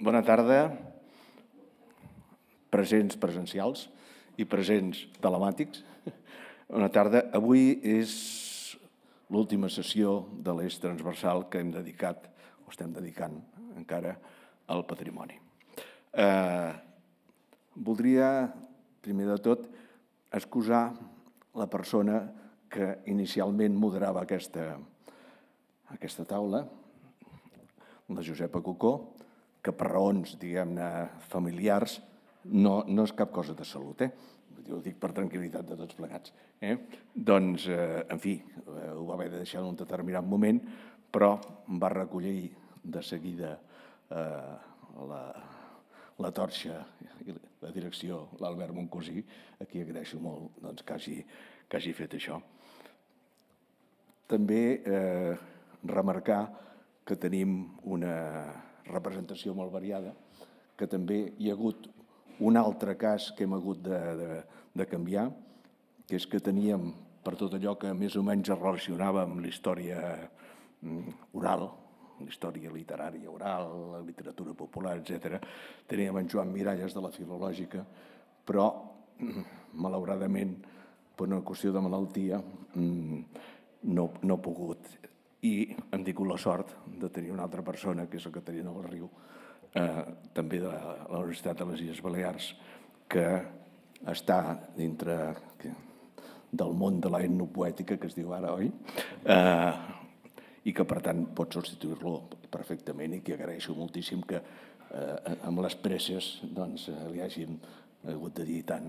bona tarda, presents presencials i presents telemàtics. Bona tarda. Avui és l'última sessió de l'eix transversal que hem dedicat, o estem dedicant encara, al patrimoni. Eh, voldria, primer de tot, excusar la persona que inicialment moderava aquesta, aquesta taula, la Josepa Cocó, que per raons, diguem-ne, familiars, no, no és cap cosa de salut, eh? ho dic per tranquil·litat de tots plegats. Eh? Doncs, eh, en fi, eh, ho va haver de deixar en un determinat moment, però va recollir de seguida eh, la, la torxa i la direcció, l'Albert Moncosí, a qui agraeixo molt doncs, que, hagi, que hagi fet això. També eh, remarcar que tenim una representació molt variada, que també hi ha hagut un altre cas que hem hagut de, de, de canviar, que és que teníem, per tot allò que més o menys es relacionava amb la història mm, oral, la història literària oral, la literatura popular, etc. Teníem en Joan Miralles de la Filològica, però, mm, malauradament, per una qüestió de malaltia, mm, no, no ha pogut i hem tingut la sort de tenir una altra persona, que és la Caterina del Riu, eh, també de la Universitat de les Illes Balears, que està dintre del món de l'etnopoètica, que es diu ara, oi? Eh, I que, per tant, pot substituir-lo perfectament i que agraeixo moltíssim que eh, amb les presses doncs, li hagin hagut de dir tant,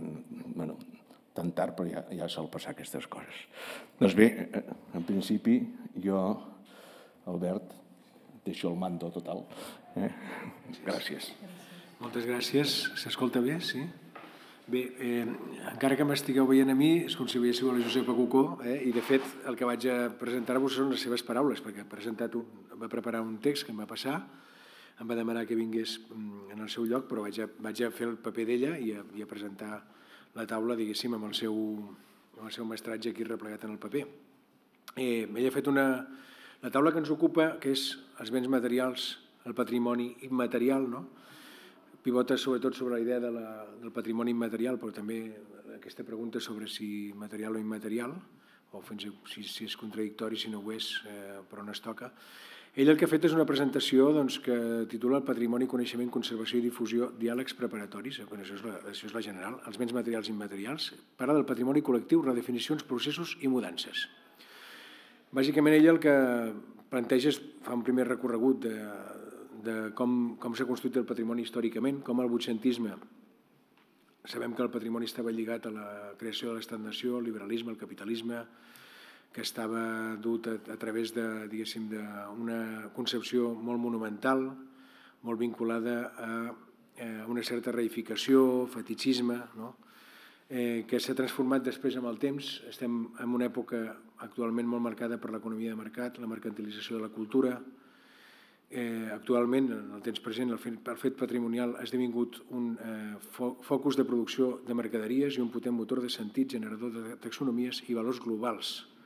bueno, tan tard, però ja, ja sol passar aquestes coses. Doncs bé, eh, en principi, jo, Albert, deixo el mando total. Eh? Gràcies. Moltes gràcies. S'escolta bé, sí? Bé, eh, encara que m'estigueu veient a mi, és com si veiéssiu a la Josepa Cucó, eh, i de fet el que vaig a presentar-vos són les seves paraules, perquè he presentat un, va preparar un text que em va passar, em va demanar que vingués mm, en el seu lloc, però vaig a, vaig a fer el paper d'ella i, a, i a presentar la taula, diguéssim, amb el seu, amb el seu mestratge aquí replegat en el paper. Eh, ella ha fet una, la taula que ens ocupa, que és els béns materials, el patrimoni immaterial, no? pivota sobretot sobre la idea de la, del patrimoni immaterial, però també aquesta pregunta sobre si material o immaterial, o fins si, si és contradictori, si no ho és, eh, però no es toca. Ell el que ha fet és una presentació doncs, que titula el Patrimoni, Coneixement, Conservació i Difusió, diàlegs preparatoris, això, és la, això és la general, els béns materials i immaterials, parla del patrimoni col·lectiu, redefinicions, processos i mudances. Bàsicament ell el que planteja és, fa un primer recorregut de, de com, com s'ha construït el patrimoni històricament, com el vuitcentisme sabem que el patrimoni estava lligat a la creació de l'estat-nació, el liberalisme, el capitalisme, que estava dut a, a través de, diguéssim, d'una concepció molt monumental, molt vinculada a, a una certa reificació, fetichisme, no? eh, que s'ha transformat després amb el temps. Estem en una època actualment molt marcada per l'economia de mercat, la mercantilització de la cultura. Eh, actualment, en el temps present, el fet, el fet patrimonial ha esdevingut un eh, fo focus de producció de mercaderies i un potent motor de sentit generador de taxonomies i valors globals Eh,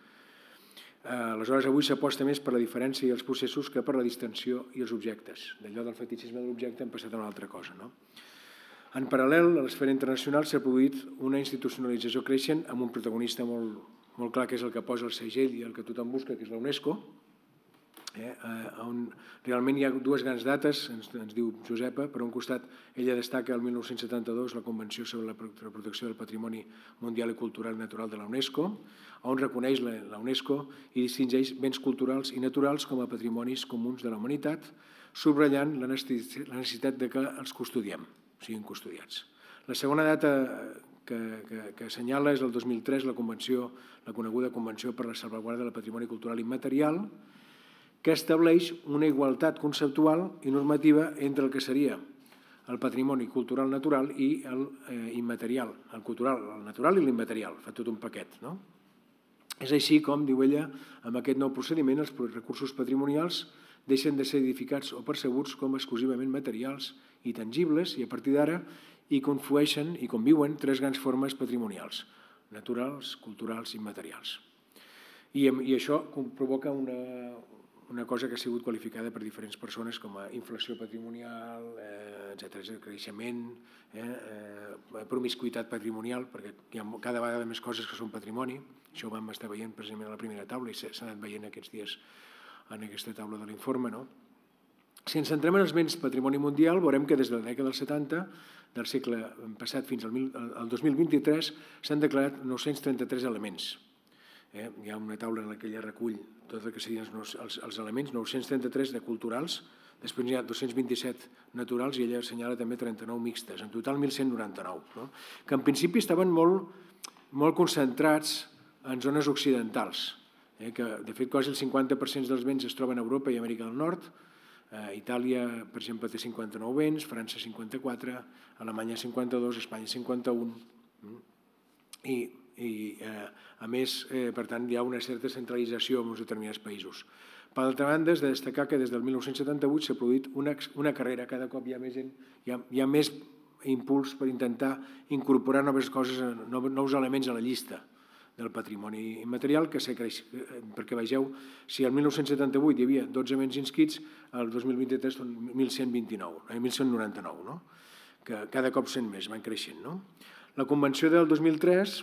aleshores, avui s'aposta més per la diferència i els processos que per la distensió i els objectes. D'allò del fetichisme de l'objecte hem passat a una altra cosa. No? En paral·lel, a l'esfera internacional s'ha produït una institucionalització creixent amb un protagonista molt, molt clar, que és el que posa el segell i el que tothom busca, que és la UNESCO, eh, on realment hi ha dues grans dates, ens, ens diu Josepa, per un costat ella destaca el 1972 la Convenció sobre la Protecció del Patrimoni Mundial i Cultural Natural de la UNESCO, on reconeix la, la UNESCO i distingeix béns culturals i naturals com a patrimonis comuns de la humanitat, subratllant la necessitat de que els custodiem, siguin custodiats. La segona data que, que, que assenyala és el 2003 la convenció, la coneguda Convenció per la salvaguarda del patrimoni cultural immaterial, que estableix una igualtat conceptual i normativa entre el que seria el patrimoni cultural natural i el eh, el cultural, el natural i l'immaterial, fa tot un paquet. No? És així com, diu ella, amb aquest nou procediment els recursos patrimonials deixen de ser edificats o percebuts com exclusivament materials i tangibles i a partir d'ara hi conflueixen i conviuen tres grans formes patrimonials, naturals, culturals i immaterials. I, I això provoca una, una cosa que ha sigut qualificada per diferents persones com a inflació patrimonial, eh, etc. creixement, eh, eh, promiscuitat patrimonial, perquè hi ha cada vegada més coses que són patrimoni, això ho vam estar veient precisament a la primera taula i s'ha anat veient aquests dies en aquesta taula de l'informe. No? Si ens centrem en els béns patrimoni mundial, veurem que des de la dècada dels 70 del segle passat fins al, al 2023 s'han declarat 933 elements. Eh? Hi ha una taula en la que ella recull tot el que serien els, els, els elements, 933 de culturals, després n'hi ha 227 naturals i ella assenyala també 39 mixtes, en total 1.199, no? que en principi estaven molt, molt concentrats en zones occidentals, eh? que de fet quasi el 50% dels béns es troben a Europa i Amèrica del Nord, eh, Itàlia, per exemple, té 59 béns, França 54, Alemanya 52, Espanya 51, mm? i i eh, a més, eh, per tant, hi ha una certa centralització en uns determinats països. Per altra banda, és de destacar que des del 1978 s'ha produït una, una carrera, cada cop hi ha més gent, hi ha, hi ha més impuls per intentar incorporar noves coses, nous elements a la llista del patrimoni immaterial, que creix, eh, perquè vegeu, si el 1978 hi havia 12 menys inscrits, el 2023 són 1.129, 1.199, no? que cada cop sent més, van creixent. No? La Convenció del 2003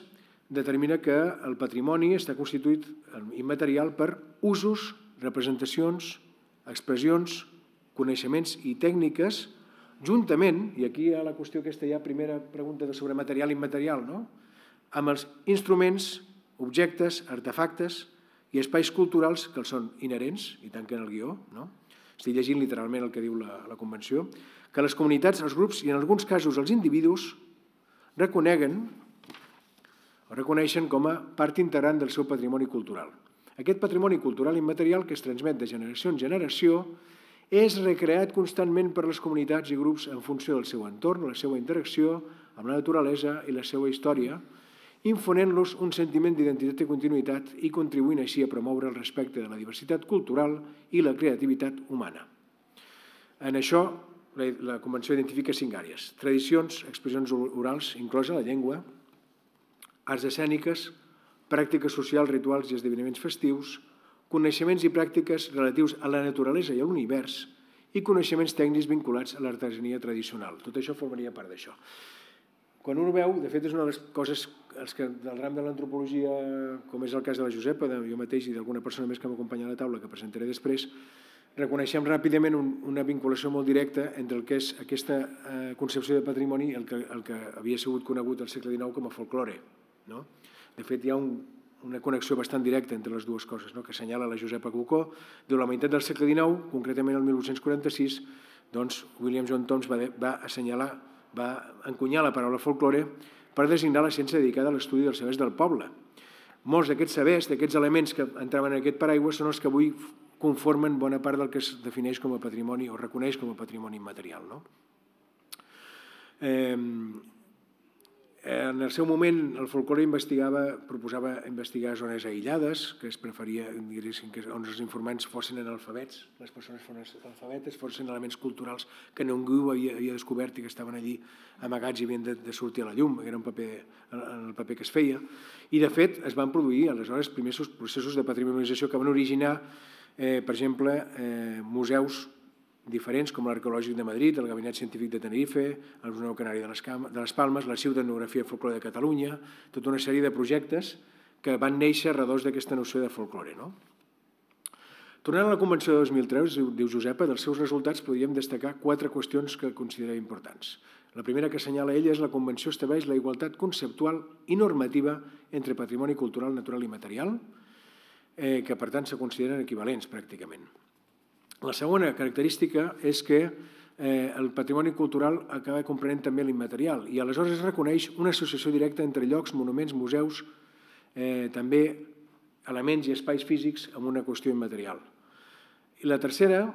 determina que el patrimoni està constituït immaterial per usos, representacions, expressions, coneixements i tècniques, juntament, i aquí hi ha la qüestió aquesta ja primera pregunta sobre material i immaterial, no? amb els instruments, objectes, artefactes i espais culturals que els són inherents, i tanquen el guió, no? estic llegint literalment el que diu la, la Convenció, que les comunitats, els grups i en alguns casos els individus reconeguen o reconeixen com a part integrant del seu patrimoni cultural. Aquest patrimoni cultural immaterial que es transmet de generació en generació és recreat constantment per les comunitats i grups en funció del seu entorn, la seva interacció amb la naturalesa i la seva història, infonent-los un sentiment d'identitat i continuïtat i contribuint així a promoure el respecte de la diversitat cultural i la creativitat humana. En això, la Convenció identifica cinc àrees. Tradicions, expressions orals, inclosa la llengua, arts escèniques, pràctiques socials, rituals i esdeveniments festius, coneixements i pràctiques relatius a la naturalesa i a l'univers i coneixements tècnics vinculats a l'artesania tradicional. Tot això formaria part d'això. Quan un ho veu, de fet, és una de les coses els que del ram de l'antropologia, com és el cas de la Josepa, de jo mateix i d'alguna persona més que m'acompanya a la taula, que presentaré després, reconeixem ràpidament un, una vinculació molt directa entre el que és aquesta eh, concepció de patrimoni i el que, el que havia sigut conegut al segle XIX com a folklore. No? De fet, hi ha un, una connexió bastant directa entre les dues coses, no? que assenyala la Josepa Cucó. De la meitat del segle XIX, concretament el 1846, doncs William John Toms va, va assenyalar, va encunyar la paraula folklore per designar la ciència dedicada a l'estudi dels sabers del poble. Molts d'aquests sabers, d'aquests elements que entraven en aquest paraigua, són els que avui conformen bona part del que es defineix com a patrimoni o reconeix com a patrimoni immaterial. No? Eh, en el seu moment, el folclore investigava, proposava investigar zones aïllades, que es preferia que on els informants fossin analfabets, les persones fossin alfabetes, fossin elements culturals que ningú havia, havia descobert i que estaven allí amagats i havien de, de sortir a la llum, que era un paper, el paper que es feia. I, de fet, es van produir aleshores primers processos de patrimonialització que van originar, eh, per exemple, eh, museus diferents com l'Arqueològic de Madrid, el Gabinet Científic de Tenerife, el Museu Canari de les, les Palmes, l'Arxiu d'Etnografia i Folklore de Catalunya, tota una sèrie de projectes que van néixer redors d'aquesta noció de folklore. No? Tornant a la Convenció de 2003, diu Josepa, dels seus resultats podríem destacar quatre qüestions que considera importants. La primera que assenyala ella és la Convenció estableix la igualtat conceptual i normativa entre patrimoni cultural, natural i material, eh, que per tant se consideren equivalents pràcticament. La segona característica és que eh, el patrimoni cultural acaba comprenent també l'immaterial i aleshores es reconeix una associació directa entre llocs, monuments, museus, eh, també elements i espais físics amb una qüestió immaterial. I la tercera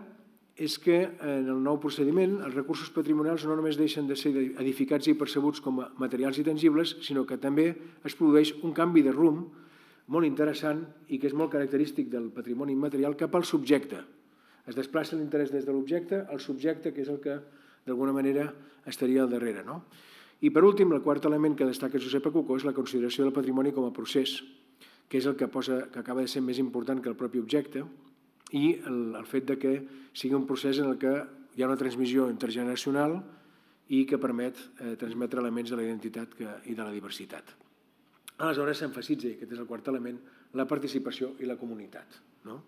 és que en el nou procediment els recursos patrimonials no només deixen de ser edificats i percebuts com a materials i tangibles, sinó que també es produeix un canvi de rumb molt interessant i que és molt característic del patrimoni immaterial cap al subjecte, es desplaça l'interès des de l'objecte al subjecte, que és el que d'alguna manera estaria al darrere. No? I per últim, el quart element que destaca Josep Cucó és la consideració del patrimoni com a procés, que és el que, posa, que acaba de ser més important que el propi objecte i el, el fet de que sigui un procés en el que hi ha una transmissió intergeneracional i que permet eh, transmetre elements de la identitat que, i de la diversitat. Aleshores s'enfasitza, aquest és el quart element, la participació i la comunitat. No?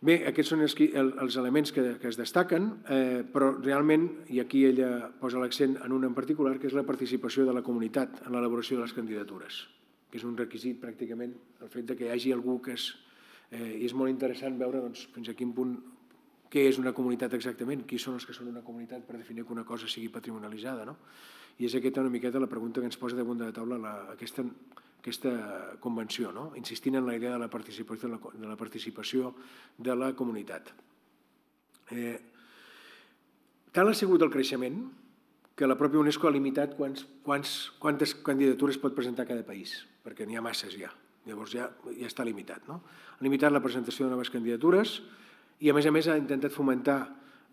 Bé, aquests són els, els elements que, que es destaquen, eh, però realment, i aquí ella posa l'accent en un en particular, que és la participació de la comunitat en l'elaboració de les candidatures, que és un requisit pràcticament el fet de que hi hagi algú que és... Eh, I és molt interessant veure doncs, fins a quin punt què és una comunitat exactament, qui són els que són una comunitat per definir que una cosa sigui patrimonialitzada. No? I és aquesta una miqueta la pregunta que ens posa damunt de la taula la, aquesta, aquesta convenció, no? insistint en la idea de la participació de la, de la, participació de la comunitat. Eh, tal ha sigut el creixement que la pròpia UNESCO ha limitat quants, quants, quantes candidatures pot presentar cada país, perquè n'hi ha masses ja. Llavors ja, ja està limitat. No? Ha limitat la presentació de noves candidatures, i a més a més ha intentat fomentar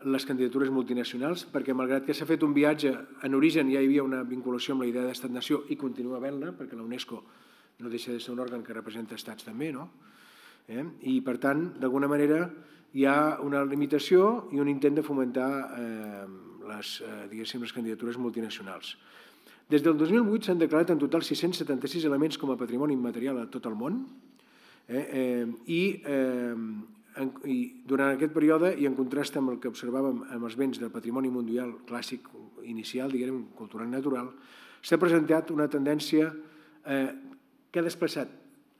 les candidatures multinacionals perquè malgrat que s'ha fet un viatge, en origen ja hi havia una vinculació amb la idea d'estat-nació i continua havent-la perquè la UNESCO no deixa de ser un òrgan que representa estats també, no? Eh? I per tant, d'alguna manera, hi ha una limitació i un intent de fomentar eh, les, eh, diguéssim, les candidatures multinacionals. Des del 2008 s'han declarat en total 676 elements com a patrimoni immaterial a tot el món eh, eh, i eh, i durant aquest període, i en contrast amb el que observàvem amb els béns del patrimoni mundial clàssic inicial, diguem, cultural natural, s'ha presentat una tendència eh, que ha desplaçat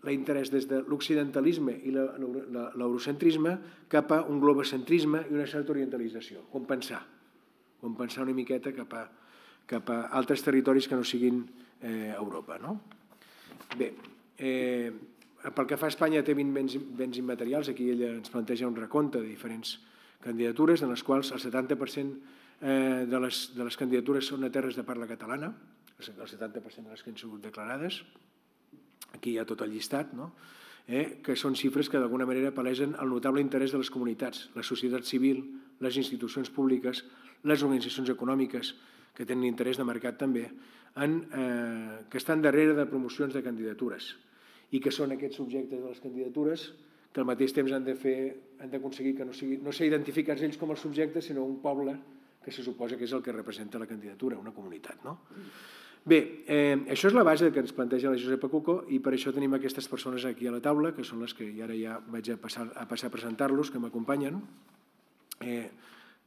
l'interès des de l'occidentalisme i l'eurocentrisme cap a un globocentrisme i una certa orientalització, compensar, compensar una miqueta cap a, cap a altres territoris que no siguin eh, Europa. No? Bé, eh, pel que fa a Espanya té 20 béns, immaterials, aquí ella ens planteja un recompte de diferents candidatures, en les quals el 70% eh, de, les, de les candidatures són a terres de parla catalana, el 70% de les que han sigut declarades, aquí hi ha tot el llistat, no? eh, que són xifres que d'alguna manera palesen el notable interès de les comunitats, la societat civil, les institucions públiques, les organitzacions econòmiques, que tenen interès de mercat també, en, eh, que estan darrere de promocions de candidatures i que són aquests subjectes de les candidatures que al mateix temps han de fer han d'aconseguir que no sigui no s'identifiquen ells com els subjectes, sinó un poble que se suposa que és el que representa la candidatura, una comunitat. No? Bé, eh, això és la base que ens planteja la Josepa Cuco i per això tenim aquestes persones aquí a la taula, que són les que ara ja vaig a passar a, passar a presentar-los, que m'acompanyen. Eh,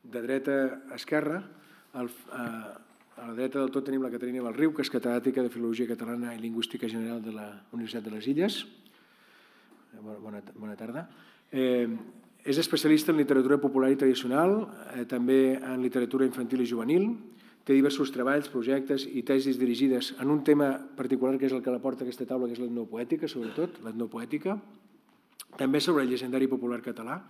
de dreta a esquerra, el, eh, a la dreta del tot tenim la Caterina Valriu, que és catedràtica de Filologia Catalana i Lingüística General de la Universitat de les Illes. Eh, bona, bona tarda. Eh, és especialista en literatura popular i tradicional, eh, també en literatura infantil i juvenil. Té diversos treballs, projectes i tesis dirigides en un tema particular que és el que la porta aquesta taula, que és l'etnopoètica, sobretot, l'etnopoètica. També sobre el llegendari popular català,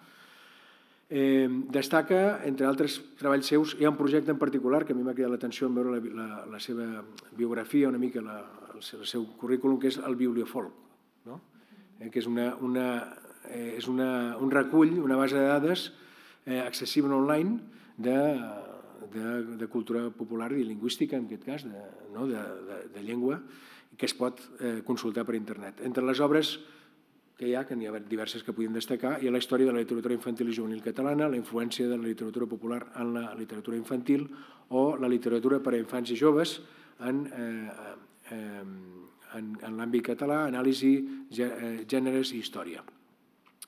Eh, destaca, entre altres treballs seus, hi ha un projecte en particular que a mi m'ha cridat l'atenció en veure la, la, la seva biografia, una mica la, el, seu, el seu currículum, que és el bibliofolk, no? eh, que és, una, una, eh, és una, un recull, una base de dades eh, accessible online de, de, de cultura popular i lingüística, en aquest cas, de, no? de, de, de llengua, que es pot eh, consultar per internet. Entre les obres que hi ha, que n'hi ha diverses que podem destacar, i la història de la literatura infantil i juvenil catalana, la influència de la literatura popular en la literatura infantil o la literatura per a infants i joves en, eh, eh, en, en l'àmbit català, anàlisi, eh, gèneres i història.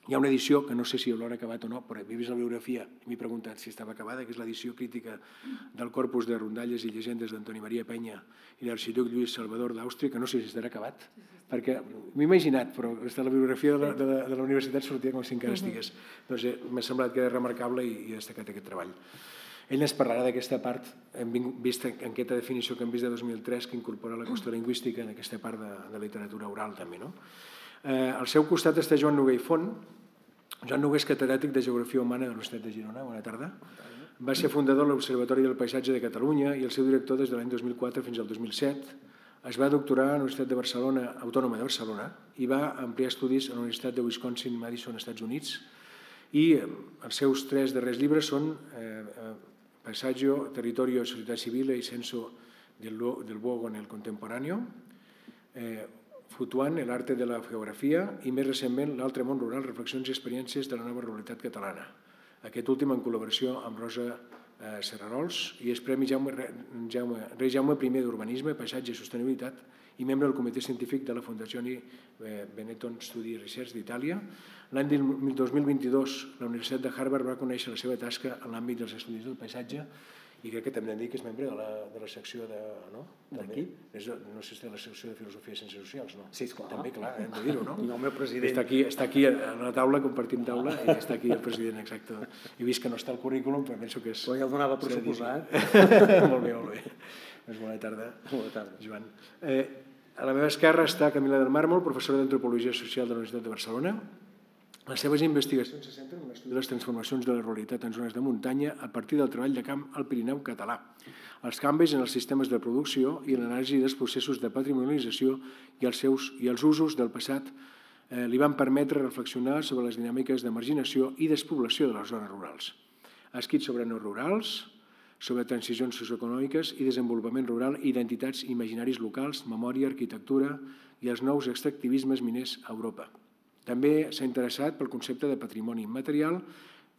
Hi ha una edició que no sé si l'haurà acabat o no, però he vist la biografia i m'he preguntat si estava acabada, que és l'edició crítica del corpus de rondalles i llegendes d'Antoni Maria Penya i l'arxiduc Lluís Salvador d'Àustria, que no sé si estarà acabat, perquè m'he imaginat, però està la biografia de la, de la, de la universitat sortia com si encara estigués. Doncs eh, m'ha semblat que era remarcable i, i he destacat aquest treball. Ell ens parlarà d'aquesta part, hem vist en aquesta definició que hem vist de 2003, que incorpora la qüestió lingüística en aquesta part de, de literatura oral també. No? Eh, al seu costat està Joan Noguer i Font. Joan Noguer és catedràtic de Geografia Humana de l'Universitat de Girona. Bona tarda. Va ser fundador de l'Observatori del Paisatge de Catalunya i el seu director des de l'any 2004 fins al 2007. Es va doctorar a la Universitat de Barcelona, Autònoma de Barcelona, i va ampliar estudis a la Universitat de Wisconsin-Madison, Estats Units. I eh, els seus tres darrers llibres són eh, eh Territorio, Societat Civil i Censo del, del en el Contemporáneo, eh, Flutuant, el arte de la geografia i més recentment l'altre món rural, reflexions i experiències de la nova ruralitat catalana. Aquest últim en col·laboració amb Rosa eh, Serrarols i és Premi Jaume, Jaume, Rei Jaume I d'Urbanisme, Paisatge i Sostenibilitat i membre del comitè científic de la Fundazione eh, Benetton Studi Research d'Itàlia. L'any 2022 la Universitat de Harvard va conèixer la seva tasca en l'àmbit dels estudis del paisatge i crec que també hem de dir que és membre de la, de la secció de... No? D'aquí? No sé si de la secció de Filosofia i Ciències Socials, no? Sí, esclar. També, clar, hem de dir-ho, no? I el meu president. Està aquí, està aquí a la taula, compartim taula, i està aquí el president, exacte. He vist que no està al currículum, però penso que és... Però ja el donava per suposat. molt bé, molt bé. Doncs bona tarda. Bona tarda. Joan. Eh, a la meva esquerra està Camila del Màrmol, professora d'Antropologia Social de la Universitat de Barcelona, les seves investigacions se centren en l'estudi de les transformacions de la realitat en zones de muntanya a partir del treball de camp al Pirineu català, els canvis en els sistemes de producció i l'anàlisi dels processos de patrimonialització i els, seus, i els usos del passat eh, li van permetre reflexionar sobre les dinàmiques de marginació i despoblació de les zones rurals. Ha escrit sobre no rurals, sobre transicions socioeconòmiques i desenvolupament rural, identitats imaginaris locals, memòria, arquitectura i els nous extractivismes miners a Europa. També s'ha interessat pel concepte de patrimoni immaterial,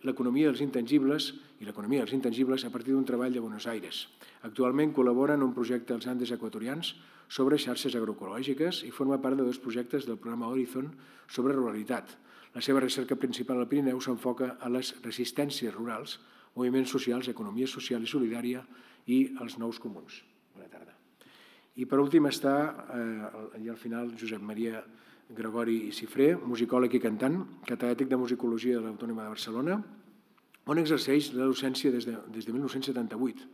l'economia dels intangibles i l'economia dels intangibles a partir d'un treball de Buenos Aires. Actualment col·labora en un projecte als Andes equatorians sobre xarxes agroecològiques i forma part de dos projectes del programa Horizon sobre ruralitat. La seva recerca principal al Pirineu s'enfoca a les resistències rurals, moviments socials, economia social i solidària i els nous comuns. Bona tarda. I per últim està, eh, i al final, Josep Maria Gregori Cifré, musicòleg i cantant, catedràtic de musicologia de l'Autònoma de Barcelona, on exerceix la docència des de, des de 1978,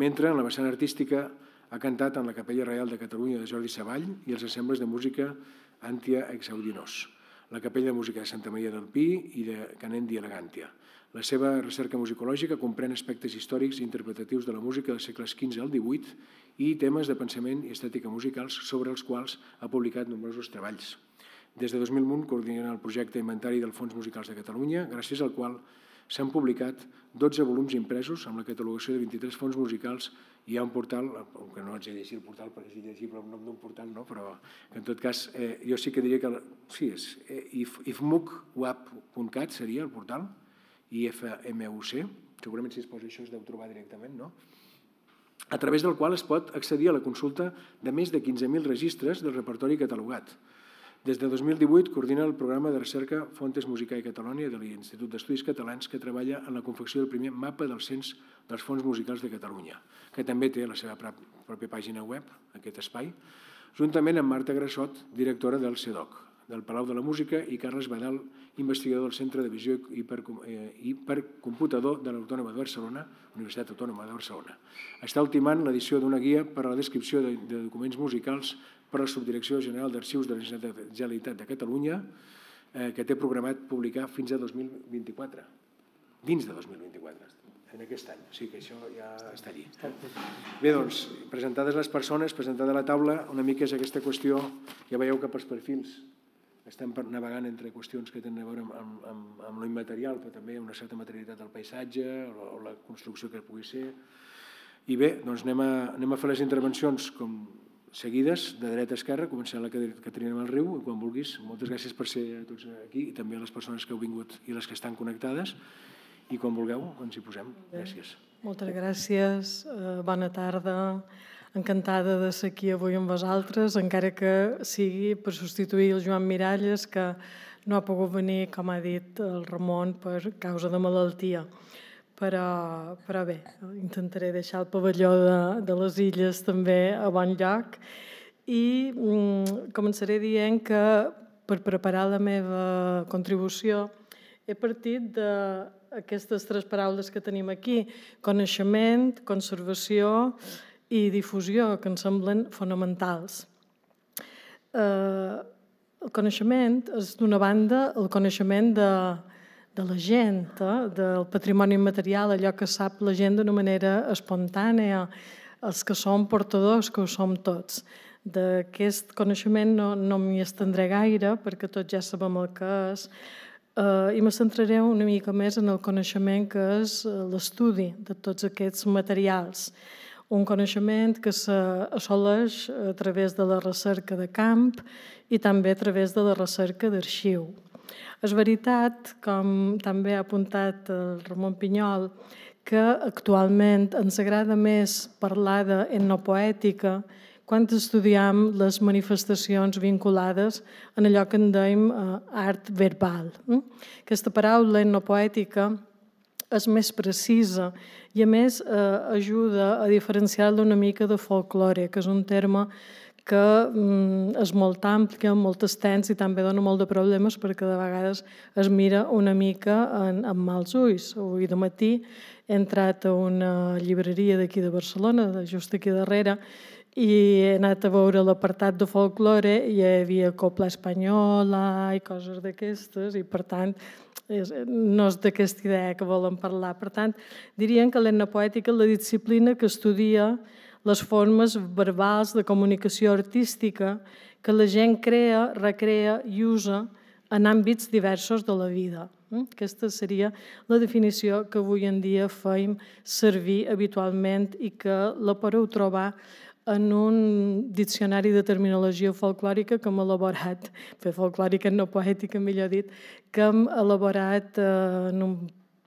mentre en la vessant artística ha cantat en la Capella Reial de Catalunya de Jordi Savall i els assembles de música Antia Exaudinós, la Capella de Música de Santa Maria del Pi i de Canendi Elegàntia. La seva recerca musicològica comprèn aspectes històrics i interpretatius de la música dels segles XV al XVIII i temes de pensament i estètica musicals sobre els quals ha publicat nombrosos treballs. Des de 2001 coordina el projecte Inventari dels Fons Musicals de Catalunya, gràcies al qual s'han publicat 12 volums impresos amb la catalogació de 23 fons musicals i hi ha un portal, que no haig de llegir el portal perquè és llegible el nom d'un portal, no? però en tot cas eh, jo sí que diria que sí, és eh, if, ifmucwap.cat seria el portal, IFMUC, segurament si es posa això es deu trobar directament, no? a través del qual es pot accedir a la consulta de més de 15.000 registres del repertori catalogat. Des de 2018 coordina el programa de recerca Fontes Música i Catalònia de l'Institut d'Estudis Catalans que treballa en la confecció del primer mapa del cens dels fons musicals de Catalunya, que també té la seva pròpia pàgina web, aquest espai, juntament amb Marta Grassot, directora del CEDOC, del Palau de la Música, i Carles Badal, investigador del Centre de Visió i per, eh, i per Computador de l'Autònoma de Barcelona, Universitat Autònoma de Barcelona. Està ultimant l'edició d'una guia per a la descripció de, de documents musicals per la Subdirecció General d'Arxius de la Generalitat de Catalunya, eh, que té programat publicar fins a 2024, dins de 2024 en aquest any. O sigui que això ja està allí. Bé, doncs, presentades les persones, presentada la taula, una mica és aquesta qüestió, ja veieu que pels perfils estem navegant entre qüestions que tenen a veure amb, amb, amb, amb lo immaterial, però també una certa materialitat del paisatge o, o la construcció que pugui ser. I bé, doncs anem a, anem a fer les intervencions com seguides, de dreta a esquerra, començant la Caterina Malriu, i quan vulguis. Moltes gràcies per ser tots aquí i també a les persones que heu vingut i les que estan connectades. I quan vulgueu, ens hi posem. Gràcies. Moltes gràcies, eh, bona tarda encantada de ser aquí avui amb vosaltres, encara que sigui per substituir el Joan Miralles, que no ha pogut venir, com ha dit el Ramon, per causa de malaltia. Però, però bé, intentaré deixar el pavelló de, de les illes també a bon lloc i mm, començaré dient que per preparar la meva contribució he partit d'aquestes tres paraules que tenim aquí, coneixement, conservació i difusió, que ens semblen fonamentals. Eh, el coneixement és, d'una banda, el coneixement de, de la gent, eh, del patrimoni material, allò que sap la gent d'una manera espontània, els que som portadors, que ho som tots. D'aquest coneixement no, no m'hi estendré gaire, perquè tots ja sabem el que és, eh, i me centraré una mica més en el coneixement que és l'estudi de tots aquests materials un coneixement que s'assoleix a través de la recerca de camp i també a través de la recerca d'arxiu. És veritat, com també ha apuntat el Ramon Pinyol, que actualment ens agrada més parlar d'etnopoètica quan estudiem les manifestacions vinculades en allò que en dèiem eh, art verbal. Mm? Aquesta paraula etnopoètica és més precisa i, a més, eh, ajuda a diferenciar-la una mica de folklore, que és un terme que mm, és molt ampli, que molt extens i també dona molt de problemes perquè de vegades es mira una mica en, amb mals ulls. Avui de matí he entrat a una llibreria d'aquí de Barcelona, just aquí darrere, i he anat a veure l'apartat de folklore i hi havia copla espanyola i coses d'aquestes i per tant és, no és d'aquesta idea que volen parlar. Per tant, dirien que l'etnopoètica és la disciplina que estudia les formes verbals de comunicació artística que la gent crea, recrea i usa en àmbits diversos de la vida. Aquesta seria la definició que avui en dia feim servir habitualment i que la podeu trobar en un diccionari de terminologia folclòrica que hem elaborat, fer folclòrica no poètica, millor dit, que hem elaborat eh, en un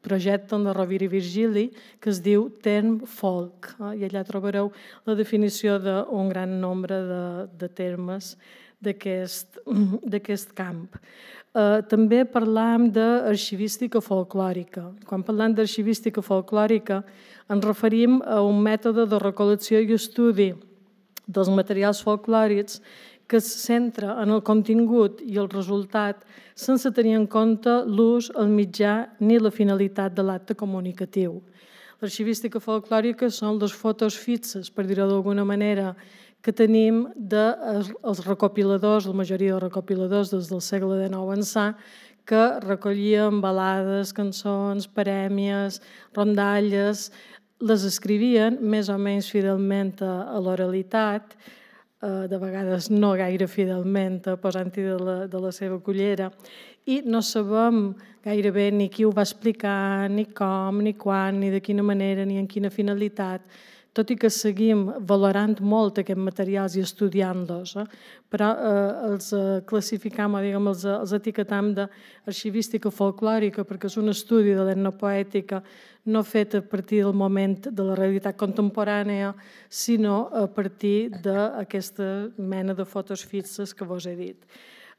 projecte de Rovira i Virgili que es diu Term Folk. Eh? I allà trobareu la definició d'un gran nombre de, de termes d'aquest camp. Eh, també parlam d'arxivística folclòrica. Quan parlam d'arxivística folclòrica ens referim a un mètode de recol·lecció i estudi dels materials folclòrics que es centra en el contingut i el resultat sense tenir en compte l'ús, el mitjà ni la finalitat de l'acte comunicatiu. L'arxivística folclòrica són les fotos fixes, per dir-ho d'alguna manera, que tenim dels de recopiladors, la majoria de recopiladors des del segle XIX ençà, que recollien balades, cançons, parèmies, rondalles, les escrivien més o menys fidelment a, l'oralitat, de vegades no gaire fidelment, posant-hi de, la, de la seva cullera, i no sabem gairebé ni qui ho va explicar, ni com, ni quan, ni de quina manera, ni en quina finalitat tot i que seguim valorant molt aquests materials i estudiant-los, eh? però eh, els eh, classificam, o diguem, els, els etiquetam d'arxivística folclòrica perquè és un estudi de l'etnopoètica no fet a partir del moment de la realitat contemporània, sinó a partir d'aquesta mena de fotos fixes que vos he dit.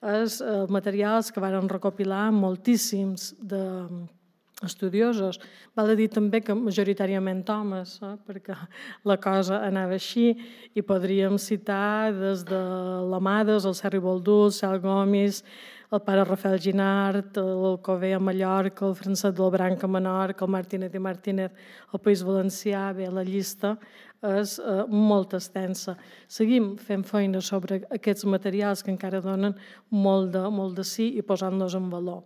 És eh, materials que varen recopilar moltíssims de, estudiosos. Val a dir també que majoritàriament homes, eh? perquè la cosa anava així i podríem citar des de l'Amades, el Serri Boldú, el Cel Gomis, el pare Rafael Ginart, l'Alcové a Mallorca, el Francesc del Branca a Menorca, el Martínez i Martínez al País Valencià, bé, la llista és eh, molt extensa. Seguim fent feina sobre aquests materials que encara donen molt de, molt de sí i posant-los en valor.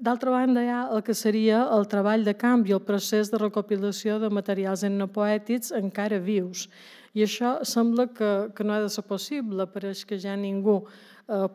D'altra banda, hi ha el que seria el treball de canvi, el procés de recopilació de materials etnopoètics encara vius. I això sembla que, que no ha de ser possible, pareix que ja ningú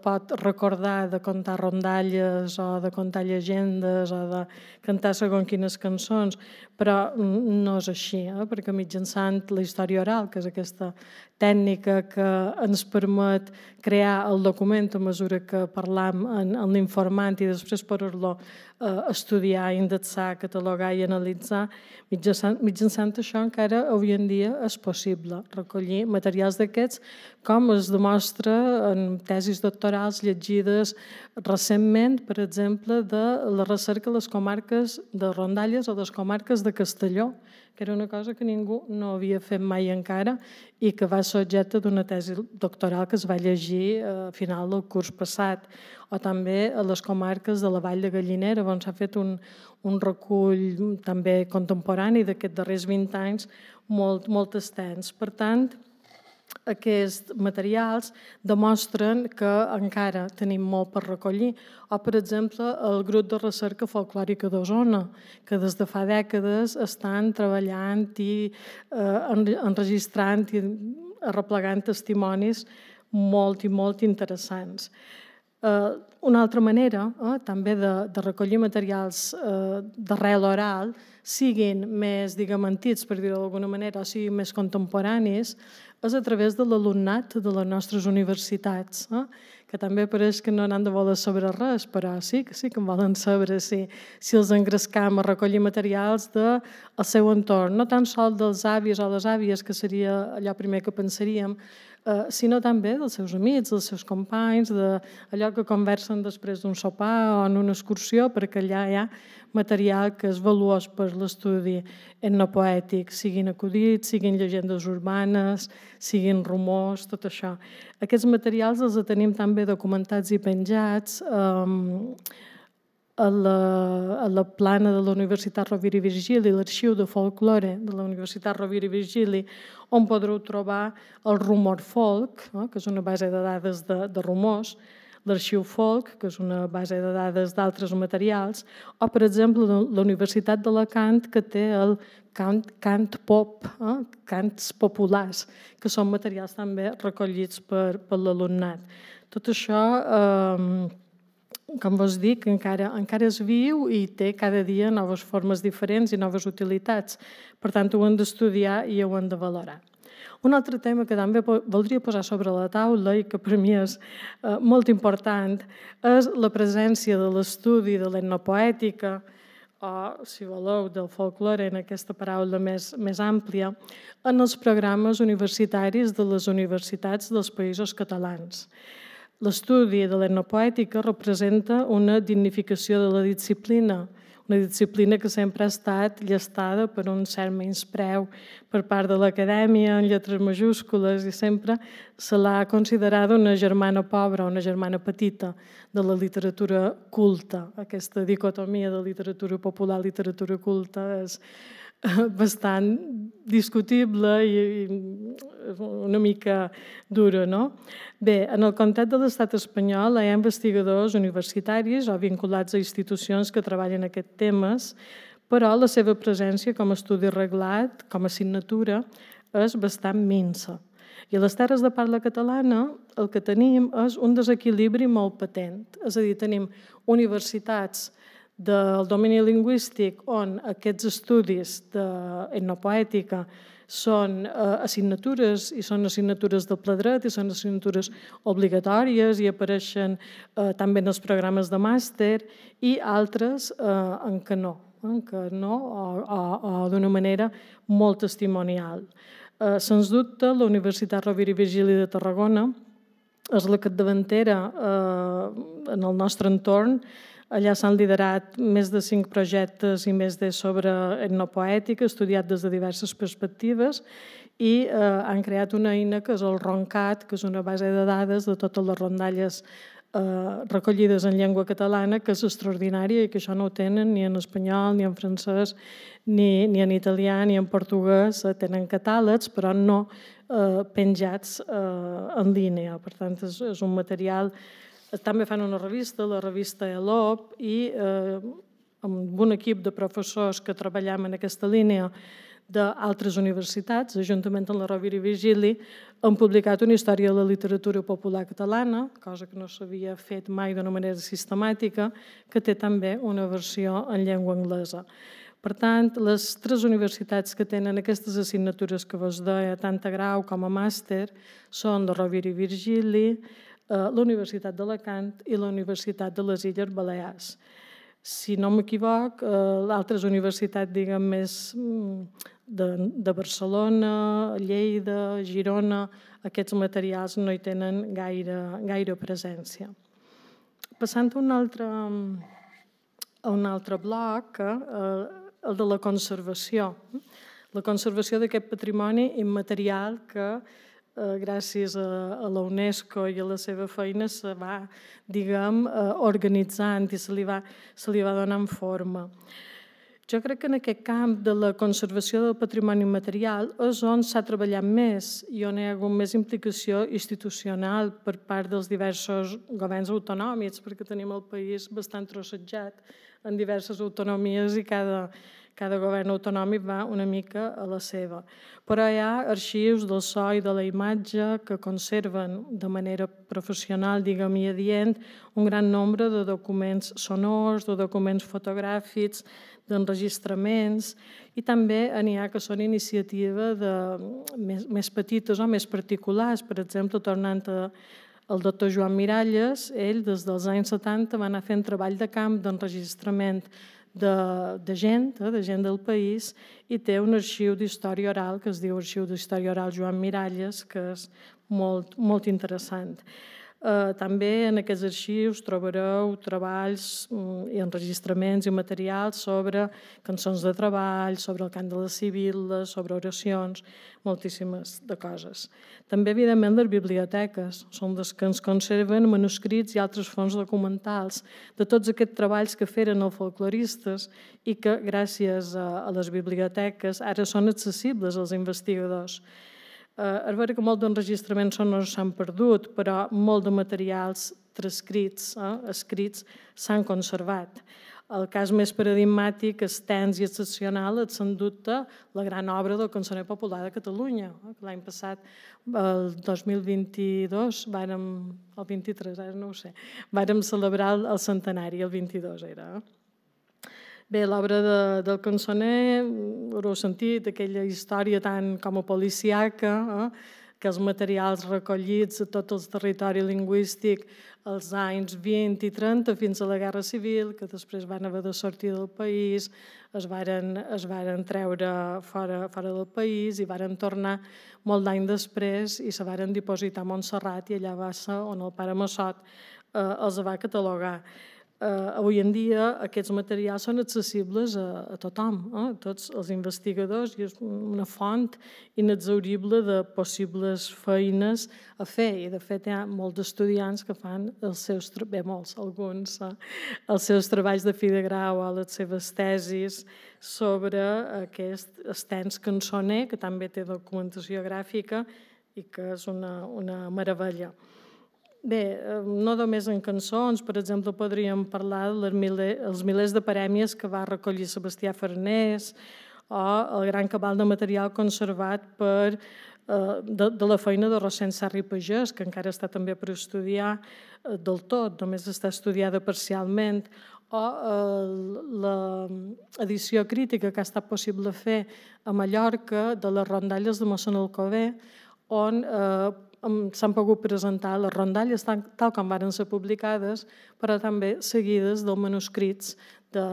pot recordar de contar rondalles o de contar llegendes o de cantar segons quines cançons, però no és així, eh? perquè mitjançant la història oral, que és aquesta tècnica que ens permet crear el document a mesura que parlam en, en l'informant i després poder-lo eh, estudiar, indexar, catalogar i analitzar, mitjançant, mitjançant això encara avui en dia és possible recollir materials d'aquests, com es demostra en tesis doctorals llegides recentment, per exemple, de la recerca a les comarques de Rondalles o de les comarques de Castelló, que era una cosa que ningú no havia fet mai encara i que va ser objecte d'una tesi doctoral que es va llegir a final del curs passat, o també a les comarques de la Vall de Gallinera, on s'ha fet un, un recull també contemporani d'aquests darrers 20 anys molt, molt extens. Per tant, aquests materials demostren que encara tenim molt per recollir. O, per exemple, el grup de recerca folclòrica d'Osona, que des de fa dècades estan treballant i eh, enregistrant i arreplegant testimonis molt i molt interessants. Eh, una altra manera eh, també de, de recollir materials eh, d'arrel oral, siguin més digamantits, per dir-ho d'alguna manera, o siguin més contemporanis, és a través de l'alumnat de les nostres universitats, eh? que també pareix que no n'han de voler saber res, però sí que sí que en volen saber si, si els engrescam a recollir materials del de, seu entorn, no tan sol dels avis o les àvies, que seria allò primer que pensaríem, eh, sinó també dels seus amics, dels seus companys, de allò que conversen després d'un sopar o en una excursió, perquè allà hi ha material que és valuós per l'estudi etnopoètic, siguin acudits, siguin llegendes urbanes, siguin rumors, tot això. Aquests materials els tenim també documentats i penjats eh, a la, a la plana de la Universitat Rovira i Virgili, l'arxiu de folklore de la Universitat Rovira i Virgili, on podreu trobar el Rumor Folk, eh, que és una base de dades de, de rumors, l'arxiu Folk, que és una base de dades d'altres materials, o, per exemple, la Universitat d'Alacant, que té el cant, cant pop, eh, cants populars, que són materials també recollits per, per l'alumnat. Tot això eh, com vos dic, encara, encara és viu i té cada dia noves formes diferents i noves utilitats. Per tant, ho hem d'estudiar i ho hem de valorar. Un altre tema que també voldria posar sobre la taula i que per mi és eh, molt important és la presència de l'estudi de l'etnopoètica o, si voleu, del folklore en aquesta paraula més, més àmplia en els programes universitaris de les universitats dels països catalans. L'estudi de l'etnopoètica representa una dignificació de la disciplina, una disciplina que sempre ha estat llestada per un cert menyspreu per part de l'acadèmia en lletres majúscules i sempre se l'ha considerada una germana pobra, una germana petita de la literatura culta. Aquesta dicotomia de literatura popular, literatura culta és bastant discutible i una mica dura, no? Bé, en el context de l'estat espanyol hi ha investigadors universitaris o vinculats a institucions que treballen aquests temes, però la seva presència com a estudi reglat, com a assignatura, és bastant minsa. I a les terres de parla catalana el que tenim és un desequilibri molt patent. És a dir, tenim universitats del domini lingüístic on aquests estudis d'etnopoètica són eh, assignatures i són assignatures del pla dret i són assignatures obligatòries i apareixen eh, també en els programes de màster i altres eh, en què no, en què no o, o, o d'una manera molt testimonial. Eh, sens dubte, la Universitat Rovira i Virgili de Tarragona és la capdavantera eh, en el nostre entorn Allà s'han liderat més de cinc projectes i més de sobre etnopoètica, estudiat des de diverses perspectives, i eh, han creat una eina que és el RONCAT, que és una base de dades de totes les rondalles eh, recollides en llengua catalana, que és extraordinària i que això no ho tenen ni en espanyol, ni en francès, ni, ni en italià, ni en portuguès. Eh, tenen catàlegs, però no eh, penjats eh, en línia. Per tant, és, és un material també fan una revista, la revista ELOP, i eh, amb un equip de professors que treballem en aquesta línia d'altres universitats, juntament amb la Rovira i Vigili, han publicat una història de la literatura popular catalana, cosa que no s'havia fet mai d'una manera sistemàtica, que té també una versió en llengua anglesa. Per tant, les tres universitats que tenen aquestes assignatures que vos deia, tant a grau com a màster, són la Rovira i Virgili, la Universitat d'Alacant i la Universitat de les Illes Balears. Si no m'equivoc, eh, l'altra universitat, diguem, més mm, de, de Barcelona, Lleida, Girona, aquests materials no hi tenen gaire, gaire presència. Passant a un altre, a un altre bloc, eh, el de la conservació. La conservació d'aquest patrimoni immaterial que eh, gràcies a, a la UNESCO i a la seva feina se va, diguem, eh, organitzant i se li, va, se li va donant forma. Jo crec que en aquest camp de la conservació del patrimoni material és on s'ha treballat més i on hi ha hagut més implicació institucional per part dels diversos governs autonòmics, perquè tenim el país bastant trossejat en diverses autonomies i cada, cada govern autonòmic va una mica a la seva. Però hi ha arxius del so i de la imatge que conserven de manera professional, diguem i adient, un gran nombre de documents sonors, de documents fotogràfics, d'enregistraments i també n'hi ha que són iniciativa de, més, més petites o més particulars. Per exemple, tornant a, el doctor Joan Miralles, ell des dels anys 70 va anar fent treball de camp d'enregistrament de, de gent, eh, de gent del país, i té un arxiu d'història oral que es diu Arxiu d'Història Oral Joan Miralles, que és molt, molt interessant. Eh, també en aquests arxius trobareu treballs mm, i enregistraments i materials sobre cançons de treball, sobre el cant de les civiles, sobre oracions, moltíssimes de coses. També, evidentment, les biblioteques són les que ens conserven manuscrits i altres fons documentals de tots aquests treballs que feren els folcloristes i que, gràcies a les biblioteques, ara són accessibles als investigadors. Eh, és veritat que molts d'enregistraments no s'han perdut, però molt de materials transcrits, eh, escrits, s'han conservat. El cas més paradigmàtic, extens i excepcional, és, sens dubte, la gran obra del Cançoner Popular de Catalunya. Eh, L'any passat, el 2022, vàrem, el 23, ara no ho sé, vàrem celebrar el centenari, el 22 era. Eh? Bé, l'obra de, del cançoner, haureu sentit aquella història tan com a policiaca, eh? que els materials recollits a tot el territori lingüístic als anys 20 i 30 fins a la Guerra Civil, que després van haver de sortir del país, es varen, es varen treure fora, fora del país i varen tornar molt d'any després i se varen dipositar a Montserrat i allà va ser on el pare Massot eh, els va catalogar avui en dia aquests materials són accessibles a, a tothom, eh, a tots els investigadors, i és una font inexaurible de possibles feines a fer. I, de fet, hi ha molts estudiants que fan els seus, bé, molts, alguns, eh, els seus treballs de fi de grau o les seves tesis sobre aquest estens cançoner, que també té documentació gràfica i que és una, una meravella. Bé, no només en cançons, per exemple, podríem parlar dels miler, els milers de parèmies que va recollir Sebastià Farnés o el gran cabal de material conservat per, eh, de, de la feina de Rosent Sarri Pagès, que encara està també per estudiar eh, del tot, només està estudiada parcialment, o eh, l'edició crítica que ha estat possible fer a Mallorca de les rondalles de Mossèn Alcover, on eh, s'han pogut presentar les rondalles tal, com van ser publicades, però també seguides dels manuscrits, de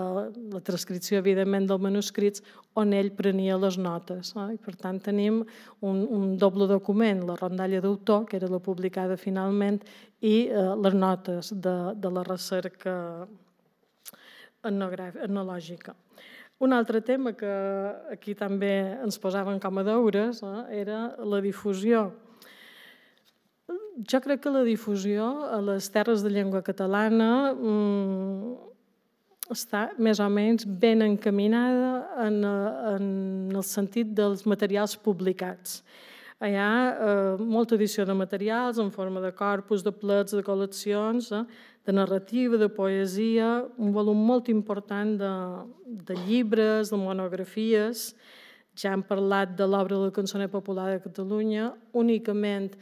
la transcripció, evidentment, dels manuscrits, on ell prenia les notes. Eh? I, per tant, tenim un, un doble document, la rondalla d'autor, que era la publicada finalment, i eh, les notes de, de la recerca etnològica. Un altre tema que aquí també ens posaven com a deures eh, era la difusió jo crec que la difusió a les terres de llengua catalana mm, està més o menys ben encaminada en, en el sentit dels materials publicats. Hi ha eh, molta edició de materials en forma de corpus, de plets, de col·leccions, eh, de narrativa, de poesia, un volum molt important de, de llibres, de monografies. Ja hem parlat de l'obra del Cançoner Popular de Catalunya, únicament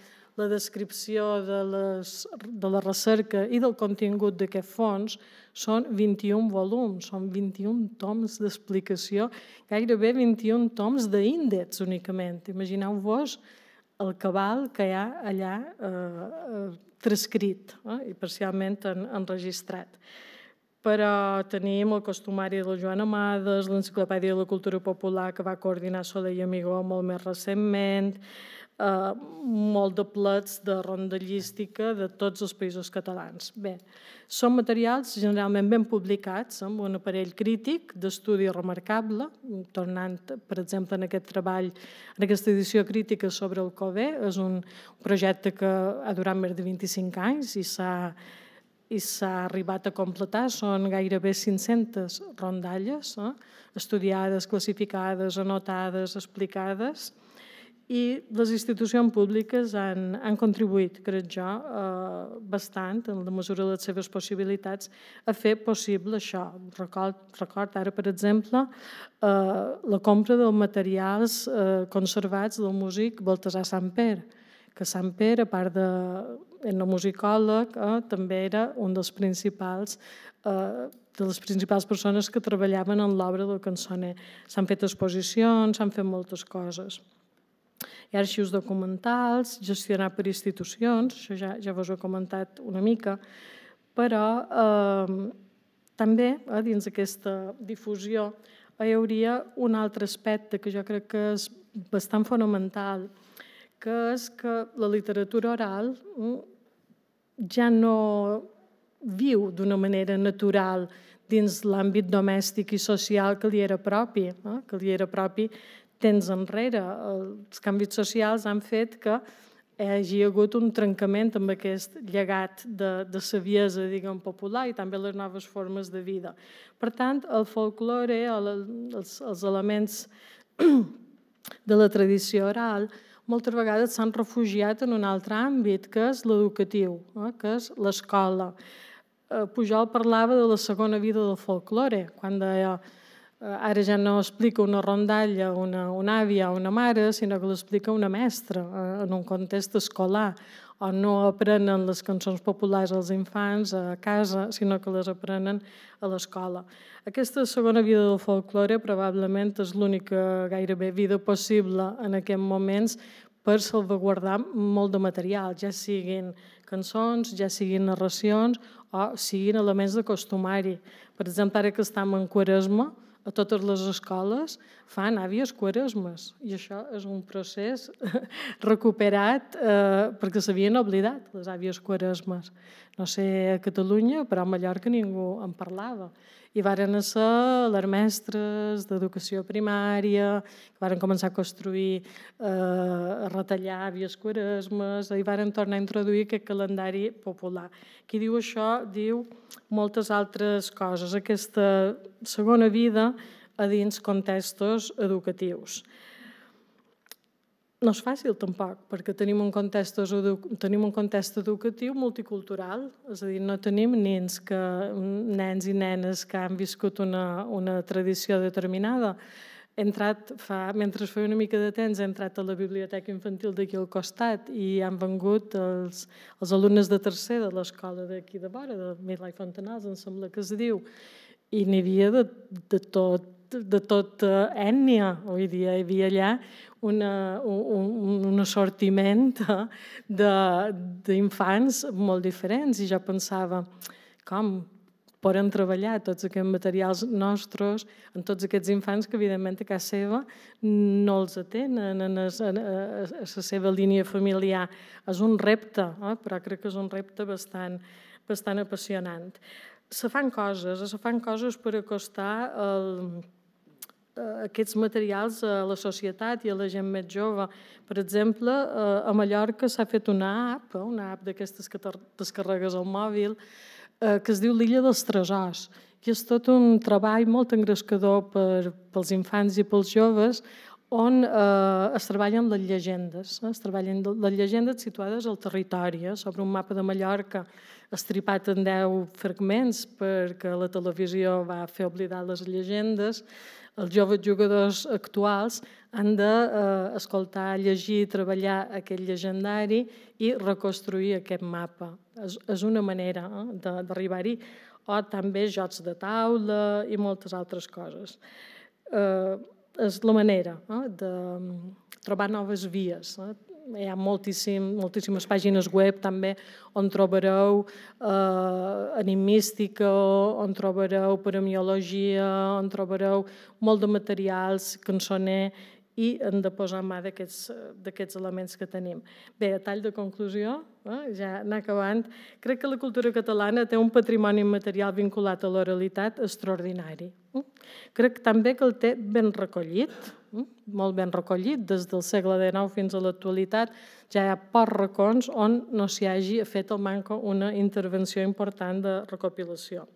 la descripció de, les, de la recerca i del contingut d'aquest fons són 21 volums, són 21 toms d'explicació, gairebé 21 toms d'índexs únicament. Imagineu-vos el cabal que hi ha allà eh, eh, transcrit eh, i parcialment en, enregistrat. Però tenim el costumari de Joan Amades, l'enciclopèdia de la cultura popular que va coordinar Soler i Amigó molt més recentment, eh, molt de plets de rondallística de tots els països catalans. Bé, són materials generalment ben publicats amb un aparell crític d'estudi remarcable, tornant, per exemple, en aquest treball, en aquesta edició crítica sobre el COVE, és un projecte que ha durat més de 25 anys i s'ha i s'ha arribat a completar, són gairebé 500 rondalles, eh? estudiades, classificades, anotades, explicades, i les institucions públiques han, han contribuït, crec jo, eh, bastant, en la mesura de les seves possibilitats, a fer possible això. Record, record ara, per exemple, eh, la compra dels materials eh, conservats del músic Baltasar Samper, que Samper, a part de no musicòleg, eh, també era un dels principals eh, de les principals persones que treballaven en l'obra del cançoner. S'han fet exposicions, s'han fet moltes coses. Hi ha arxius documentals, gestionat per institucions, això ja, ja vos ho he comentat una mica, però eh, també eh, dins d'aquesta difusió hi hauria un altre aspecte que jo crec que és bastant fonamental, que és que la literatura oral mm, ja no viu d'una manera natural dins l'àmbit domèstic i social que li era propi, eh? que li era propi temps enrere. Els canvis socials han fet que hi hagi hagut un trencament amb aquest llegat de, de saviesa diguem, popular i també les noves formes de vida. Per tant, el folklore, els, els elements de la tradició oral, moltes vegades s'han refugiat en un altre àmbit, que és l'educatiu, eh? que és l'escola. Eh, Pujol parlava de la segona vida del folklore, quan deia eh, ara ja no explica una rondalla, una, una àvia o una mare, sinó que l'explica una mestra eh, en un context escolar, o no aprenen les cançons populars als infants a casa, sinó que les aprenen a l'escola. Aquesta segona vida del folklore probablement és l'única gairebé vida possible en aquests moments per salvaguardar molt de material, ja siguin cançons, ja siguin narracions o siguin elements de costumari. Per exemple, ara que estem en quaresma, a totes les escoles fan àvies quaresmes i això és un procés recuperat eh, perquè s'havien oblidat les àvies quaresmes. No sé a Catalunya, però a Mallorca ningú en parlava i varen ser les mestres d'educació primària, que varen començar a construir, eh, a retallar àvies quaresmes, i varen tornar a introduir aquest calendari popular. Qui diu això diu moltes altres coses, aquesta segona vida a dins contextos educatius. No és fàcil tampoc, perquè tenim un context, tenim un context educatiu multicultural, és a dir, no tenim nens, que, nens i nenes que han viscut una, una tradició determinada. He entrat, fa, mentre feia una mica de temps, he entrat a la biblioteca infantil d'aquí al costat i han vengut els, els alumnes de tercer de l'escola d'aquí de vora, de i Fontanals, em sembla que es diu, i n'hi havia de, de tot de tota ètnia. Vull dir, hi havia allà una, un, un assortiment d'infants molt diferents i jo pensava, com poden treballar tots aquests materials nostres en tots aquests infants que, evidentment, a casa seva no els atenen en la seva línia familiar. És un repte, eh? però crec que és un repte bastant, bastant apassionant. Se fan coses, se fan coses per acostar el, Eh, aquests materials a la societat i a la gent més jove. Per exemple, eh, a Mallorca s'ha fet una app, eh, una app d'aquestes que descarregues al mòbil, que es diu l'Illa dels Tresors. I és tot un treball molt engrescador per, pels infants i pels joves on eh, es treballen les llegendes. Eh? Es treballen les llegendes situades al territori, eh? sobre un mapa de Mallorca estripat en 10 fragments perquè la televisió va fer oblidar les llegendes els joves jugadors actuals han d'escoltar, eh, llegir, treballar aquest llegendari i reconstruir aquest mapa. És, és una manera eh, d'arribar-hi. O també jocs de taula i moltes altres coses. Eh, és la manera eh, de trobar noves vies. Eh? Hi ha moltíssim, moltíssimes pàgines web també on trobareu eh, enigmística, on trobareu paramiologia, on trobareu molt de materials, cançoner, i hem de posar mà d'aquests elements que tenim. Bé, a tall de conclusió, eh, ja anar acabant, crec que la cultura catalana té un patrimoni material vinculat a l'oralitat extraordinari. Eh? Crec també que el té ben recollit, eh? molt ben recollit, des del segle XIX fins a l'actualitat, ja hi ha pocs racons on no s'hi hagi fet el manco una intervenció important de recopilació.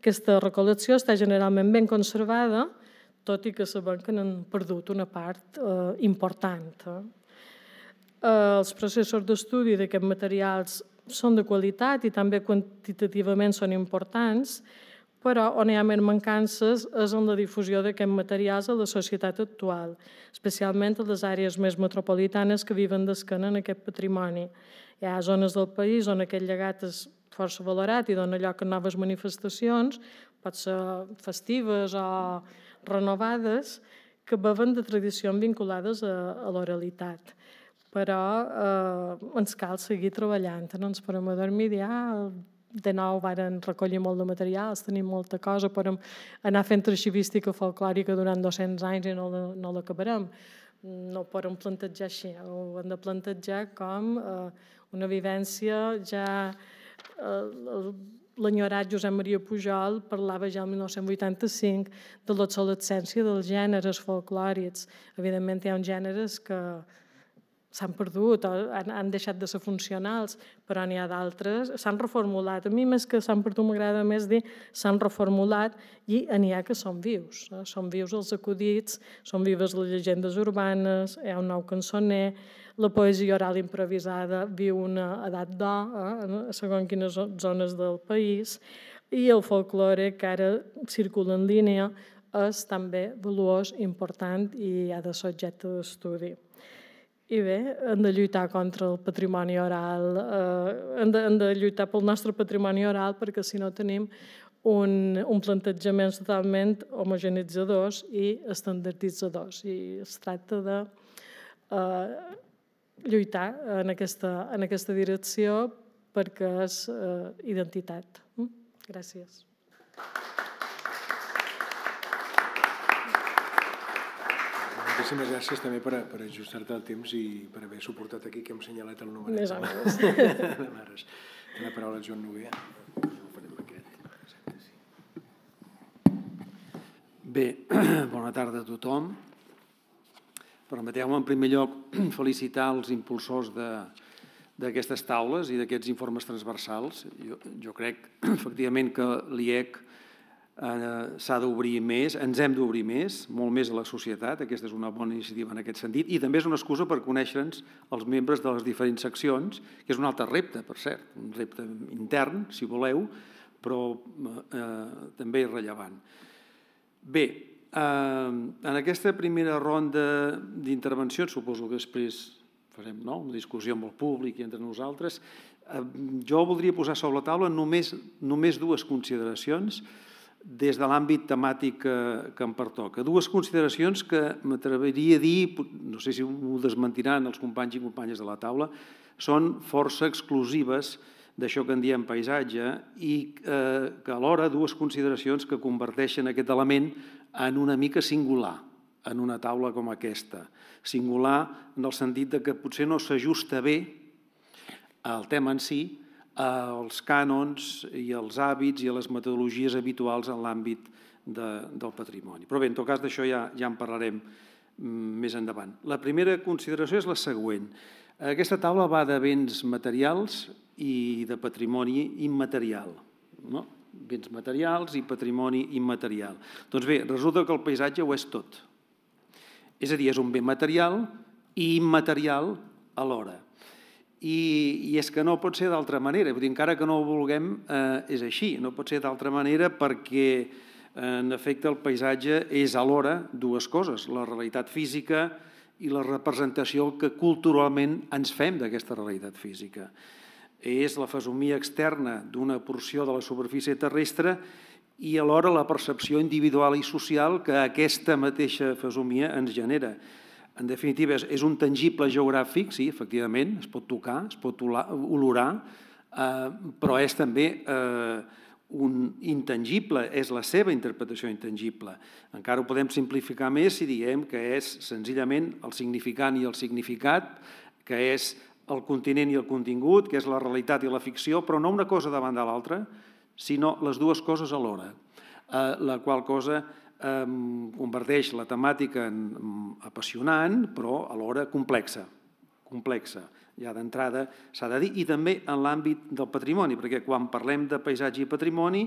Aquesta recol·lecció està generalment ben conservada, tot i que sabem que n'han perdut una part eh, important. Eh? els processos d'estudi d'aquests materials són de qualitat i també quantitativament són importants, però on hi ha més mancances és en la difusió d'aquests materials a la societat actual, especialment a les àrees més metropolitanes que viven d'esquena en aquest patrimoni. Hi ha zones del país on aquest llegat és força valorat i dona lloc a noves manifestacions, pot ser festives o renovades, que beven de tradicions vinculades a, a l'oralitat però eh, ens cal seguir treballant, no ens podem adormir i ah, de nou varen recollir molt de materials, tenim molta cosa, podem anar fent arxivística folclòrica durant 200 anys i no, no l'acabarem. No podem plantejar així, ho hem de plantejar com eh, una vivència ja... Eh, L'enyorat Josep Maria Pujol parlava ja el 1985 de l'obsolescència dels gèneres folclòrics. Evidentment hi ha uns gèneres que, s'han perdut, han, han deixat de ser funcionals, però n'hi ha d'altres, s'han reformulat. A mi més que s'han perdut m'agrada més dir s'han reformulat i n'hi ha que són vius. Eh? Són vius els acudits, són vives les llegendes urbanes, hi ha un nou cançoner, la poesia oral improvisada viu una edat d'or, eh? segons quines zones del país, i el folklore que ara circula en línia és també valuós, important i ha de ser objecte d'estudi. I bé, hem de lluitar contra el patrimoni oral, eh, hem, de, hem de lluitar pel nostre patrimoni oral perquè si no tenim un, un plantejament totalment homogenitzadors i estandarditzadors. I es tracta de eh, lluitar en aquesta, en aquesta direcció perquè és eh, identitat. Mm? Gràcies. Moltíssimes gràcies també per, per ajustar-te el temps i per haver suportat aquí que hem senyalat el número. Més o menys. Té la paraula Joan Noguer. Bé, bona tarda a tothom. Permeteu-me en primer lloc felicitar els impulsors d'aquestes taules i d'aquests informes transversals. Jo, jo crec, efectivament, que l'IEC eh, s'ha d'obrir més, ens hem d'obrir més, molt més a la societat, aquesta és una bona iniciativa en aquest sentit, i també és una excusa per conèixer-nos els membres de les diferents seccions, que és un altre repte, per cert, un repte intern, si voleu, però eh, també és rellevant. Bé, en aquesta primera ronda d'intervencions, suposo que després farem no? una discussió amb el públic i entre nosaltres, jo voldria posar sobre la taula només, només dues consideracions, des de l'àmbit temàtic que, que em pertoca. Dues consideracions que m'atreviria a dir, no sé si ho desmentiran els companys i companyes de la taula, són força exclusives d'això que en diem paisatge i eh, que alhora dues consideracions que converteixen aquest element en una mica singular en una taula com aquesta. Singular en el sentit de que potser no s'ajusta bé al tema en si, als cànons i als hàbits i a les metodologies habituals en l'àmbit de, del patrimoni. Però bé, en tot cas d'això ja, ja en parlarem mm, més endavant. La primera consideració és la següent. Aquesta taula va de béns materials i de patrimoni immaterial. No? Béns materials i patrimoni immaterial. Doncs bé, resulta que el paisatge ho és tot. És a dir, és un bé material i immaterial alhora. I, i és que no pot ser d'altra manera, vull dir, encara que no ho vulguem, eh, és així, no pot ser d'altra manera perquè, en efecte, el paisatge és alhora dues coses, la realitat física i la representació que culturalment ens fem d'aquesta realitat física. És la fesomia externa d'una porció de la superfície terrestre i alhora la percepció individual i social que aquesta mateixa fesomia ens genera en definitiva, és, un tangible geogràfic, sí, efectivament, es pot tocar, es pot olorar, eh, però és també eh, un intangible, és la seva interpretació intangible. Encara ho podem simplificar més si diem que és senzillament el significant i el significat, que és el continent i el contingut, que és la realitat i la ficció, però no una cosa davant de l'altra, sinó les dues coses alhora, eh, la qual cosa converteix la temàtica en apassionant, però alhora complexa. complexa. Ja d'entrada s'ha de dir, i també en l'àmbit del patrimoni, perquè quan parlem de paisatge i patrimoni,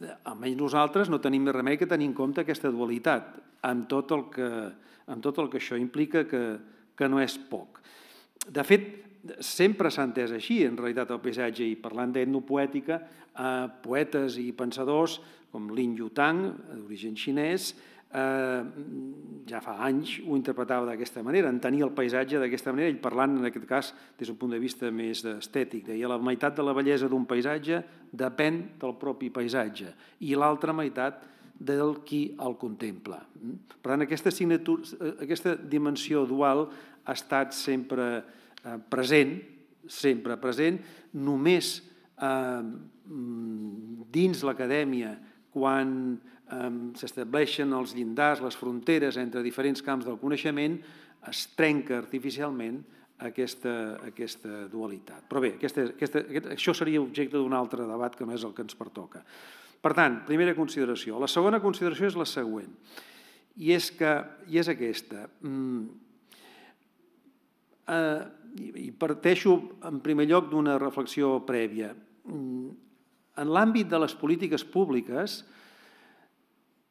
eh, almenys nosaltres no tenim més remei que tenir en compte aquesta dualitat, amb tot el que, amb tot el que això implica, que, que no és poc. De fet, sempre s'ha entès així, en realitat, el paisatge, i parlant d'etnopoètica, eh, poetes i pensadors com Lin Yutang, d'origen xinès, eh, ja fa anys ho interpretava d'aquesta manera, entenia el paisatge d'aquesta manera, ell parlant, en aquest cas, des d'un punt de vista més estètic. Deia, la meitat de la bellesa d'un paisatge depèn del propi paisatge i l'altra meitat del qui el contempla. Per tant, aquesta, aquesta dimensió dual ha estat sempre eh, present, sempre present, només eh, dins l'acadèmia, quan eh, s'estableixen els llindars, les fronteres entre diferents camps del coneixement, es trenca artificialment aquesta, aquesta dualitat. Però bé, aquesta, aquesta, aquest, això seria objecte d'un altre debat que no és el que ens pertoca. Per tant, primera consideració. La segona consideració és la següent, i és, que, i és aquesta. Mm, eh, I parteixo en primer lloc d'una reflexió prèvia. Mm, en l'àmbit de les polítiques públiques,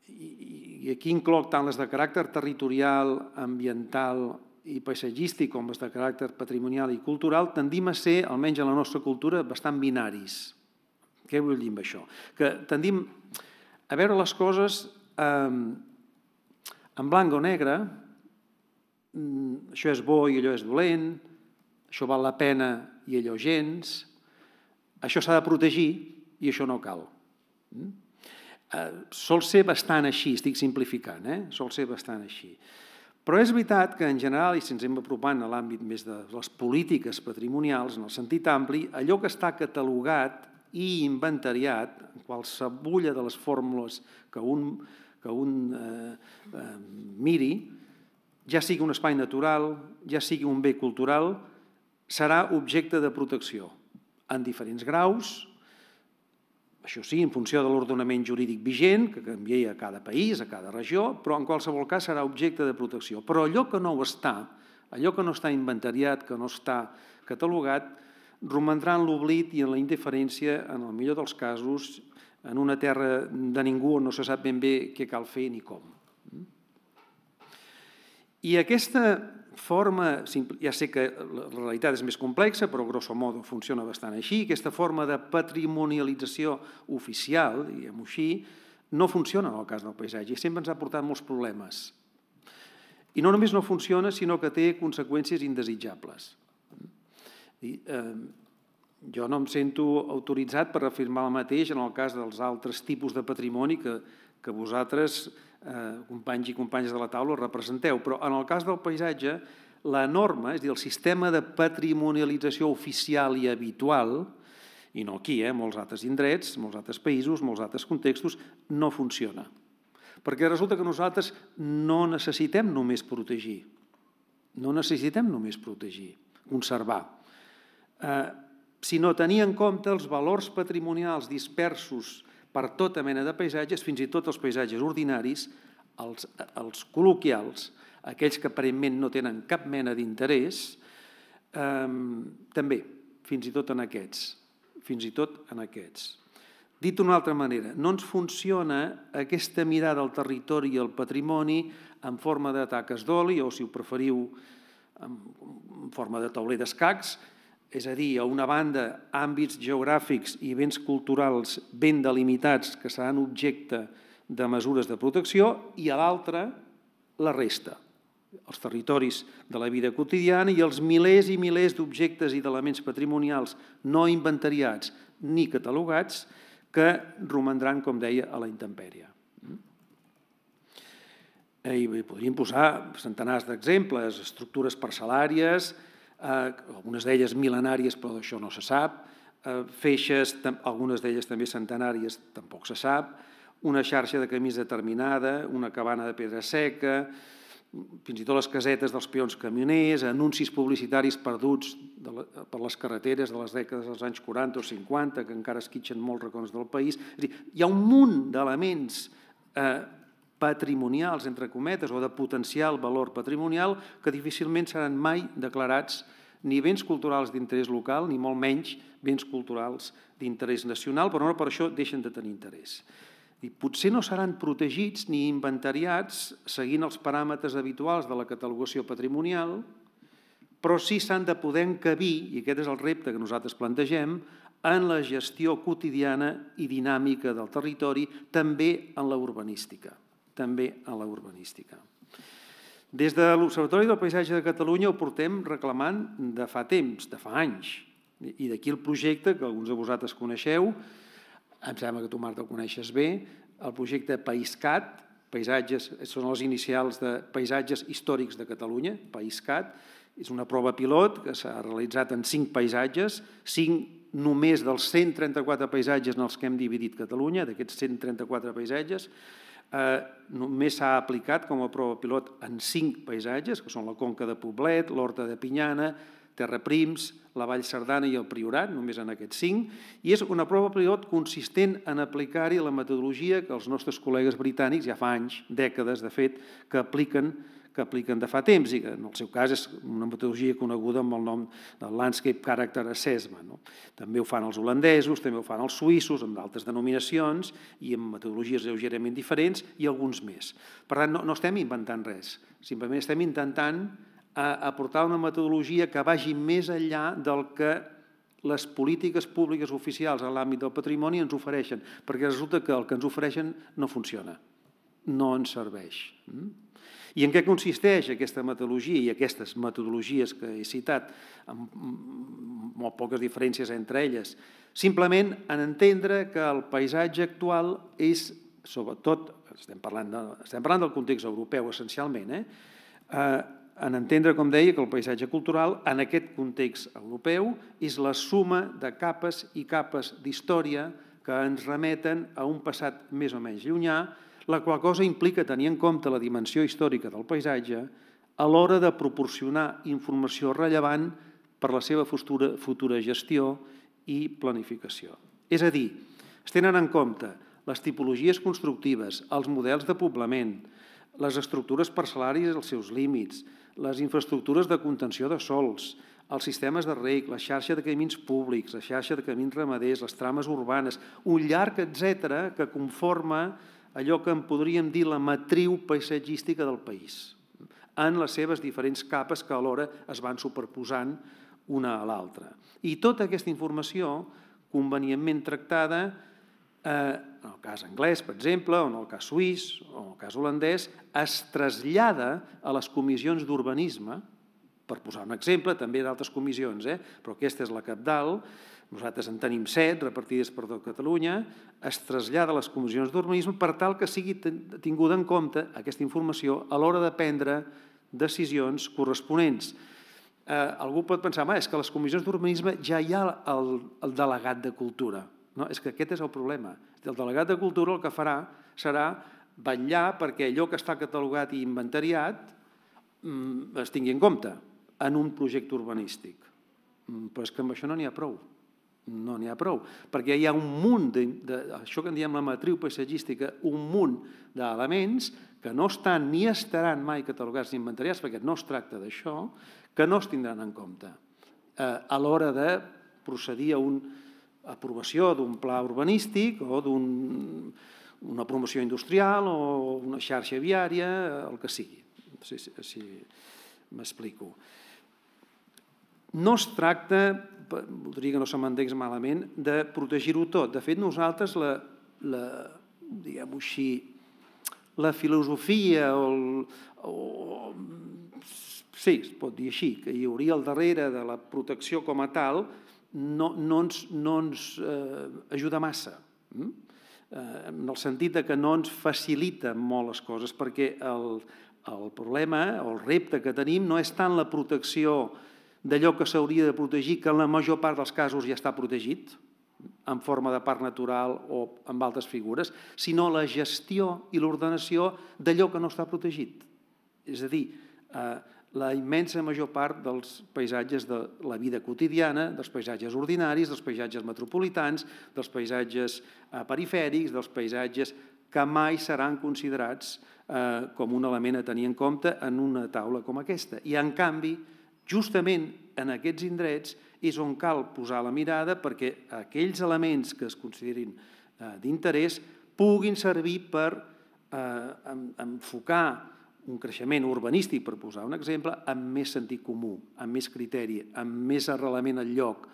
i aquí incloc tant les de caràcter territorial, ambiental i paisatgístic com les de caràcter patrimonial i cultural, tendim a ser, almenys en la nostra cultura, bastant binaris què vull dir amb això? Que tendim a veure les coses eh, en blanc o negre, això és bo i allò és dolent, això val la pena i allò gens, això s'ha de protegir i això no cal. Mm? Eh, sol ser bastant així, estic simplificant, eh? sol ser bastant així. Però és veritat que, en general, i si ens hem apropant a l'àmbit més de les polítiques patrimonials, en el sentit ampli, allò que està catalogat i inventariat, qualsevulla de les fórmules que un, que un eh, eh, miri, ja sigui un espai natural, ja sigui un bé cultural, serà objecte de protecció en diferents graus, això sí, en funció de l'ordenament jurídic vigent, que canvia a cada país, a cada regió, però en qualsevol cas serà objecte de protecció. Però allò que no ho està, allò que no està inventariat, que no està catalogat, romandrà en l'oblit i en la indiferència, en el millor dels casos, en una terra de ningú on no se sap ben bé què cal fer ni com. I aquesta forma, ja sé que la realitat és més complexa, però grosso modo funciona bastant així, aquesta forma de patrimonialització oficial, diguem-ho així, no funciona en el cas del paisatge i sempre ens ha portat molts problemes. I no només no funciona, sinó que té conseqüències indesitjables. I, eh, jo no em sento autoritzat per afirmar el mateix en el cas dels altres tipus de patrimoni que, que vosaltres, eh, companys i companyes de la taula, representeu. Però en el cas del paisatge, la norma, és dir, el sistema de patrimonialització oficial i habitual, i no aquí, eh, molts altres indrets, molts altres països, molts altres contextos, no funciona. Perquè resulta que nosaltres no necessitem només protegir, no necessitem només protegir, conservar eh, sinó tenir en compte els valors patrimonials dispersos per tota mena de paisatges, fins i tot els paisatges ordinaris, els, els col·loquials, aquells que aparentment no tenen cap mena d'interès, eh, també, fins i tot en aquests, fins i tot en aquests. Dit d'una altra manera, no ens funciona aquesta mirada al territori i al patrimoni en forma de taques d'oli o, si ho preferiu, en forma de tauler d'escacs, és a dir, a una banda, àmbits geogràfics i béns culturals ben delimitats que seran objecte de mesures de protecció i a l'altra, la resta, els territoris de la vida quotidiana i els milers i milers d'objectes i d'elements patrimonials no inventariats ni catalogats que romandran, com deia, a la intempèrie. I podríem posar centenars d'exemples, estructures parcel·làries, eh, algunes d'elles mil·lenàries, però d'això no se sap, eh, feixes, algunes d'elles també centenàries, tampoc se sap, una xarxa de camins determinada, una cabana de pedra seca, fins i tot les casetes dels peons camioners, anuncis publicitaris perduts la, per les carreteres de les dècades dels anys 40 o 50, que encara esquitxen molts racons del país. És dir, hi ha un munt d'elements eh, patrimonials, entre cometes, o de potencial valor patrimonial, que difícilment seran mai declarats ni béns culturals d'interès local, ni molt menys béns culturals d'interès nacional, però no per això deixen de tenir interès. I potser no seran protegits ni inventariats seguint els paràmetres habituals de la catalogació patrimonial, però sí s'han de poder encabir, i aquest és el repte que nosaltres plantegem, en la gestió quotidiana i dinàmica del territori, també en la urbanística. També en la urbanística. Des de l'Observatori del Paisatge de Catalunya ho portem reclamant de fa temps, de fa anys. I d'aquí el projecte que alguns de vosaltres coneixeu, em sembla que tu, Marta, el coneixes bé, el projecte PaisCat, paisatges, són les inicials de Paisatges Històrics de Catalunya, PaisCat, és una prova pilot que s'ha realitzat en cinc paisatges, cinc només dels 134 paisatges en els que hem dividit Catalunya, d'aquests 134 paisatges, eh, només s'ha aplicat com a prova pilot en cinc paisatges, que són la Conca de Poblet, l'Horta de Pinyana, Terra Prims, la Vall Cerdana i el Priorat, només en aquests cinc, i és una prova pilot consistent en aplicar-hi la metodologia que els nostres col·legues britànics ja fa anys, dècades, de fet, que apliquen que apliquen de fa temps i que en el seu cas és una metodologia coneguda amb el nom del Landscape Character Assessment. No? També ho fan els holandesos, també ho fan els suïssos, amb d'altres denominacions i amb metodologies lleugerament diferents i alguns més. Per tant, no, no estem inventant res, simplement estem intentant a aportar una metodologia que vagi més enllà del que les polítiques públiques oficials en l'àmbit del patrimoni ens ofereixen, perquè resulta que el que ens ofereixen no funciona, no ens serveix. Mm? I en què consisteix aquesta metodologia i aquestes metodologies que he citat, amb molt poques diferències entre elles? Simplement en entendre que el paisatge actual és, sobretot, estem parlant, de, estem parlant del context europeu essencialment, eh? eh en entendre, com deia, que el paisatge cultural en aquest context europeu és la suma de capes i capes d'història que ens remeten a un passat més o menys llunyà, la qual cosa implica tenir en compte la dimensió històrica del paisatge a l'hora de proporcionar informació rellevant per la seva futura, futura gestió i planificació. És a dir, es tenen en compte les tipologies constructives, els models de poblament, les estructures parcel·làries els seus límits, les infraestructures de contenció de sols, els sistemes de rec, la xarxa de camins públics, la xarxa de camins ramaders, les trames urbanes, un llarg etc que conforma allò que en podríem dir la matriu paisatgística del país, en les seves diferents capes que alhora es van superposant una a l'altra. I tota aquesta informació, convenientment tractada, eh, en el cas anglès, per exemple, o en el cas suís, o en el cas holandès, es trasllada a les comissions d'urbanisme, per posar un exemple, també d'altres comissions, eh? però aquesta és la capdalt, nosaltres en tenim set repartides per tot Catalunya, es trasllada a les comissions d'urbanisme per tal que sigui tinguda en compte aquesta informació a l'hora de prendre decisions corresponents. Eh, algú pot pensar, és que a les comissions d'urbanisme ja hi ha el, el delegat de cultura. No, és que aquest és el problema. El delegat de cultura el que farà serà vetllar perquè allò que està catalogat i inventariat mm, es tingui en compte en un projecte urbanístic. Mm, però és que amb això no n'hi ha prou no n'hi ha prou, perquè hi ha un munt, de, de, això que en diem la matriu paisatgística, un munt d'elements que no estan ni estaran mai catalogats ni inventariats, perquè no es tracta d'això, que no es tindran en compte eh, a l'hora de procedir a una aprovació d'un pla urbanístic o d'una promoció industrial o una xarxa viària, el que sigui, si, si, si m'explico. No es tracta voldria que no se m'entengués malament, de protegir-ho tot. De fet, nosaltres, la, la diguem-ho així, la filosofia o, o sí, es pot dir així, que hi hauria al darrere de la protecció com a tal, no, no ens, no ens eh, ajuda massa. Mm? Eh, en el sentit de que no ens facilita molt les coses, perquè el, el problema o el repte que tenim no és tant la protecció d'allò que s'hauria de protegir, que en la major part dels casos ja està protegit, en forma de parc natural o amb altres figures, sinó la gestió i l'ordenació d'allò que no està protegit. És a dir, eh, la immensa major part dels paisatges de la vida quotidiana, dels paisatges ordinaris, dels paisatges metropolitans, dels paisatges eh, perifèrics, dels paisatges que mai seran considerats eh, com un element a tenir en compte en una taula com aquesta. I, en canvi, Justament en aquests indrets és on cal posar la mirada perquè aquells elements que es considerin eh, d'interès puguin servir per eh, enfocar un creixement urbanístic, per posar un exemple, amb més sentit comú, amb més criteri, amb més arrelament al lloc,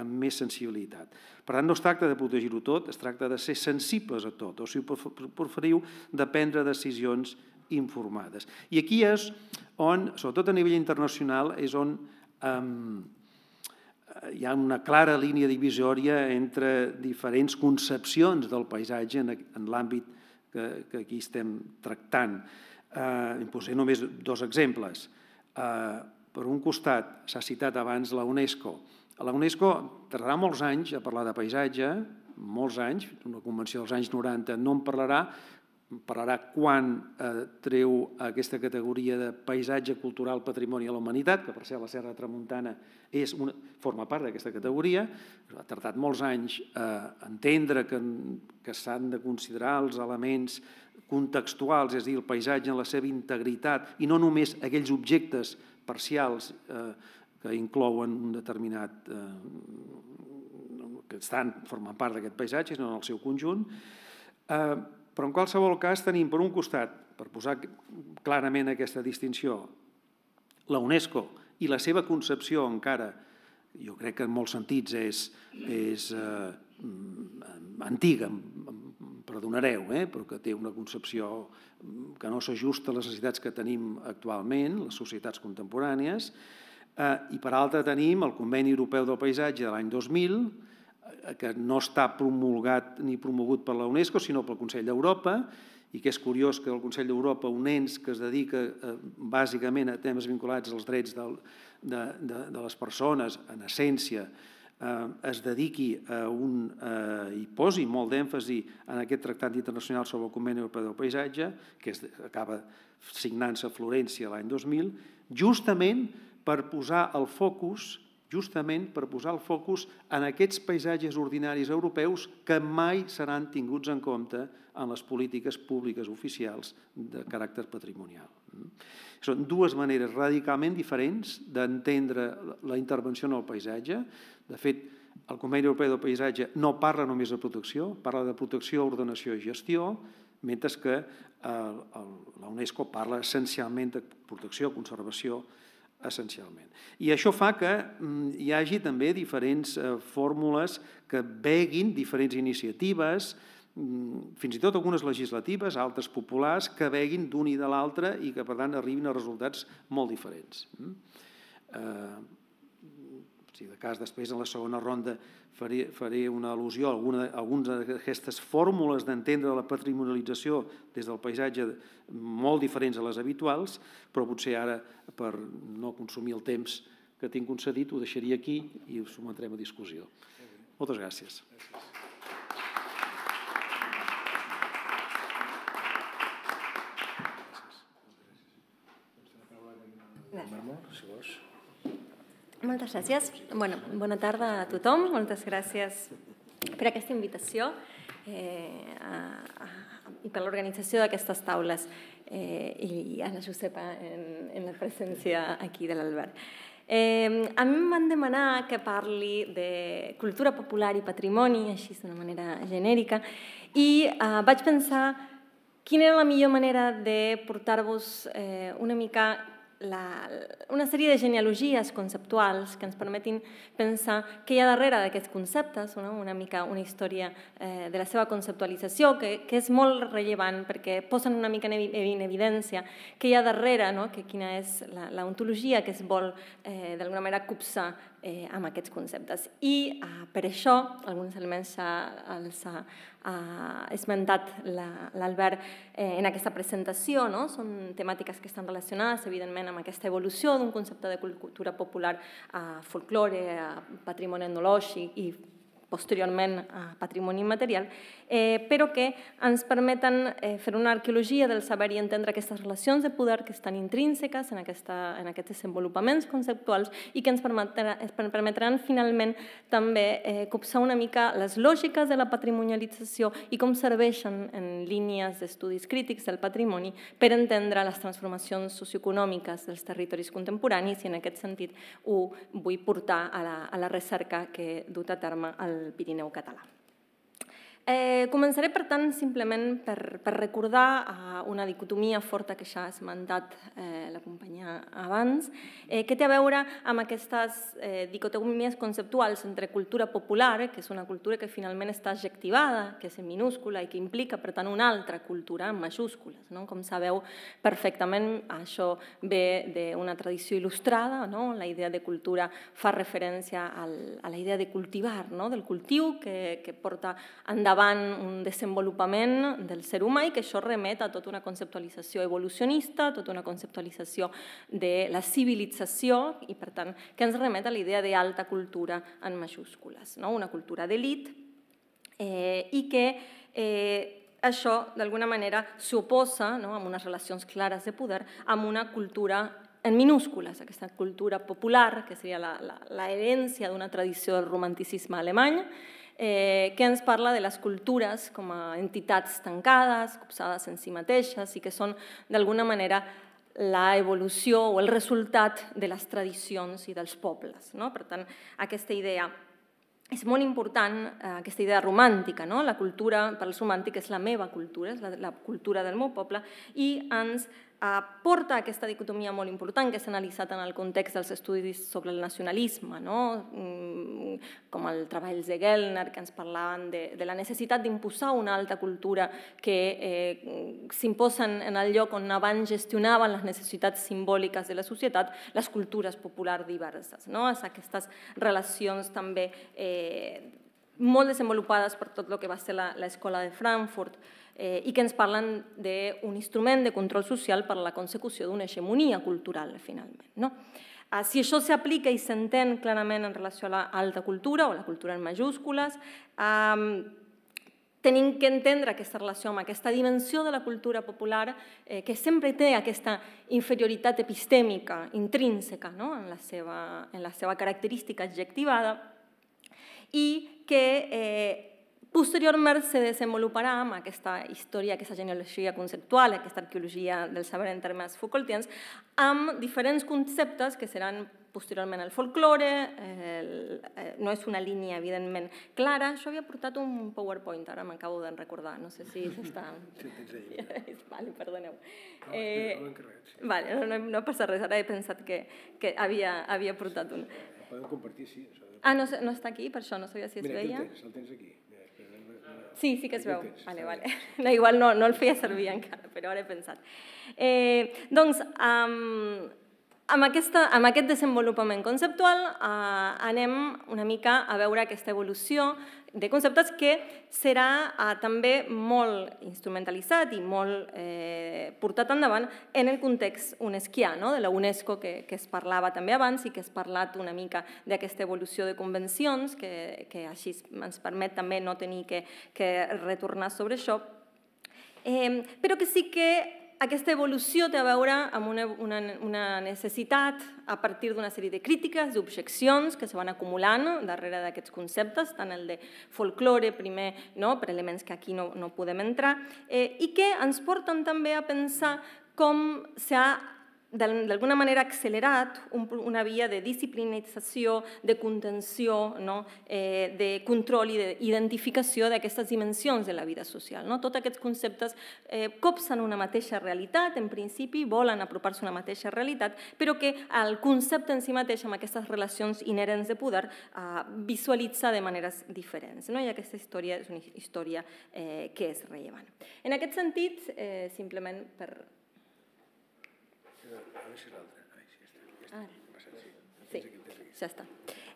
amb més sensibilitat. Per tant, no es tracta de protegir-ho tot, es tracta de ser sensibles a tot, o si preferiu, de prendre decisions informades. I aquí és on, sobretot a nivell internacional, és on hi ha una clara línia divisòria entre diferents concepcions del paisatge en, l'àmbit que, que aquí estem tractant. Eh, en posaré només dos exemples. Eh, per un costat, s'ha citat abans la UNESCO, la UNESCO tardarà molts anys a parlar de paisatge, molts anys, una convenció dels anys 90 no en parlarà, parlarà quan eh, treu aquesta categoria de paisatge cultural patrimoni a la humanitat, que per ser la Serra Tramuntana és una, forma part d'aquesta categoria. Ha tardat molts anys eh, entendre que, que s'han de considerar els elements contextuals, és a dir, el paisatge en la seva integritat, i no només aquells objectes parcials eh, que inclouen un determinat... Eh, que estan, formen part d'aquest paisatge, no en el seu conjunt. Eh, però en qualsevol cas tenim, per un costat, per posar clarament aquesta distinció, la UNESCO i la seva concepció encara, jo crec que en molts sentits és, és eh, antiga, perdonareu, eh, però que té una concepció que no s'ajusta a les necessitats que tenim actualment, les societats contemporànies, Eh, I per altra tenim el Conveni Europeu del Paisatge de l'any 2000, eh, que no està promulgat ni promogut per la UNESCO, sinó pel Consell d'Europa, i que és curiós que el Consell d'Europa, un ens que es dedica eh, bàsicament a temes vinculats als drets del, de, de, de les persones, en essència, eh, es dediqui a un, eh, i posi molt d'èmfasi en aquest tractat internacional sobre el Conveni Europeu del Paisatge, que és, acaba signant-se a Florència l'any 2000, justament per posar el focus, justament per posar el focus en aquests paisatges ordinaris europeus que mai seran tinguts en compte en les polítiques públiques oficials de caràcter patrimonial. Són dues maneres radicalment diferents d'entendre la intervenció en el paisatge. De fet, el Conveni Europeu del Paisatge no parla només de protecció, parla de protecció, ordenació i gestió, mentre que eh, la UNESCO parla essencialment de protecció, conservació essencialment. I això fa que mm, hi hagi també diferents eh, fórmules que veguin diferents iniciatives, mm, fins i tot algunes legislatives, altres populars, que veguin d'un i de l'altre i que, per tant, arribin a resultats molt diferents. Mm? Eh, si de cas després en la segona ronda faré, faré una al·lusió a alguna, d'aquestes fórmules d'entendre la patrimonialització des del paisatge molt diferents a les habituals, però potser ara, per no consumir el temps que tinc concedit, ho deixaria aquí i ho sometrem a discussió. Moltes gràcies. Gràcies. Si vols. Moltes gràcies. Bueno, bona tarda a tothom. Moltes gràcies per aquesta invitació eh, a, a, i per l'organització d'aquestes taules eh, i a la Josepa en, en la presència aquí de l'Albert. Eh, a mi em van demanar que parli de cultura popular i patrimoni, així d'una manera genèrica, i eh, vaig pensar quina era la millor manera de portar-vos eh, una mica la, una sèrie de genealogies conceptuals que ens permetin pensar què hi ha darrere d'aquests conceptes, no? una mica una història eh, de la seva conceptualització, que, que és molt rellevant perquè posen una mica en evidència què hi ha darrere, no? que quina és la, la ontologia que es vol eh, d'alguna manera copsar eh, amb aquests conceptes. I eh, per això, alguns elements els ha, ha esmentat l'Albert eh, en aquesta presentació, no? són temàtiques que estan relacionades, evidentment, amb aquesta evolució d'un concepte de cultura popular a folklore, a patrimoni etnològic i posteriorment a patrimoni immaterial, eh, però que ens permeten eh, fer una arqueologia del saber i entendre aquestes relacions de poder que estan intrínseques en, aquesta, en aquests desenvolupaments conceptuals i que ens permetran, permetran finalment també eh, copsar una mica les lògiques de la patrimonialització i com serveixen en línies d'estudis crítics del patrimoni per entendre les transformacions socioeconòmiques dels territoris contemporanis i en aquest sentit ho vull portar a la, a la recerca que he dut a terme al Pirineu català. Eh, començaré, per tant, simplement per, per recordar eh, una dicotomia forta que ja ha esmentat eh, la companyia abans, eh, que té a veure amb aquestes eh, dicotomies conceptuals entre cultura popular, que és una cultura que finalment està adjectivada, que és en minúscula i que implica, per tant, una altra cultura en majúscules. No? Com sabeu perfectament, això ve d'una tradició il·lustrada, no? la idea de cultura fa referència al, a la idea de cultivar, no? del cultiu que, que porta endavant endavant un desenvolupament del ser humà i que això remet a tota una conceptualització evolucionista, tota una conceptualització de la civilització i, per tant, que ens remet a la idea d'alta cultura en majúscules, no? una cultura d'elit eh, i que eh, això, d'alguna manera, s'oposa no? amb unes relacions clares de poder amb una cultura en minúscules, aquesta cultura popular, que seria l'herència d'una tradició del romanticisme alemany, eh, que ens parla de les cultures com a entitats tancades, copsades en si mateixes i que són d'alguna manera la evolució o el resultat de les tradicions i dels pobles. No? Per tant, aquesta idea és molt important, eh, aquesta idea romàntica. No? La cultura, per als romàntics, és la meva cultura, és la, la cultura del meu poble, i ens porta aquesta dicotomia molt important que s'ha analitzat en el context dels estudis sobre el nacionalisme, no? Mm, com el treball de Gellner, que ens parlaven de, de la necessitat d'imposar una alta cultura que eh, s'imposen en el lloc on abans gestionaven les necessitats simbòliques de la societat, les cultures populars diverses. No? Aquestes relacions també eh, molt desenvolupades per tot el que va ser l'escola de Frankfurt, eh, i que ens parlen d'un instrument de control social per a la consecució d'una hegemonia cultural, finalment. No? Ah, si això s'aplica i s'entén clarament en relació a l'alta cultura o la cultura en majúscules, eh, tenim que entendre aquesta relació amb aquesta dimensió de la cultura popular eh, que sempre té aquesta inferioritat epistèmica intrínseca no? en, la seva, en la seva característica adjectivada i que eh, Posteriorment se desenvoluparà amb aquesta història, aquesta genealogia conceptual, aquesta arqueologia del saber en termes Foucaultians, amb diferents conceptes que seran posteriorment el folklore, el, eh, no és una línia evidentment clara. Això havia portat un PowerPoint, ara m'acabo de recordar, no sé si s'està... Sí, vale, perdoneu. Eh, vale, no, no, passa res, ara he pensat que, que havia, havia portat un... Podem compartir, sí. Ah, no, no està aquí, per això no sabia si es Mira, veia. Mira, el tens, el tens aquí. Sí, sí que es veu. Vale, vale. No, igual no, no el feia servir encara, però ara he pensat. Eh, doncs, um, amb, aquesta, amb aquest desenvolupament conceptual eh, anem una mica a veure aquesta evolució de conceptes que serà eh, també molt instrumentalitzat i molt eh, portat endavant en el context unesquià, no? de la UNESCO que, que es parlava també abans i que es parlat una mica d'aquesta evolució de convencions, que, que així ens permet també no tenir que, que retornar sobre això, eh, però que sí que aquesta evolució té a veure amb una, una, una necessitat a partir d'una sèrie de crítiques, d'objeccions que se van acumulant darrere d'aquests conceptes, tant el de folklore primer, no, per elements que aquí no, no podem entrar, eh, i que ens porten també a pensar com s'ha d'alguna manera accelerat un, una via de disciplinització, de contenció, no? eh, de control i d'identificació d'aquestes dimensions de la vida social. No? Tots aquests conceptes eh, copsen una mateixa realitat, en principi volen apropar-se a una mateixa realitat, però que el concepte en si mateix, amb aquestes relacions inherents de poder, eh, visualitza de maneres diferents. No? I aquesta història és una història eh, que és rellevant. En aquest sentit, eh, simplement per veure si l'altre. Ai, sí, està. Ja està. Ara. Sí, ja està.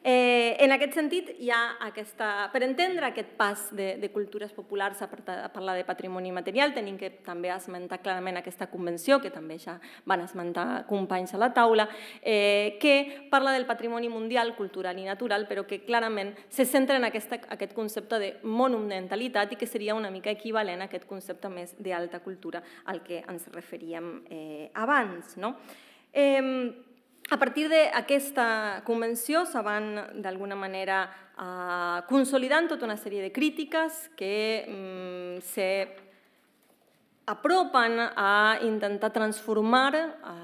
Eh, en aquest sentit, hi ha aquesta, per entendre aquest pas de, de cultures populars a parlar de patrimoni material, tenim que també esmentar clarament aquesta convenció, que també ja van esmentar companys a la taula, eh, que parla del patrimoni mundial, cultural i natural, però que clarament se centra en aquesta, aquest concepte de monumentalitat i que seria una mica equivalent a aquest concepte més d'alta cultura al que ens referíem eh, abans. No? Eh, a partir d'aquesta convenció se van d'alguna manera eh, consolidant tota una sèrie de crítiques que mm, se a intentar transformar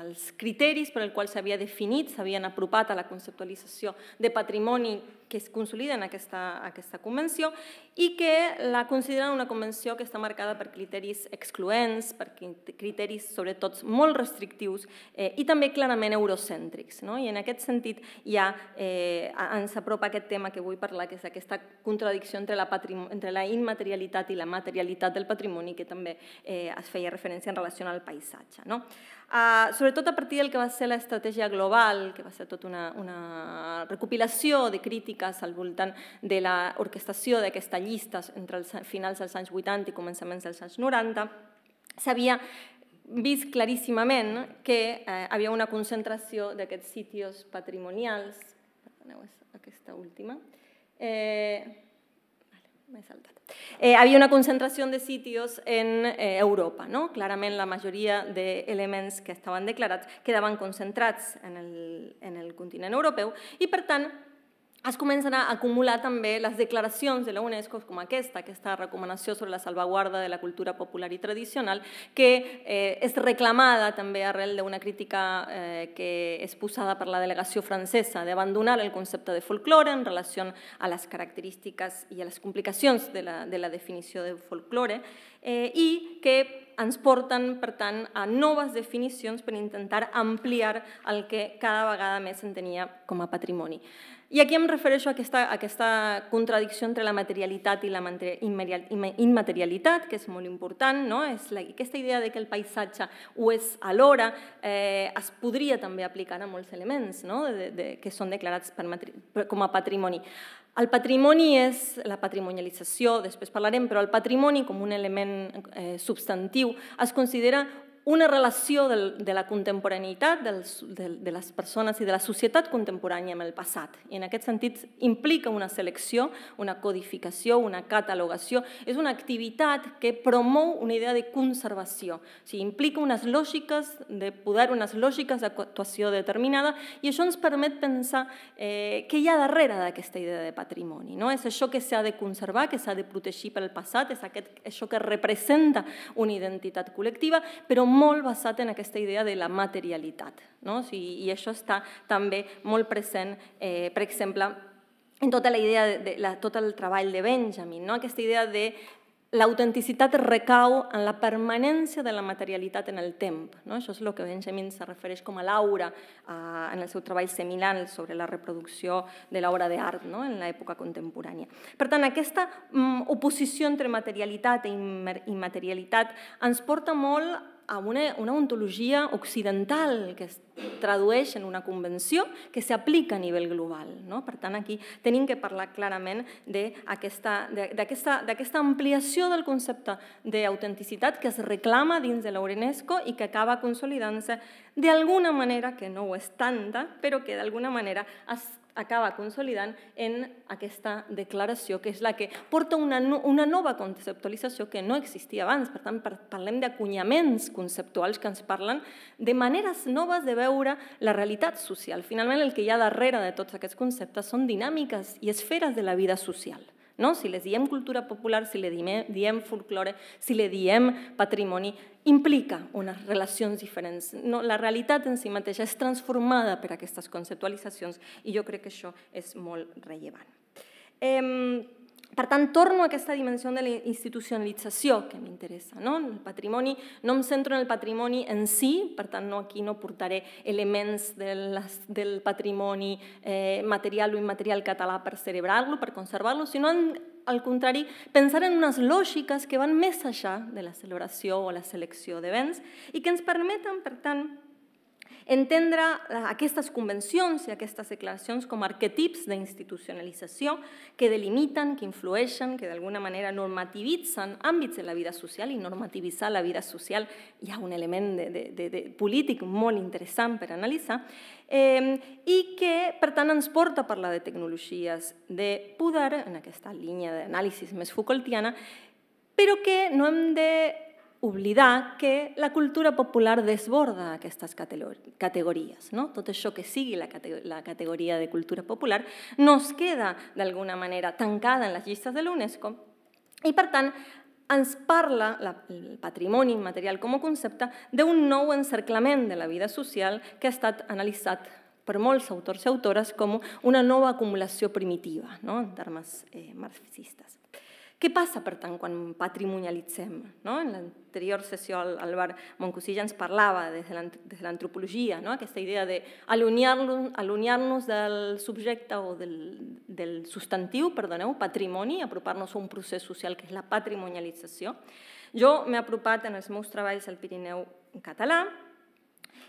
els criteris per als quals s'havia definit, s'havien apropat a la conceptualització de patrimoni que es consolida en aquesta, aquesta convenció i que la consideren una convenció que està marcada per criteris excloents, per criteris sobretot molt restrictius eh, i també clarament eurocèntrics. No? I en aquest sentit ja eh, ens apropa aquest tema que vull parlar, que és aquesta contradicció entre la, entre la immaterialitat i la materialitat del patrimoni que també eh, es feia referència en relació al paisatge. No? Uh, sobretot a partir del que va ser l'estratègia global, que va ser tota una, una recopilació de crítiques al voltant de l'orquestació d'aquesta llista entre els finals dels anys 80 i començaments dels anys 90, s'havia vist claríssimament que eh, havia una concentració d'aquests sitios patrimonials, perdoneu, aquesta última, eh, m'he saltat. Eh, havia una concentració de sitios en eh, Europa. No? Clarament la majoria d'elements que estaven declarats quedaven concentrats en el, en el continent europeu i, per tant, es comencen a acumular també les declaracions de la UNESCO com aquesta, aquesta recomanació sobre la salvaguarda de la cultura popular i tradicional, que eh, és reclamada també arrel d'una crítica eh, que és posada per la delegació francesa d'abandonar el concepte de folklore en relació a les característiques i a les complicacions de la, de la definició de folklore eh, i que ens porten, per tant, a noves definicions per intentar ampliar el que cada vegada més s'entenia com a patrimoni. I aquí em refereixo a aquesta, a aquesta contradicció entre la materialitat i la immaterialitat, que és molt important, no? és la, aquesta idea de que el paisatge ho és alhora, eh, es podria també aplicar a molts elements no? de, de, que són declarats per, com a patrimoni. El patrimoni és la patrimonialització, després parlarem, però el patrimoni com un element eh, substantiu es considera una relació del, de la contemporaneïtat dels, de, de les persones i de la societat contemporània amb el passat. I en aquest sentit implica una selecció, una codificació, una catalogació. És una activitat que promou una idea de conservació. O sigui, implica unes lògiques de poder, unes lògiques d'actuació determinada i això ens permet pensar eh, què hi ha darrere d'aquesta idea de patrimoni. No? És això que s'ha de conservar, que s'ha de protegir pel passat, és aquest, això que representa una identitat col·lectiva, però molt basat en aquesta idea de la materialitat. No? O sigui, I això està també molt present, eh, per exemple, en tota la idea de, de la, tot el treball de Benjamin, no? aquesta idea de l'autenticitat recau en la permanència de la materialitat en el temps. No? Això és el que Benjamin se refereix com a l'aura en el seu treball seminal sobre la reproducció de l'obra d'art no? en l'època contemporània. Per tant, aquesta mm, oposició entre materialitat i immaterialitat ens porta molt a una, una ontologia occidental que es tradueix en una convenció que s'aplica a nivell global. No? Per tant, aquí tenim que parlar clarament d'aquesta ampliació del concepte d'autenticitat que es reclama dins de l'UNESCO i que acaba consolidant-se d'alguna manera, que no ho és tanta, però que d'alguna manera es acaba consolidant en aquesta declaració, que és la que porta una, una nova conceptualització que no existia abans. Per tant, parlem d'acunyaments conceptuals que ens parlen de maneres noves de veure la realitat social. Finalment, el que hi ha darrere de tots aquests conceptes són dinàmiques i esferes de la vida social. No? Si les diem cultura popular, si le diem, diem folklore, si le diem patrimoni, implica unes relacions diferents. No, la realitat en si mateixa és transformada per aquestes conceptualitzacions i jo crec que això és molt rellevant. Eh, per tant, torno a aquesta dimensió de la institucionalització que m'interessa. No? El patrimoni, no em centro en el patrimoni en si, per tant, no, aquí no portaré elements del, del patrimoni eh, material o immaterial català per celebrar-lo, per conservar-lo, sinó en, al contrari, pensar en unes lògiques que van més enllà de la celebració o la selecció de béns i que ens permeten, per tant, Entendre aquestes convencions i aquestes declaracions com arquetips d'institucionalització que delimiten, que influeixen, que d'alguna manera normativitzen àmbits de la vida social i normativitzar la vida social. Hi ha un element de, de, de, de polític molt interessant per analitzar eh, i que, per tant, ens porta a parlar de tecnologies de poder, en aquesta línia d'anàlisi més Foucaultiana, però que no hem de oblidar que la cultura popular desborda aquestes categories. No? Tot això que sigui la, la categoria de cultura popular no es queda d'alguna manera tancada en les llistes de l'UNESCO i, per tant, ens parla, la, el patrimoni immaterial com a concepte, d'un nou encerclament de la vida social que ha estat analitzat per molts autors i autores com una nova acumulació primitiva, no? en termes eh, marxistes. Què passa, per tant, quan patrimonialitzem? No? En l'anterior sessió, Albert ja ens parlava des de l'antropologia, no? aquesta idea d'allunyar-nos del subjecte o del, del substantiu, perdoneu, patrimoni, apropar-nos a un procés social que és la patrimonialització. Jo m'he apropat en els meus treballs al Pirineu català,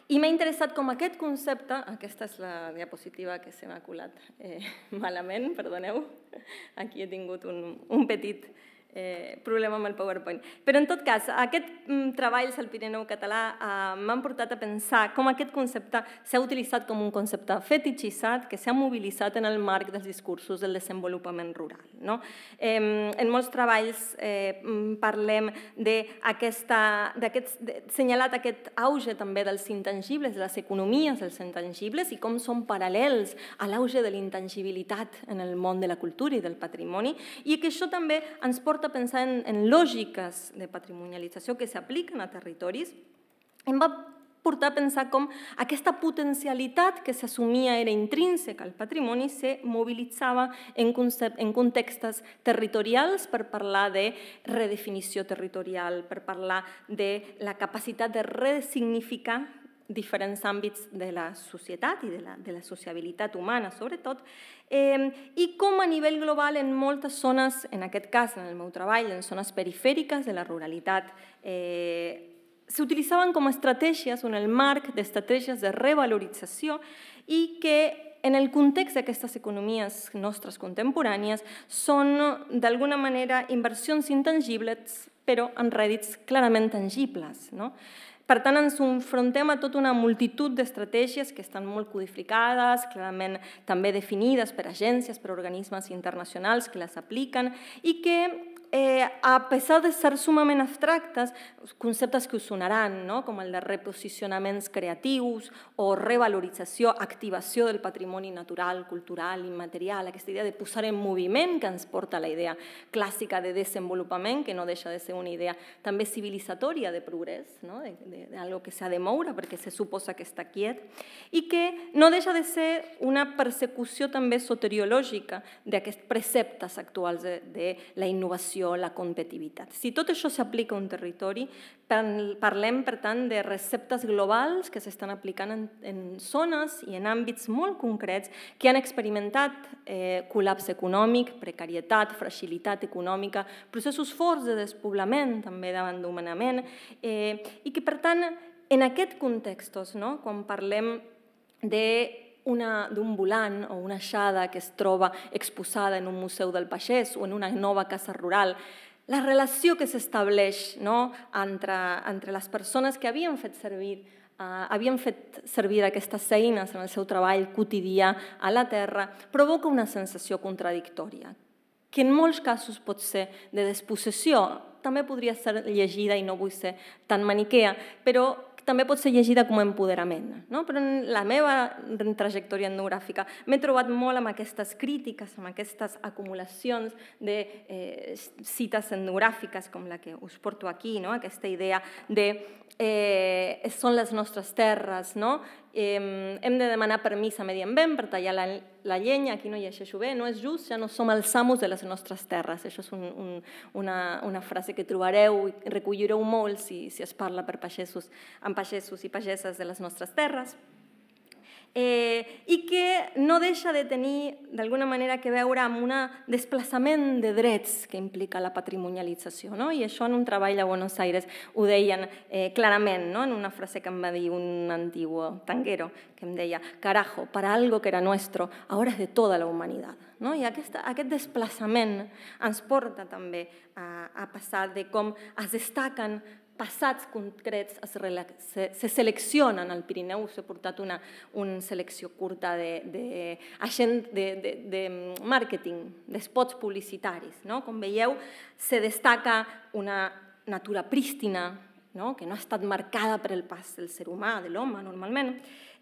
i m'ha interessat com aquest concepte, aquesta és la diapositiva que se m'ha colat eh, malament, perdoneu, aquí he tingut un, un petit eh, problema amb el PowerPoint. Però en tot cas, aquest mm, treballs al Pirineu català eh, m'han portat a pensar com aquest concepte s'ha utilitzat com un concepte fetichitzat que s'ha mobilitzat en el marc dels discursos del desenvolupament rural. No? Eh, en molts treballs eh, mm, parlem d'aquesta, senyalat aquest auge també dels intangibles, de les economies dels intangibles i com són paral·lels a l'auge de l'intangibilitat en el món de la cultura i del patrimoni i que això també ens porta a pensar en, en lògiques de patrimonialització que s'apliquen a territoris, em va portar a pensar com aquesta potencialitat que s'assumia era intrínseca al patrimoni se mobilitzava en, en contextes territorials per parlar de redefinició territorial, per parlar de la capacitat de resignificar diferents àmbits de la societat i de la, de la sociabilitat humana, sobretot, eh, i com a nivell global en moltes zones, en aquest cas, en el meu treball, en zones perifèriques de la ruralitat, eh, s'utilitzaven com a estratègies en el marc d'estratègies de revalorització i que en el context d'aquestes economies nostres contemporànies són d'alguna manera inversions intangibles però en rèdits clarament tangibles. No? Per tant, ens enfrontem a tota una multitud d'estratègies que estan molt codificades, clarament també definides per agències, per organismes internacionals que les apliquen i que eh, a pesar de ser sumament abstractes, conceptes que us sonaran, no? com el de reposicionaments creatius o revalorització, activació del patrimoni natural, cultural, immaterial, aquesta idea de posar en moviment que ens porta a la idea clàssica de desenvolupament, que no deixa de ser una idea també civilitzatòria de progrés, no? de, de, de algo que s'ha de moure perquè se suposa que està quiet, i que no deixa de ser una persecució també soteriològica d'aquests preceptes actuals de, de la innovació la competitivitat. Si tot això s'aplica a un territori, parlem, per tant, de receptes globals que s'estan aplicant en, en zones i en àmbits molt concrets que han experimentat eh, col·lapse econòmic, precarietat, fragilitat econòmica, processos forts de despoblament, també d'abandonament, eh, i que, per tant, en aquest context, no, quan parlem de d'un volant o una aixada que es troba exposada en un museu del pagès o en una nova casa rural, la relació que s'estableix no, entre, entre les persones que havien fet servir Uh, havien fet servir aquestes eines en el seu treball quotidià a la Terra, provoca una sensació contradictòria, que en molts casos pot ser de despossessió, també podria ser llegida, i no vull ser tan maniquea, però també pot ser llegida com a empoderament. No? Però en la meva trajectòria etnogràfica m'he trobat molt amb aquestes crítiques, amb aquestes acumulacions de eh, cites etnogràfiques com la que us porto aquí, no? aquesta idea de eh, són les nostres terres, no? Eh, hem de demanar permís a Medi Ambient per tallar la, la llenya, aquí no llegeixo bé, no és just, ja no som els amos de les nostres terres. Això és un, un, una, una frase que trobareu i recollireu molt si, si es parla per pagesos, amb pagesos i pageses de les nostres terres eh, i que no deixa de tenir d'alguna manera que veure amb un desplaçament de drets que implica la patrimonialització. No? I això en un treball a Buenos Aires ho deien eh, clarament, no? en una frase que em va dir un antiguo tanguero, que em deia, carajo, para algo que era nuestro, ahora es de toda la humanitat. No? I aquesta, aquest desplaçament ens porta també a, a passar de com es destaquen passats concrets es, se, se seleccionen al Pirineu, s'ha portat una, una selecció curta de, de, de, de, de màrqueting, d'espots publicitaris. No? Com veieu, se destaca una natura prístina, no? que no ha estat marcada per el pas del ser humà, de l'home, normalment,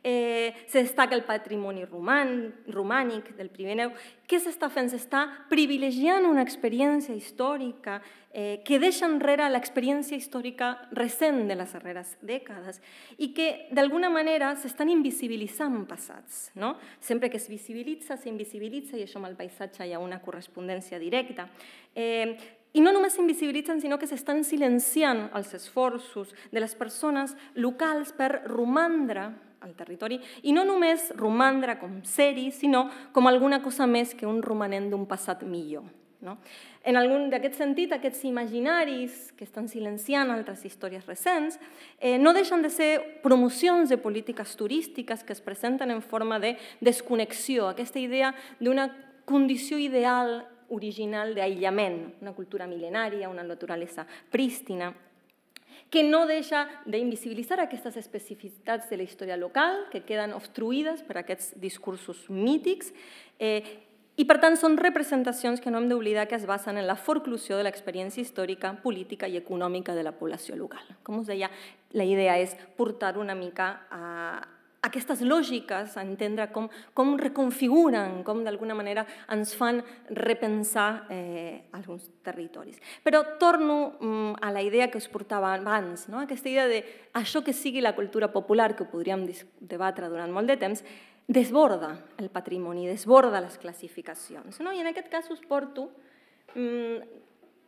eh, se destaca el patrimoni roman, romànic del Pirineu. Què s'està fent? S'està privilegiant una experiència històrica eh, que deixa enrere l'experiència històrica recent de les darreres dècades i que d'alguna manera s'estan invisibilitzant passats. No? Sempre que es visibilitza, s'invisibilitza i això amb el paisatge hi ha una correspondència directa. Eh, i no només s'invisibilitzen, sinó que s'estan silenciant els esforços de les persones locals per romandre al territori i no només romandre com seri, sinó com alguna cosa més que un romanent d'un passat millor. No? En algun d'aquest sentit, aquests imaginaris que estan silenciant altres històries recents eh, no deixen de ser promocions de polítiques turístiques que es presenten en forma de desconnexió, aquesta idea d'una condició ideal original d'aïllament, una cultura mil·lenària, una naturalesa prístina, que no deixa d'invisibilitzar aquestes especificitats de la història local, que queden obstruïdes per aquests discursos mítics, eh, i per tant són representacions que no hem d'oblidar que es basen en la forclusió de l'experiència històrica, política i econòmica de la població local. Com us deia, la idea és portar una mica a, aquestes lògiques, entendre com, com reconfiguren, com d'alguna manera ens fan repensar eh, alguns territoris. Però torno mm, a la idea que us portava abans, no? aquesta idea de això que sigui la cultura popular, que podríem debatre durant molt de temps, desborda el patrimoni, desborda les classificacions. No? I en aquest cas us porto, mm,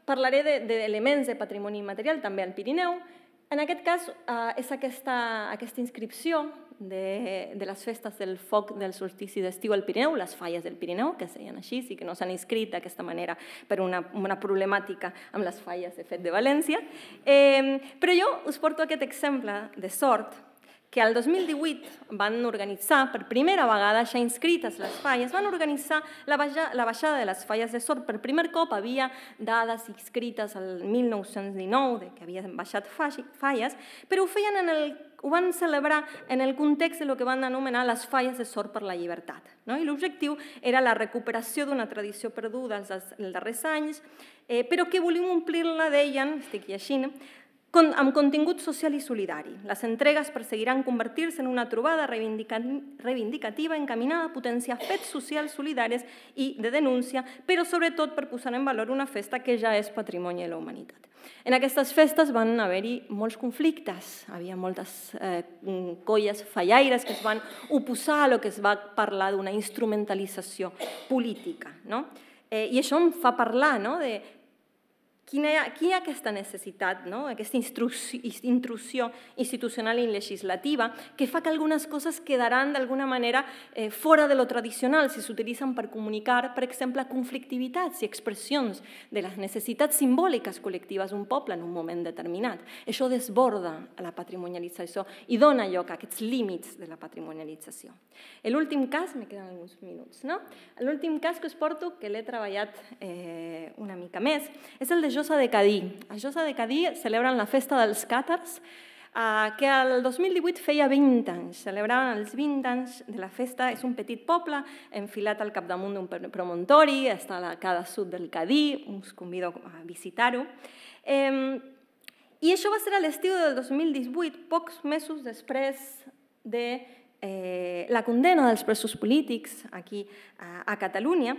parlaré d'elements de, de patrimoni immaterial també al Pirineu, en aquest cas eh, és aquesta, aquesta inscripció de, de les festes del foc del solstici d'estiu al Pirineu, les falles del Pirineu, que es deien així, i que no s'han inscrit d'aquesta manera per una, una problemàtica amb les falles de fet de València. Eh, però jo us porto aquest exemple de sort que el 2018 van organitzar, per primera vegada, ja inscrites les falles, van organitzar la, la baixada de les falles de sort. Per primer cop havia dades inscrites al 1919 de que havien baixat falles, però ho feien en el ho van celebrar en el context de lo que van anomenar les falles de sort per la llibertat. No? I l'objectiu era la recuperació d'una tradició perduda els darrers anys, eh, però que volíem omplir-la, deien, estic llegint, amb contingut social i solidari. Les entregues perseguiran convertir-se en una trobada reivindicativa encaminada a potenciar fets socials solidaris i de denúncia, però sobretot per posar en valor una festa que ja és patrimoni de la humanitat. En aquestes festes van haver-hi molts conflictes, havia moltes eh, colles fallaires que es van oposar a lo que es va parlar d'una instrumentalització política. No? Eh, I això em fa parlar no? de Quina, ha aquesta necessitat, no? aquesta intrusió institucional i legislativa que fa que algunes coses quedaran d'alguna manera eh, fora de lo tradicional si s'utilitzen per comunicar, per exemple, conflictivitats i expressions de les necessitats simbòliques col·lectives d'un poble en un moment determinat. Això desborda la patrimonialització i dona lloc a aquests límits de la patrimonialització. L'últim cas, me queden alguns minuts, no? L'últim cas que us porto, que l'he treballat eh, una mica més, és el de Josa de Cadí. A Josa de Cadí celebren la festa dels càtars, eh, que el 2018 feia 20 anys. Celebraven els 20 anys de la festa. És un petit poble enfilat al capdamunt d'un promontori, està a la cada sud del Cadí, us convido a visitar-ho. Eh, I això va ser a l'estiu del 2018, pocs mesos després de eh, la condena dels presos polítics aquí a, a Catalunya,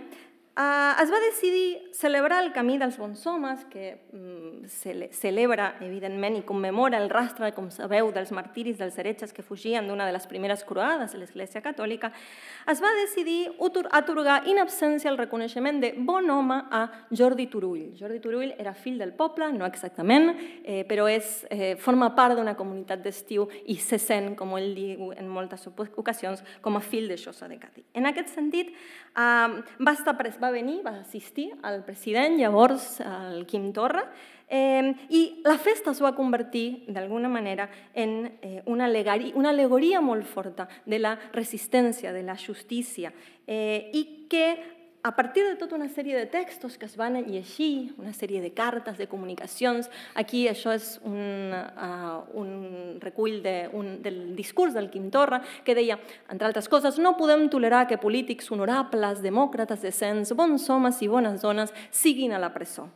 Uh, es va decidir celebrar el Camí dels Bons Homes, que um, cele celebra, evidentment, i commemora el rastre, com sabeu, dels martiris dels heretges que fugien d'una de les primeres croades de l'Església Catòlica. Es va decidir atorgar in absència el reconeixement de bon home a Jordi Turull. Jordi Turull era fill del poble, no exactament, eh, però és, eh, forma part d'una comunitat d'estiu i se sent, com ell diu en moltes ocasions, com a fill de Xosa de Catí. En aquest sentit, uh, va estar pres, va va venir, va assistir al president, llavors el Quim Torra, eh, i la festa es va convertir, d'alguna manera, en eh, una, alegoria, una alegoria molt forta de la resistència, de la justícia, eh, i que a partir de tota una sèrie de textos que es van llegir, una sèrie de cartes, de comunicacions, aquí això és un, uh, un recull de, un, del discurs del Quim Torra, que deia, entre altres coses, no podem tolerar que polítics honorables, demòcrates decents, bons homes i bones dones siguin a la presó.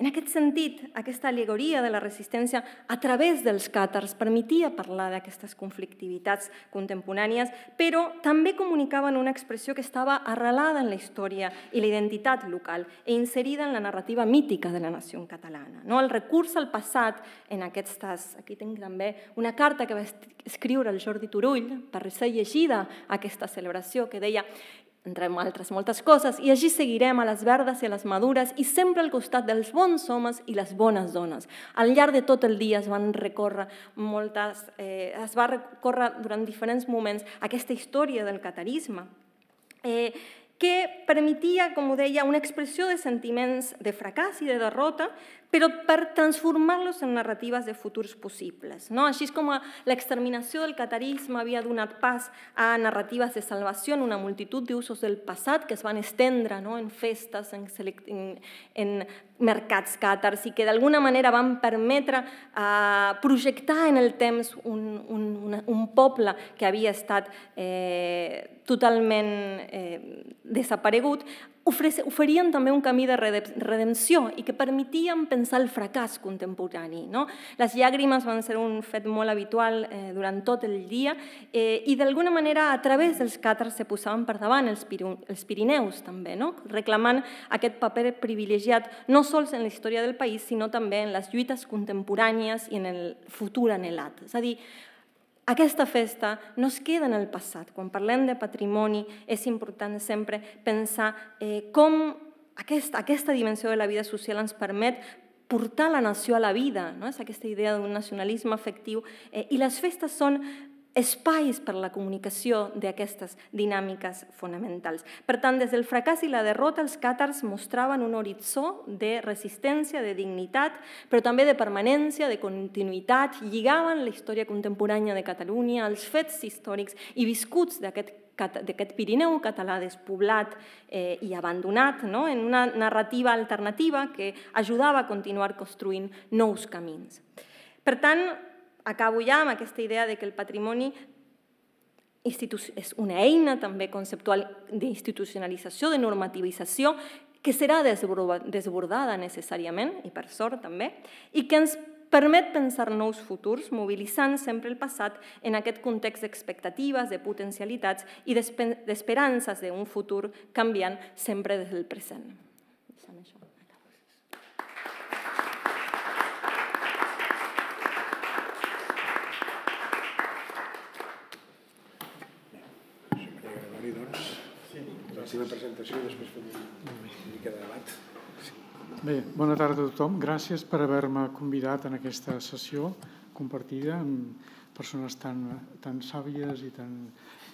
En aquest sentit, aquesta alegoria de la resistència a través dels càtars permetia parlar d'aquestes conflictivitats contemporànies, però també comunicaven una expressió que estava arrelada en la història i la identitat local e inserida en la narrativa mítica de la nació catalana. No? El recurs al passat en aquestes... Aquí tinc també una carta que va escriure el Jordi Turull per ser llegida aquesta celebració que deia entre altres moltes coses, i així seguirem a les verdes i a les madures i sempre al costat dels bons homes i les bones dones. Al llarg de tot el dia es van recórrer moltes, eh, es va recórrer durant diferents moments aquesta història del catarisme. Eh, que permetia, com ho deia, una expressió de sentiments de fracàs i de derrota, però per transformar-los en narratives de futurs possibles. No? Així com l'exterminació del catarisme havia donat pas a narratives de salvació en una multitud d'usos del passat que es van estendre no? en festes, en, en, en mercats càtars i que d'alguna manera van permetre uh, projectar en el temps un, un, un, un poble que havia estat eh, totalment eh, desaparegut oferien també un camí de redempció i que permetien pensar el fracàs contemporani. No? Les llàgrimes van ser un fet molt habitual eh, durant tot el dia eh, i d'alguna manera a través dels càtars se posaven per davant els, els Pirineus també, no? reclamant aquest paper privilegiat no sols en la història del país sinó també en les lluites contemporànies i en el futur anhelat. És a dir, aquesta festa no es queda en el passat. Quan parlem de patrimoni és important sempre pensar eh, com aquesta, aquesta dimensió de la vida social ens permet portar la nació a la vida, no? és aquesta idea d'un nacionalisme afectiu, eh, i les festes són espais per la comunicació d'aquestes dinàmiques fonamentals. Per tant, des del fracàs i la derrota, els càtars mostraven un horitzó de resistència, de dignitat, però també de permanència, de continuïtat, lligaven la història contemporània de Catalunya als fets històrics i viscuts d'aquest d'aquest Pirineu català despoblat eh, i abandonat no? en una narrativa alternativa que ajudava a continuar construint nous camins. Per tant, acabo ja amb aquesta idea de que el patrimoni és una eina també conceptual d'institucionalització, de normativització, que serà desbordada necessàriament, i per sort també, i que ens permet pensar nous futurs, mobilitzant sempre el passat en aquest context d'expectatives, de potencialitats i d'esperances d'un futur canviant sempre des del present. Seva presentació i després fem una mica de debat. Bé, bona tarda a tothom. Gràcies per haver-me convidat en aquesta sessió compartida amb persones tan, tan sàvies i tan,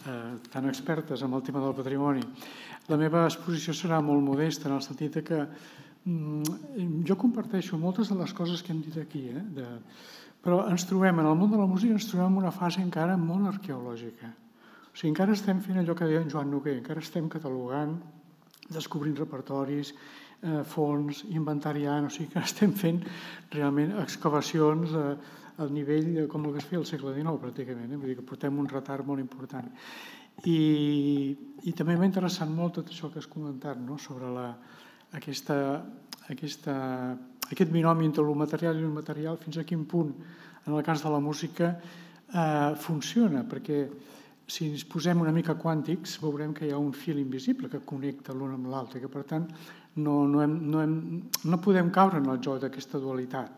eh, tan expertes en el tema del patrimoni. La meva exposició serà molt modesta en el sentit que mm, jo comparteixo moltes de les coses que hem dit aquí, eh, de, però ens trobem, en el món de la música, ens trobem en una fase encara molt arqueològica o sigui, encara estem fent allò que deia en Joan Noguer, encara estem catalogant, descobrint repertoris, eh, fons, inventariant, o sigui que estem fent realment excavacions eh, al nivell com el que es feia al segle XIX, pràcticament. Eh? Vull dir que portem un retard molt important. I, i també m'ha interessat molt tot això que has comentat no? sobre la, aquesta, aquesta, aquest binomi entre el material i el material, fins a quin punt, en el cas de la música, eh, funciona, perquè si ens posem una mica quàntics, veurem que hi ha un fil invisible que connecta l'un amb l'altre, que per tant no, no, hem, no, hem, no podem caure en el joc d'aquesta dualitat.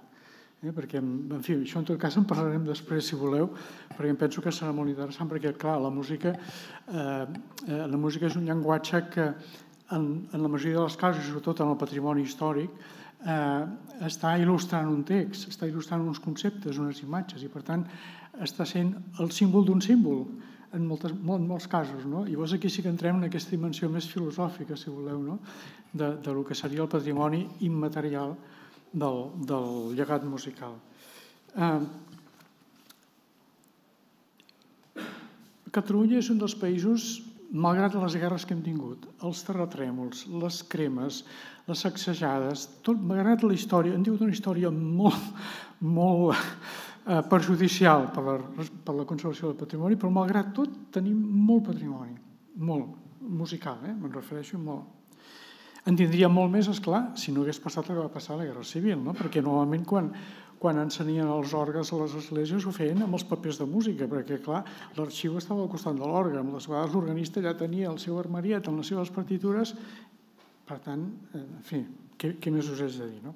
Eh? Perquè, en fi, això en tot cas en parlarem després, si voleu, perquè em penso que serà molt interessant, perquè, clar, la música, eh, eh, la música és un llenguatge que, en, en la majoria de les casos, sobretot en el patrimoni històric, eh, està il·lustrant un text, està il·lustrant uns conceptes, unes imatges, i per tant està sent el símbol d'un símbol en, moltes, en molts casos. No? Llavors aquí sí que entrem en aquesta dimensió més filosòfica, si voleu, no? de, de lo que seria el patrimoni immaterial del, del llegat musical. Eh, Catalunya és un dels països, malgrat les guerres que hem tingut, els terratrèmols, les cremes, les sacsejades, tot, malgrat la història, en diu una història molt, molt eh, perjudicial per la, per la conservació del patrimoni, però malgrat tot tenim molt patrimoni, molt musical, eh? me'n refereixo molt. En tindria molt més, és clar, si no hagués passat el que va passar a la Guerra Civil, no? perquè normalment quan, quan ensenien els orgues a les esglésies ho feien amb els papers de música, perquè, clar, l'arxiu estava al costat de l'orgue, les vegades l'organista ja tenia el seu armariet amb les seves partitures, per tant, eh, en fi, què, què més us haig de dir, no?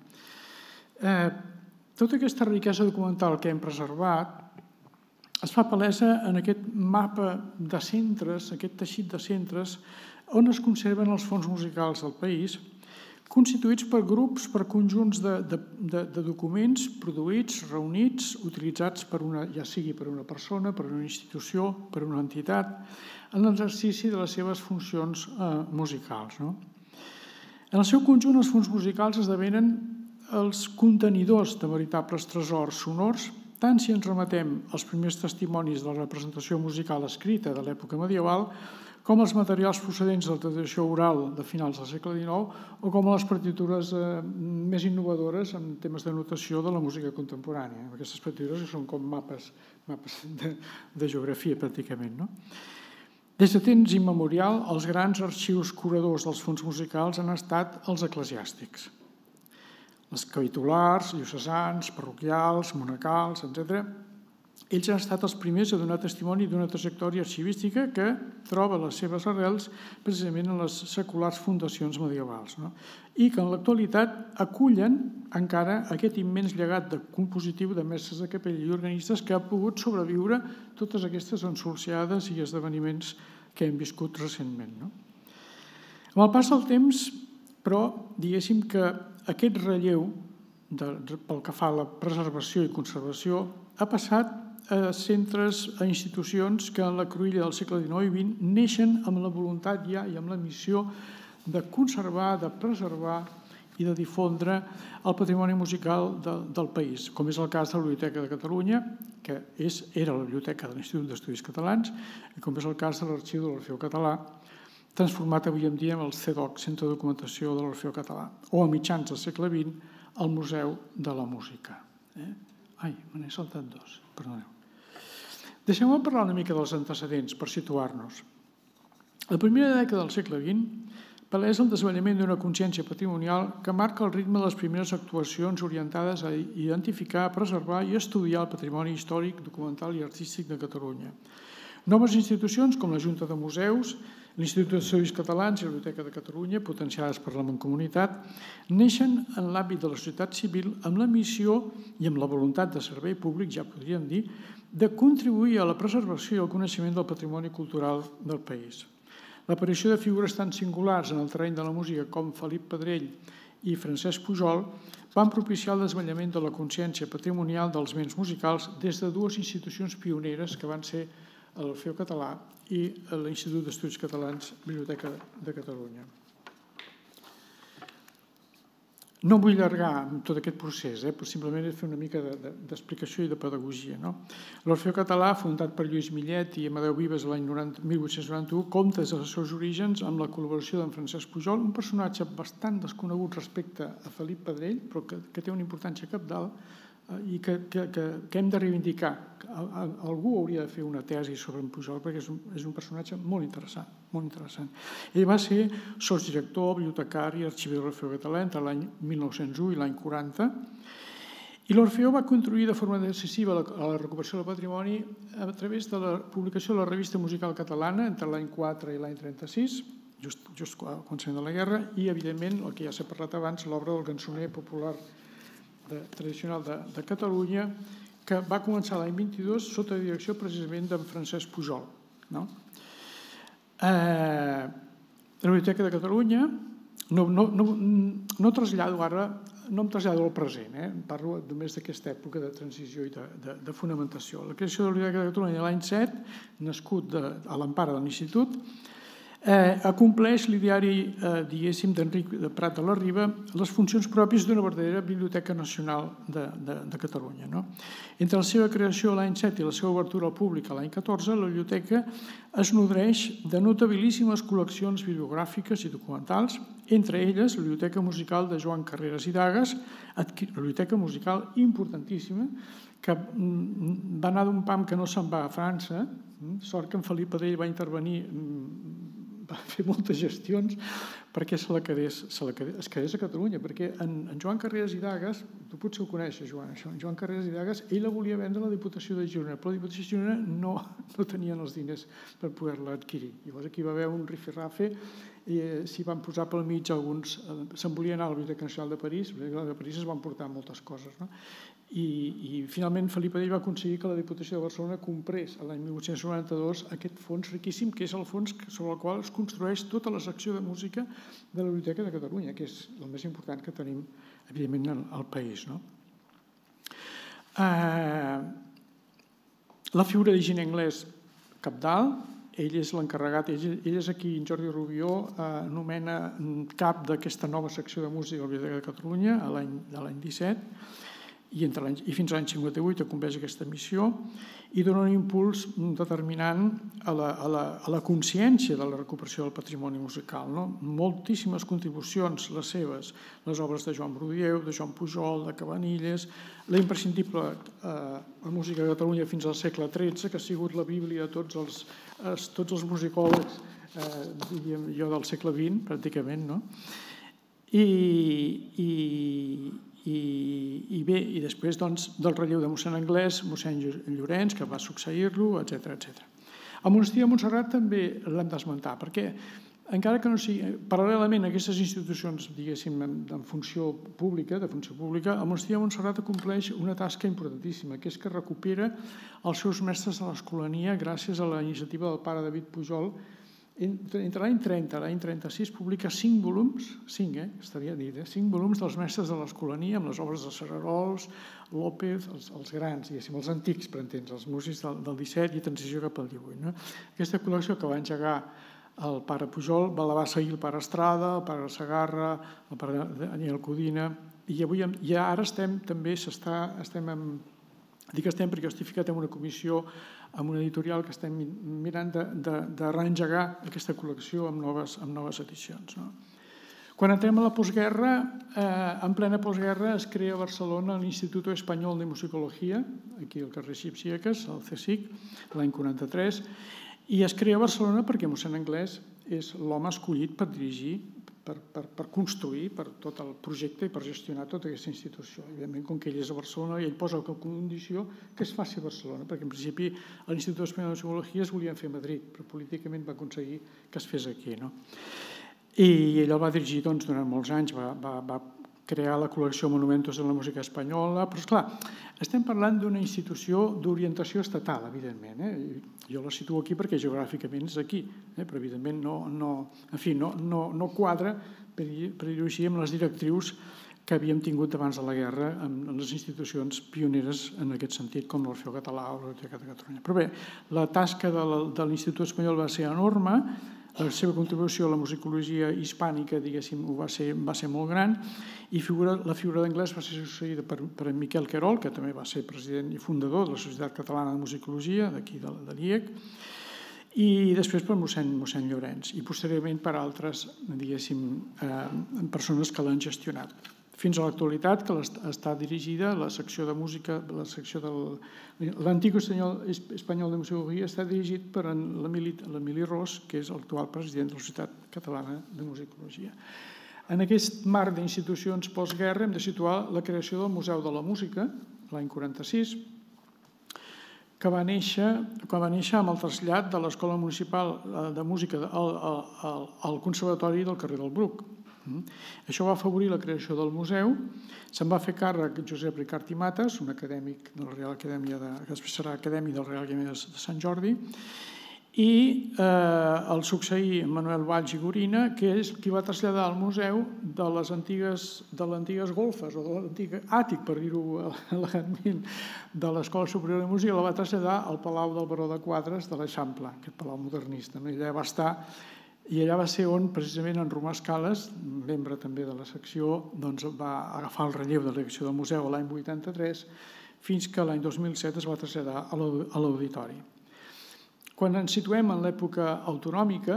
Eh, tota aquesta riquesa documental que hem preservat es fa palesa en aquest mapa de centres, aquest teixit de centres, on es conserven els fons musicals del país, constituïts per grups, per conjunts de, de, de, de documents produïts, reunits, utilitzats per una, ja sigui per una persona, per una institució, per una entitat, en l'exercici de les seves funcions eh, musicals. No? En el seu conjunt, els fons musicals esdevenen els contenidors de veritables tresors sonors, tant si ens remetem als primers testimonis de la representació musical escrita de l'època medieval, com els materials procedents de la tradició oral de finals del segle XIX o com les partitures eh, més innovadores en temes de notació de la música contemporània. Aquestes partitures són com mapes, mapes de, de geografia, pràcticament. No? Des de temps immemorial, els grans arxius curadors dels fons musicals han estat els eclesiàstics. Els capitulars, diocesans, parroquials, monacals, etc., ells han estat els primers a donar testimoni d'una trajectòria arxivística que troba les seves arrels precisament en les seculars fundacions medievals no? i que en l'actualitat acullen encara aquest immens llegat de compositiu de mestres de capella i organistes que ha pogut sobreviure totes aquestes ensolciades i esdeveniments que hem viscut recentment. No? Amb el pas del temps, però, diguéssim que aquest relleu de, pel que fa a la preservació i conservació ha passat a centres, a institucions que en la cruïlla del segle XIX i XX neixen amb la voluntat ja i amb la missió de conservar, de preservar i de difondre el patrimoni musical de, del país, com és el cas de la Biblioteca de Catalunya, que és, era la biblioteca de l'Institut d'Estudis Catalans, i com és el cas de l'Arxiu de l'Orfeo Català, transformat avui en dia en el CEDOC, Centre de Documentació de l'Orfeo Català, o a mitjans del segle XX, el Museu de la Música. Eh? Ai, me n'he saltat dos, perdoneu. Deixem-me parlar una mica dels antecedents per situar-nos. La primera dècada del segle XX palès el desvellament d'una consciència patrimonial que marca el ritme de les primeres actuacions orientades a identificar, preservar i estudiar el patrimoni històric, documental i artístic de Catalunya. Noves institucions com la Junta de Museus, l'Institut d'Estudis Catalans i la Biblioteca de Catalunya, potenciades per la Mancomunitat, neixen en l'àmbit de la societat civil amb la missió i amb la voluntat de servei públic, ja podríem dir, de contribuir a la preservació i al coneixement del patrimoni cultural del país. L'aparició de figures tan singulars en el terreny de la música com Felip Pedrell i Francesc Pujol van propiciar el desvetllament de la consciència patrimonial dels béns musicals des de dues institucions pioneres que van ser l'Orfeo Català i l'Institut d'Estudis Catalans Biblioteca de Catalunya. No vull allargar amb tot aquest procés, eh, però simplement fer una mica d'explicació de, i de pedagogia. No? L'Orfeo Català, fundat per Lluís Millet i Amadeu Vives l'any 1891, compta des dels seus orígens amb la col·laboració d'en Francesc Pujol, un personatge bastant desconegut respecte a Felip Pedrell, però que, que té una importància capdalt, i que, que, que, que hem de reivindicar. Algú hauria de fer una tesi sobre en Pujol perquè és un, és un personatge molt interessant. Molt interessant. Ell va ser sotsdirector, bibliotecari, arxiver de l'Orfeo Català entre l'any 1901 i l'any 40 i l'Orfeo va contribuir de forma decisiva a la, a la recuperació del patrimoni a través de la publicació de la revista musical catalana entre l'any 4 i l'any 36, just, just quan de la guerra, i, evidentment, el que ja s'ha parlat abans, l'obra del cançoner popular de, tradicional de, de Catalunya que va començar l'any 22 sota direcció precisament d'en Francesc Pujol. No? Eh, la Biblioteca de Catalunya no, no, no, no trasllado ara no em trasllado al present, eh? parlo només d'aquesta època de transició i de, de, de fonamentació. La creació de la Biblioteca de Catalunya l'any 7, nascut de, a l'empara de l'Institut, eh, acompleix l'ideari, eh, diguéssim, d'Enric de Prat de la Riba les funcions pròpies d'una verdadera Biblioteca Nacional de, de, de Catalunya. No? Entre la seva creació l'any 7 i la seva obertura al públic l'any 14, la biblioteca es nodreix de notabilíssimes col·leccions bibliogràfiques i documentals, entre elles la Biblioteca Musical de Joan Carreras i Dagas, la biblioteca musical importantíssima, que mm, va anar d'un pam que no se'n va a França, mm, sort que en Felip Adell va intervenir mm, va fer moltes gestions perquè se la quedés, se la quedés, es quedés a Catalunya, perquè en, en Joan Carreras i Dagas, tu potser ho coneixes, Joan, això, en Joan Carreras i Dagas, ell la volia vendre a la Diputació de Girona, però la Diputació de Girona no, no tenien els diners per poder-la adquirir. Llavors aquí va haver un rifirrafe i eh, s'hi van posar pel mig alguns, eh, se'n volien anar a la Biblioteca Nacional de París, perquè de París es van portar moltes coses, no? I, i finalment Felip Adell va aconseguir que la Diputació de Barcelona comprés l'any 1892 aquest fons riquíssim, que és el fons sobre el qual es construeix tota la secció de música de la Biblioteca de Catalunya, que és el més important que tenim, evidentment, al, país. No? Eh, la figura de Gina Anglès, capdalt, ell és l'encarregat, ell, ell és aquí, en Jordi Rubió eh, anomena cap d'aquesta nova secció de música de la Biblioteca de Catalunya l'any 17, i, entre i fins a l'any 58 acompleix aquesta missió i dona un impuls determinant a la, a la, a la consciència de la recuperació del patrimoni musical. No? Moltíssimes contribucions, les seves, les obres de Joan Brudieu, de Joan Pujol, de Cabanilles, la imprescindible eh, música de Catalunya fins al segle XIII, que ha sigut la bíblia de tots els, tots els musicòlegs eh, jo del segle XX, pràcticament, no? I, i, i, i bé, i després doncs, del relleu de mossèn Anglès, mossèn Llorenç, que va succeir-lo, etc etc. El monestir de Montserrat també l'hem d'esmentar, perquè encara que no sigui, paral·lelament a aquestes institucions, diguéssim, en funció pública, de funció pública, el monestir de Montserrat acompleix una tasca importantíssima, que és que recupera els seus mestres de l'escolania gràcies a la iniciativa del pare David Pujol, entre l'any 30 i l'any 36 publica cinc volums, cinc, eh, estaria dit, eh, cinc volums dels mestres de l'escolania amb les obres de Serarols, López, els, els grans, diguéssim, els antics, per entens, els músics del, del 17 i transició cap al 18. No? Aquesta col·lecció que va engegar el pare Pujol va la va seguir el pare Estrada, el pare Sagarra, el pare Daniel Codina, i avui i ara estem també s'està estem en, dic estem perquè estic ficat en una comissió amb una editorial que estem mirant de, de, de reengegar aquesta col·lecció amb noves, amb noves edicions. No? Quan entrem a la postguerra, eh, en plena postguerra es crea a Barcelona l'Institut Espanyol de Musicologia, aquí al carrer Xipsieques, al CSIC, l'any 43, i es crea a Barcelona perquè mossèn Anglès és l'home escollit per dirigir per, per, per construir per tot el projecte i per gestionar tota aquesta institució. Evidentment, com que ell és a Barcelona, ell posa com condició que es faci a Barcelona, perquè en principi l'Institut Espanyol de Psicologia es volien fer a Madrid, però políticament va aconseguir que es fes aquí. No? I ell el va dirigir doncs, durant molts anys, va, va, va crear la col·lecció Monumentos de la Música Espanyola, però és clar, estem parlant d'una institució d'orientació estatal, evidentment. Eh? Jo la situo aquí perquè geogràficament és aquí, eh? però evidentment no, no, en fi, no, no, no quadra per, per dir-ho així amb les directrius que havíem tingut abans de la guerra amb les institucions pioneres en aquest sentit, com l'Orfeo Català o Biblioteca de Catalunya. Però bé, la tasca de l'Institut Espanyol va ser enorme, la seva contribució a la musicologia hispànica, diguéssim, va ser, va ser molt gran, i figura, la figura d'anglès va ser succeïda per, per en Miquel Querol, que també va ser president i fundador de la Societat Catalana de Musicologia, d'aquí de, de l'IEC, i després per mossèn, mossèn Llorenç, i posteriorment per altres, diguéssim, eh, persones que l'han gestionat fins a l'actualitat, que està dirigida la secció de música, la secció del... L'antic espanyol, espanyol de musicologia està dirigit per l'Emili Ros, que és l'actual president de la Societat Catalana de Musicologia. En aquest marc d'institucions postguerra hem de situar la creació del Museu de la Música, l'any 46, que va néixer, que va néixer amb el trasllat de l'Escola Municipal de Música al, al, al Conservatori del carrer del Bruc. Això va afavorir la creació del museu. Se'n va fer càrrec Josep Ricard i Mates, un acadèmic de la Real Acadèmia de, que després serà acadèmic del Real Acadèmia de Sant Jordi, i eh, el succeí Manuel Valls i Gorina, que és qui va traslladar al museu de les antigues, de l'antigues golfes, o de l'antic àtic, per dir-ho elegantment, de l'Escola Superior de Música, la va traslladar al Palau del Baró de Quadres de l'Eixample, aquest palau modernista. No? Allà va estar i allà va ser on, precisament, en Romà Escales, membre també de la secció, doncs, va agafar el relleu de la direcció del museu l'any 83, fins que l'any 2007 es va traslladar a l'auditori. Quan ens situem en l'època autonòmica,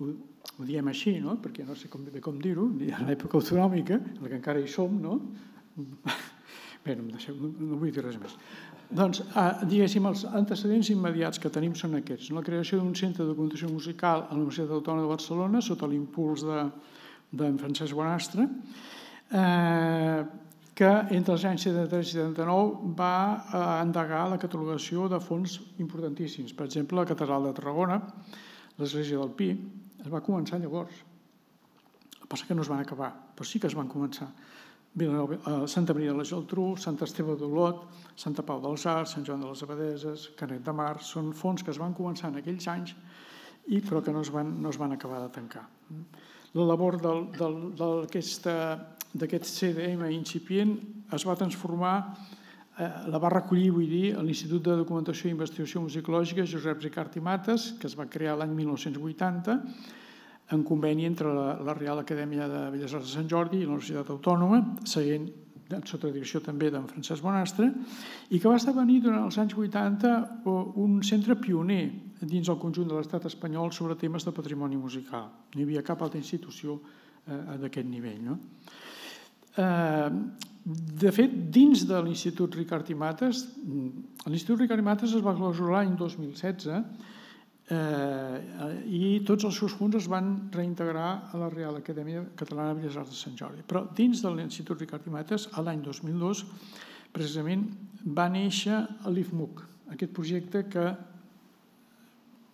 ho, ho diem així, no? perquè no sé com, com dir-ho, l'època autonòmica, en la que encara hi som, no? Bé, no, deixeu, no, no vull dir res més. Doncs, eh, diguéssim, els antecedents immediats que tenim són aquests. La creació d'un centre de documentació musical a la Universitat Autònoma de Barcelona sota l'impuls d'en de, Francesc Bonastre, eh, que entre els anys 73 i 79 va eh, endegar la catalogació de fons importantíssims. Per exemple, la Catedral de Tarragona, l'Església del Pi, es va començar llavors. El que passa que no es van acabar, però sí que es van començar. Eh, Santa Maria de la Geltrú, Sant Esteve d'Olot, Santa Pau dels Arts, Sant Joan de les Abadeses, Canet de Mar, són fons que es van començar en aquells anys i però que no es van, no es van acabar de tancar. La labor d'aquest CDM incipient es va transformar, eh, la va recollir, vull dir, a l'Institut de Documentació i Investigació Musicològica Josep Ricard i Mates, que es va crear l'any 1980, en conveni entre la, la Real Acadèmia de Belles Arts de Sant Jordi i la Universitat Autònoma, seguint sota direcció també d'en Francesc Bonastre, i que va esdevenir durant els anys 80 un centre pioner dins el conjunt de l'estat espanyol sobre temes de patrimoni musical. No hi havia cap altra institució eh, d'aquest nivell. No? Eh, de fet, dins de l'Institut Ricard i Mates, l'Institut Ricard i Mates es va clausurar l'any 2016 eh, i tots els seus fons es van reintegrar a la Real Acadèmia Catalana de Belles Arts de Sant Jordi. Però dins de l'Institut Ricard i Mates, l'any 2002, precisament va néixer l'IFMUC, aquest projecte que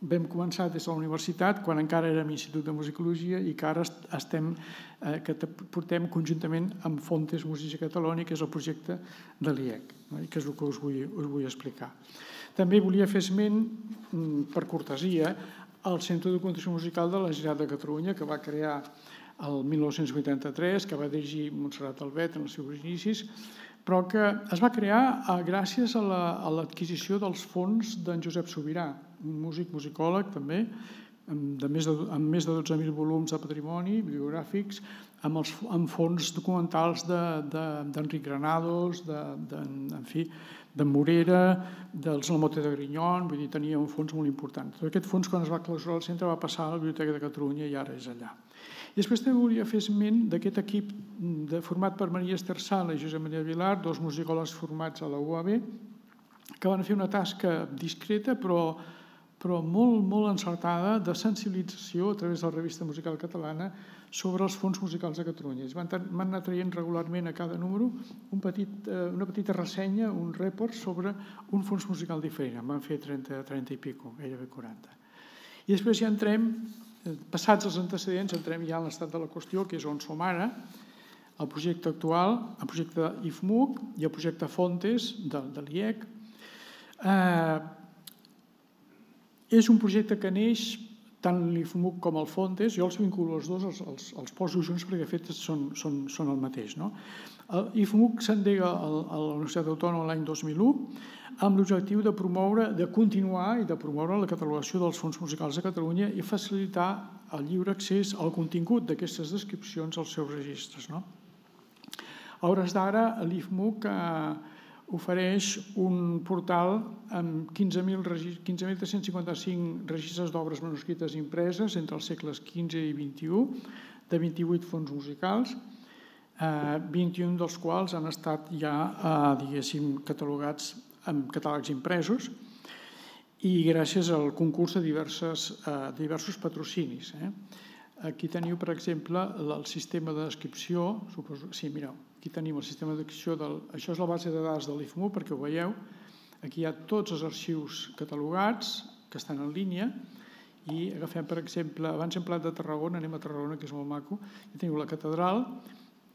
vam començar des de la universitat, quan encara érem Institut de Musicologia i que ara estem, eh, que portem conjuntament amb Fontes Música Catalònia, que és el projecte de l'IEC, no? que és el que us vull, us vull explicar. També volia fer esment, mm, per cortesia, al Centre de Documentació Musical de la Generalitat de Catalunya, que va crear el 1983, que va dirigir Montserrat Albet en els seus inicis, però que es va crear eh, gràcies a l'adquisició la, dels fons d'en Josep Sobirà, un músic, musicòleg també, de més de, amb més de 12.000 volums de patrimoni bibliogràfics, amb, els, amb fons documentals d'Enric de, Granados, de, de, en fi, de Morera, dels Lamote de Grinyon, vull dir, tenia un fons molt important. Tot aquest fons, quan es va clausurar al centre, va passar a la Biblioteca de Catalunya i ara és allà. I després també volia fer esment d'aquest equip de, format per Maria Esther Sala i Josep Maria Vilar, dos musicòlegs formats a la UAB, que van fer una tasca discreta però, però molt, molt encertada de sensibilització a través de la revista musical catalana sobre els fons musicals de Catalunya. Van anar traient regularment a cada número un petit, eh, una petita ressenya, un report sobre un fons musical diferent. En van fer 30, 30 i pico, gairebé 40. I després ja entrem, eh, passats els antecedents, entrem ja en l'estat de la qüestió, que és on som ara, el projecte actual, el projecte IFMUC i el projecte Fontes de, de l'IEC. Eh, és un projecte que neix tant l'IFMUC com el Fontes, jo els vinculo els dos, els, els, els poso junts perquè de fet són, són, són el mateix. No? L'IFMUC s'endega a la Universitat Autònoma l'any 2001 amb l'objectiu de promoure, de continuar i de promoure la catalogació dels fons musicals de Catalunya i facilitar el lliure accés al contingut d'aquestes descripcions als seus registres. No? A hores d'ara, l'IFMUC eh, ofereix un portal amb 15.355 15 registres d'obres manuscrites impreses entre els segles XV i XXI, de 28 fons musicals, eh, 21 dels quals han estat ja, eh, catalogats amb catàlegs impresos i gràcies al concurs de, diverses, eh, diversos patrocinis. Eh? Aquí teniu, per exemple, el sistema de descripció, suposo, sí, mireu, Aquí tenim el sistema d'acció del... Això és la base de dades de l'IFMU, perquè ho veieu. Aquí hi ha tots els arxius catalogats que estan en línia. I agafem, per exemple, abans hem parlat de Tarragona, anem a Tarragona, que és molt maco, i teniu la catedral,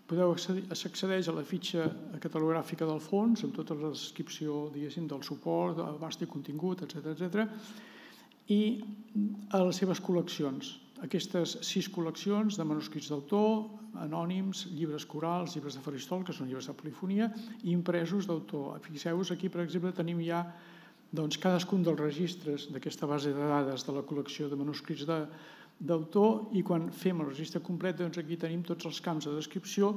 podeu s'accedeix a la fitxa catalogràfica del fons, amb tota la descripció, diguéssim, del suport, abast i contingut, etc etc, i a les seves col·leccions aquestes sis col·leccions de manuscrits d'autor, anònims, llibres corals, llibres de faristol, que són llibres de polifonia, i impresos d'autor. Fixeu-vos, aquí, per exemple, tenim ja doncs, cadascun dels registres d'aquesta base de dades de la col·lecció de manuscrits d'autor i quan fem el registre complet, doncs aquí tenim tots els camps de descripció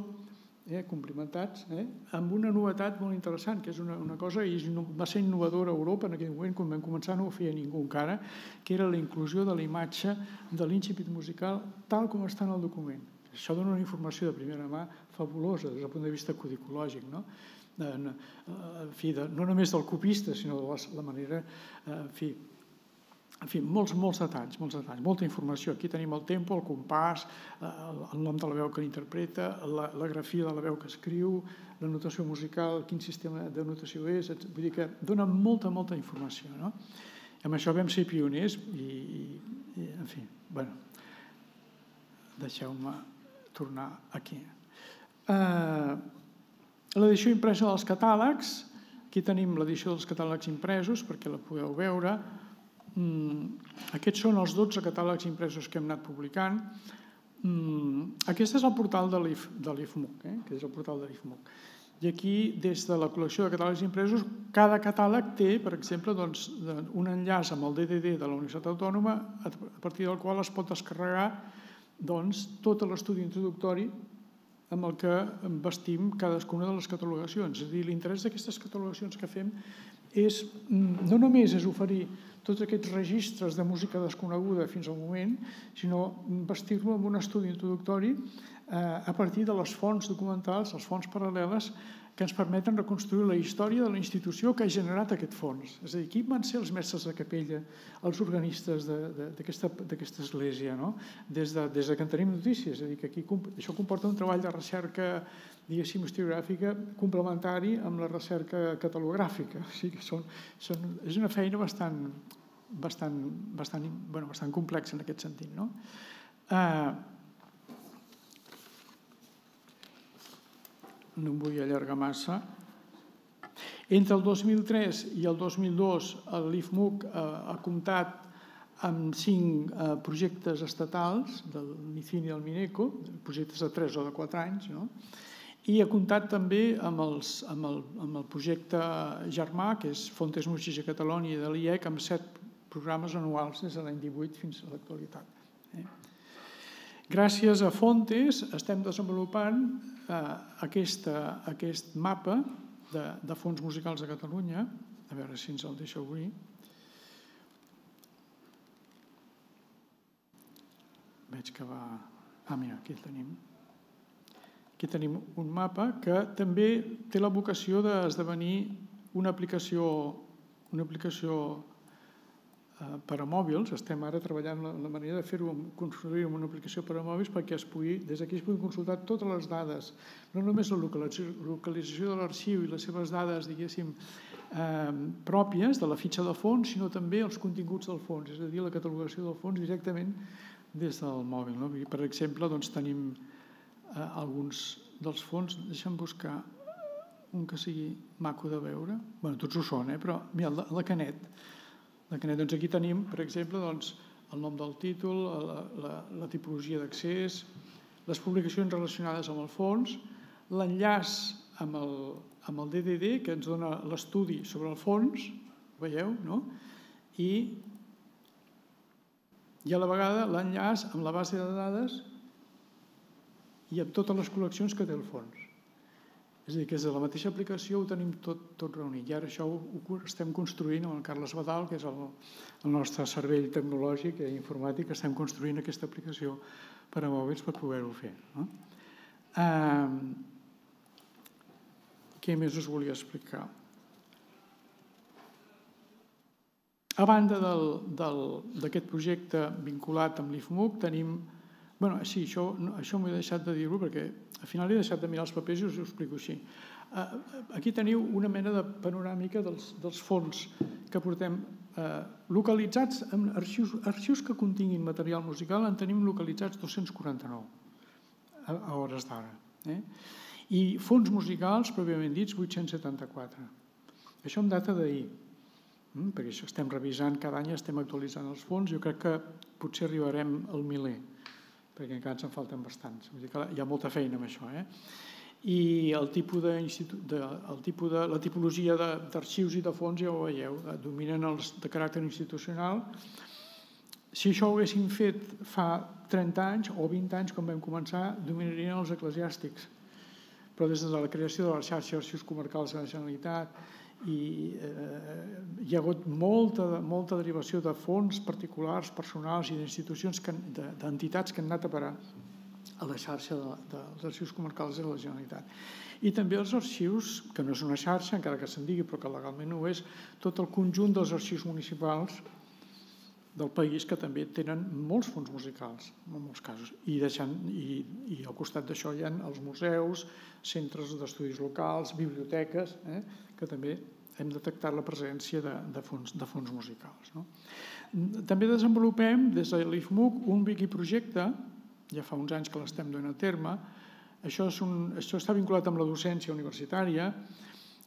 eh, complimentats, eh, amb una novetat molt interessant, que és una, una cosa, i va ser innovadora a Europa en aquell moment, quan vam començar no ho feia ningú encara, que era la inclusió de la imatge de l'incipit musical tal com està en el document. Això dona una informació de primera mà fabulosa des del punt de vista codicològic. No? de, en fi, de, no només del copista, sinó de la, la manera, en fi, en fi, molts, molts detalls, molts detalls, molta informació. Aquí tenim el tempo, el compàs, el, el nom de la veu que l'interpreta, la, la grafia de la veu que escriu, la notació musical, quin sistema de notació és, vull dir que dona molta, molta informació. No? Amb això vam ser pioners i, i, en fi, bueno, deixeu-me tornar aquí. Uh, l'edició impresa dels catàlegs, aquí tenim l'edició dels catàlegs impresos perquè la podeu veure, aquests són els 12 catàlegs impresos que hem anat publicant. Mm, aquest és el portal de l'IFMUC, eh? que és el portal de l'IFMUC. I aquí, des de la col·lecció de catàlegs impresos, cada catàleg té, per exemple, doncs, un enllaç amb el DDD de la Universitat Autònoma, a partir del qual es pot descarregar doncs, tot l'estudi introductori amb el que vestim cadascuna de les catalogacions. És a dir, l'interès d'aquestes catalogacions que fem és, mm, no només és oferir tots aquests registres de música desconeguda fins al moment, sinó vestir-lo amb un estudi introductori eh, a partir de les fonts documentals, les fonts paral·leles, que ens permeten reconstruir la història de la institució que ha generat aquest fons. És a dir, qui van ser els mestres de capella, els organistes d'aquesta església, no? des, de, des de que en tenim notícies. És a dir, que aquí, això comporta un treball de recerca diguéssim, historiogràfica complementari amb la recerca catalogràfica. O sigui que són, són, és una feina bastant, bastant, bastant, bueno, bastant complexa en aquest sentit. No? Eh, no em vull allargar massa. Entre el 2003 i el 2002 l'IFMUC eh, ha comptat amb cinc eh, projectes estatals del MICIN i el MINECO, projectes de 3 o de 4 anys, no? I ha comptat també amb, els, amb, el, amb el projecte germà, que és Fontes Músics a Catalunya i de l'IEC, amb set programes anuals des de l'any 18 fins a l'actualitat. Eh? Gràcies a Fontes estem desenvolupant eh, aquesta, aquest mapa de, de fons musicals a Catalunya, a veure si ens el deixa obrir. Veig que va... Ah, mira, aquí el tenim. Aquí tenim un mapa que també té la vocació d'esdevenir una aplicació, una aplicació Eh, per a mòbils, estem ara treballant la, manera de fer-ho, construir una aplicació per a mòbils perquè es pugui, des d'aquí es puguin consultar totes les dades, no només la localització de l'arxiu i les seves dades, diguéssim, eh, pròpies de la fitxa de fons, sinó també els continguts del fons, és a dir, la catalogació del fons directament des del mòbil. No? Per exemple, doncs, tenim eh, alguns dels fons, deixa'm buscar un que sigui maco de veure, bueno, tots ho són, eh? però mira, la, la Canet, la Canet, doncs aquí tenim, per exemple, doncs, el nom del títol, la, la, la tipologia d'accés, les publicacions relacionades amb el fons, l'enllaç amb, el, amb el DDD que ens dona l'estudi sobre el fons, veieu, no? I, i a la vegada l'enllaç amb la base de dades i amb totes les col·leccions que té el fons. És a dir, que és de la mateixa aplicació ho tenim tot, tot reunit. I ara això ho, ho estem construint amb el Carles Badal, que és el, el nostre cervell tecnològic i informàtic, estem construint aquesta aplicació per a mòbils per poder-ho fer. No? Eh, què més us volia explicar? A banda d'aquest projecte vinculat amb l'IFMUC, tenim bueno, sí, això, això m'ho he deixat de dir-ho perquè al final he deixat de mirar els papers i us ho explico així. Eh, aquí teniu una mena de panoràmica dels, dels fons que portem eh, localitzats en arxius, arxius que continguin material musical, en tenim localitzats 249 a, a hores d'ara. Eh? I fons musicals, pròpiament dits, 874. Això en data d'ahir, mm, perquè això estem revisant cada any, estem actualitzant els fons, jo crec que potser arribarem al miler perquè encara ens en falten bastants. Vull dir que hi ha molta feina amb això. Eh? I el tipus de, de, el tipus de, la tipologia d'arxius i de fons ja ho veieu, eh, dominen els de caràcter institucional. Si això ho haguéssim fet fa 30 anys o 20 anys, com vam començar, dominarien els eclesiàstics. Però des de la creació de la xarxa d'arxius comarcals de la Generalitat i eh, hi ha hagut molta, molta derivació de fons particulars, personals i d'institucions, d'entitats que han anat a parar a la xarxa de, dels arxius comarcals de la Generalitat. I també els arxius, que no és una xarxa, encara que se'n digui, però que legalment no és, tot el conjunt dels arxius municipals del país que també tenen molts fons musicals, en molts casos. I, deixant, i, i al costat d'això hi ha els museus, centres d'estudis locals, biblioteques, eh, que també hem detectat la presència de, de, fons, de fons musicals. No? També desenvolupem des de l'IFMUC un wikiprojecte, ja fa uns anys que l'estem donant a terme, això, és un, això està vinculat amb la docència universitària,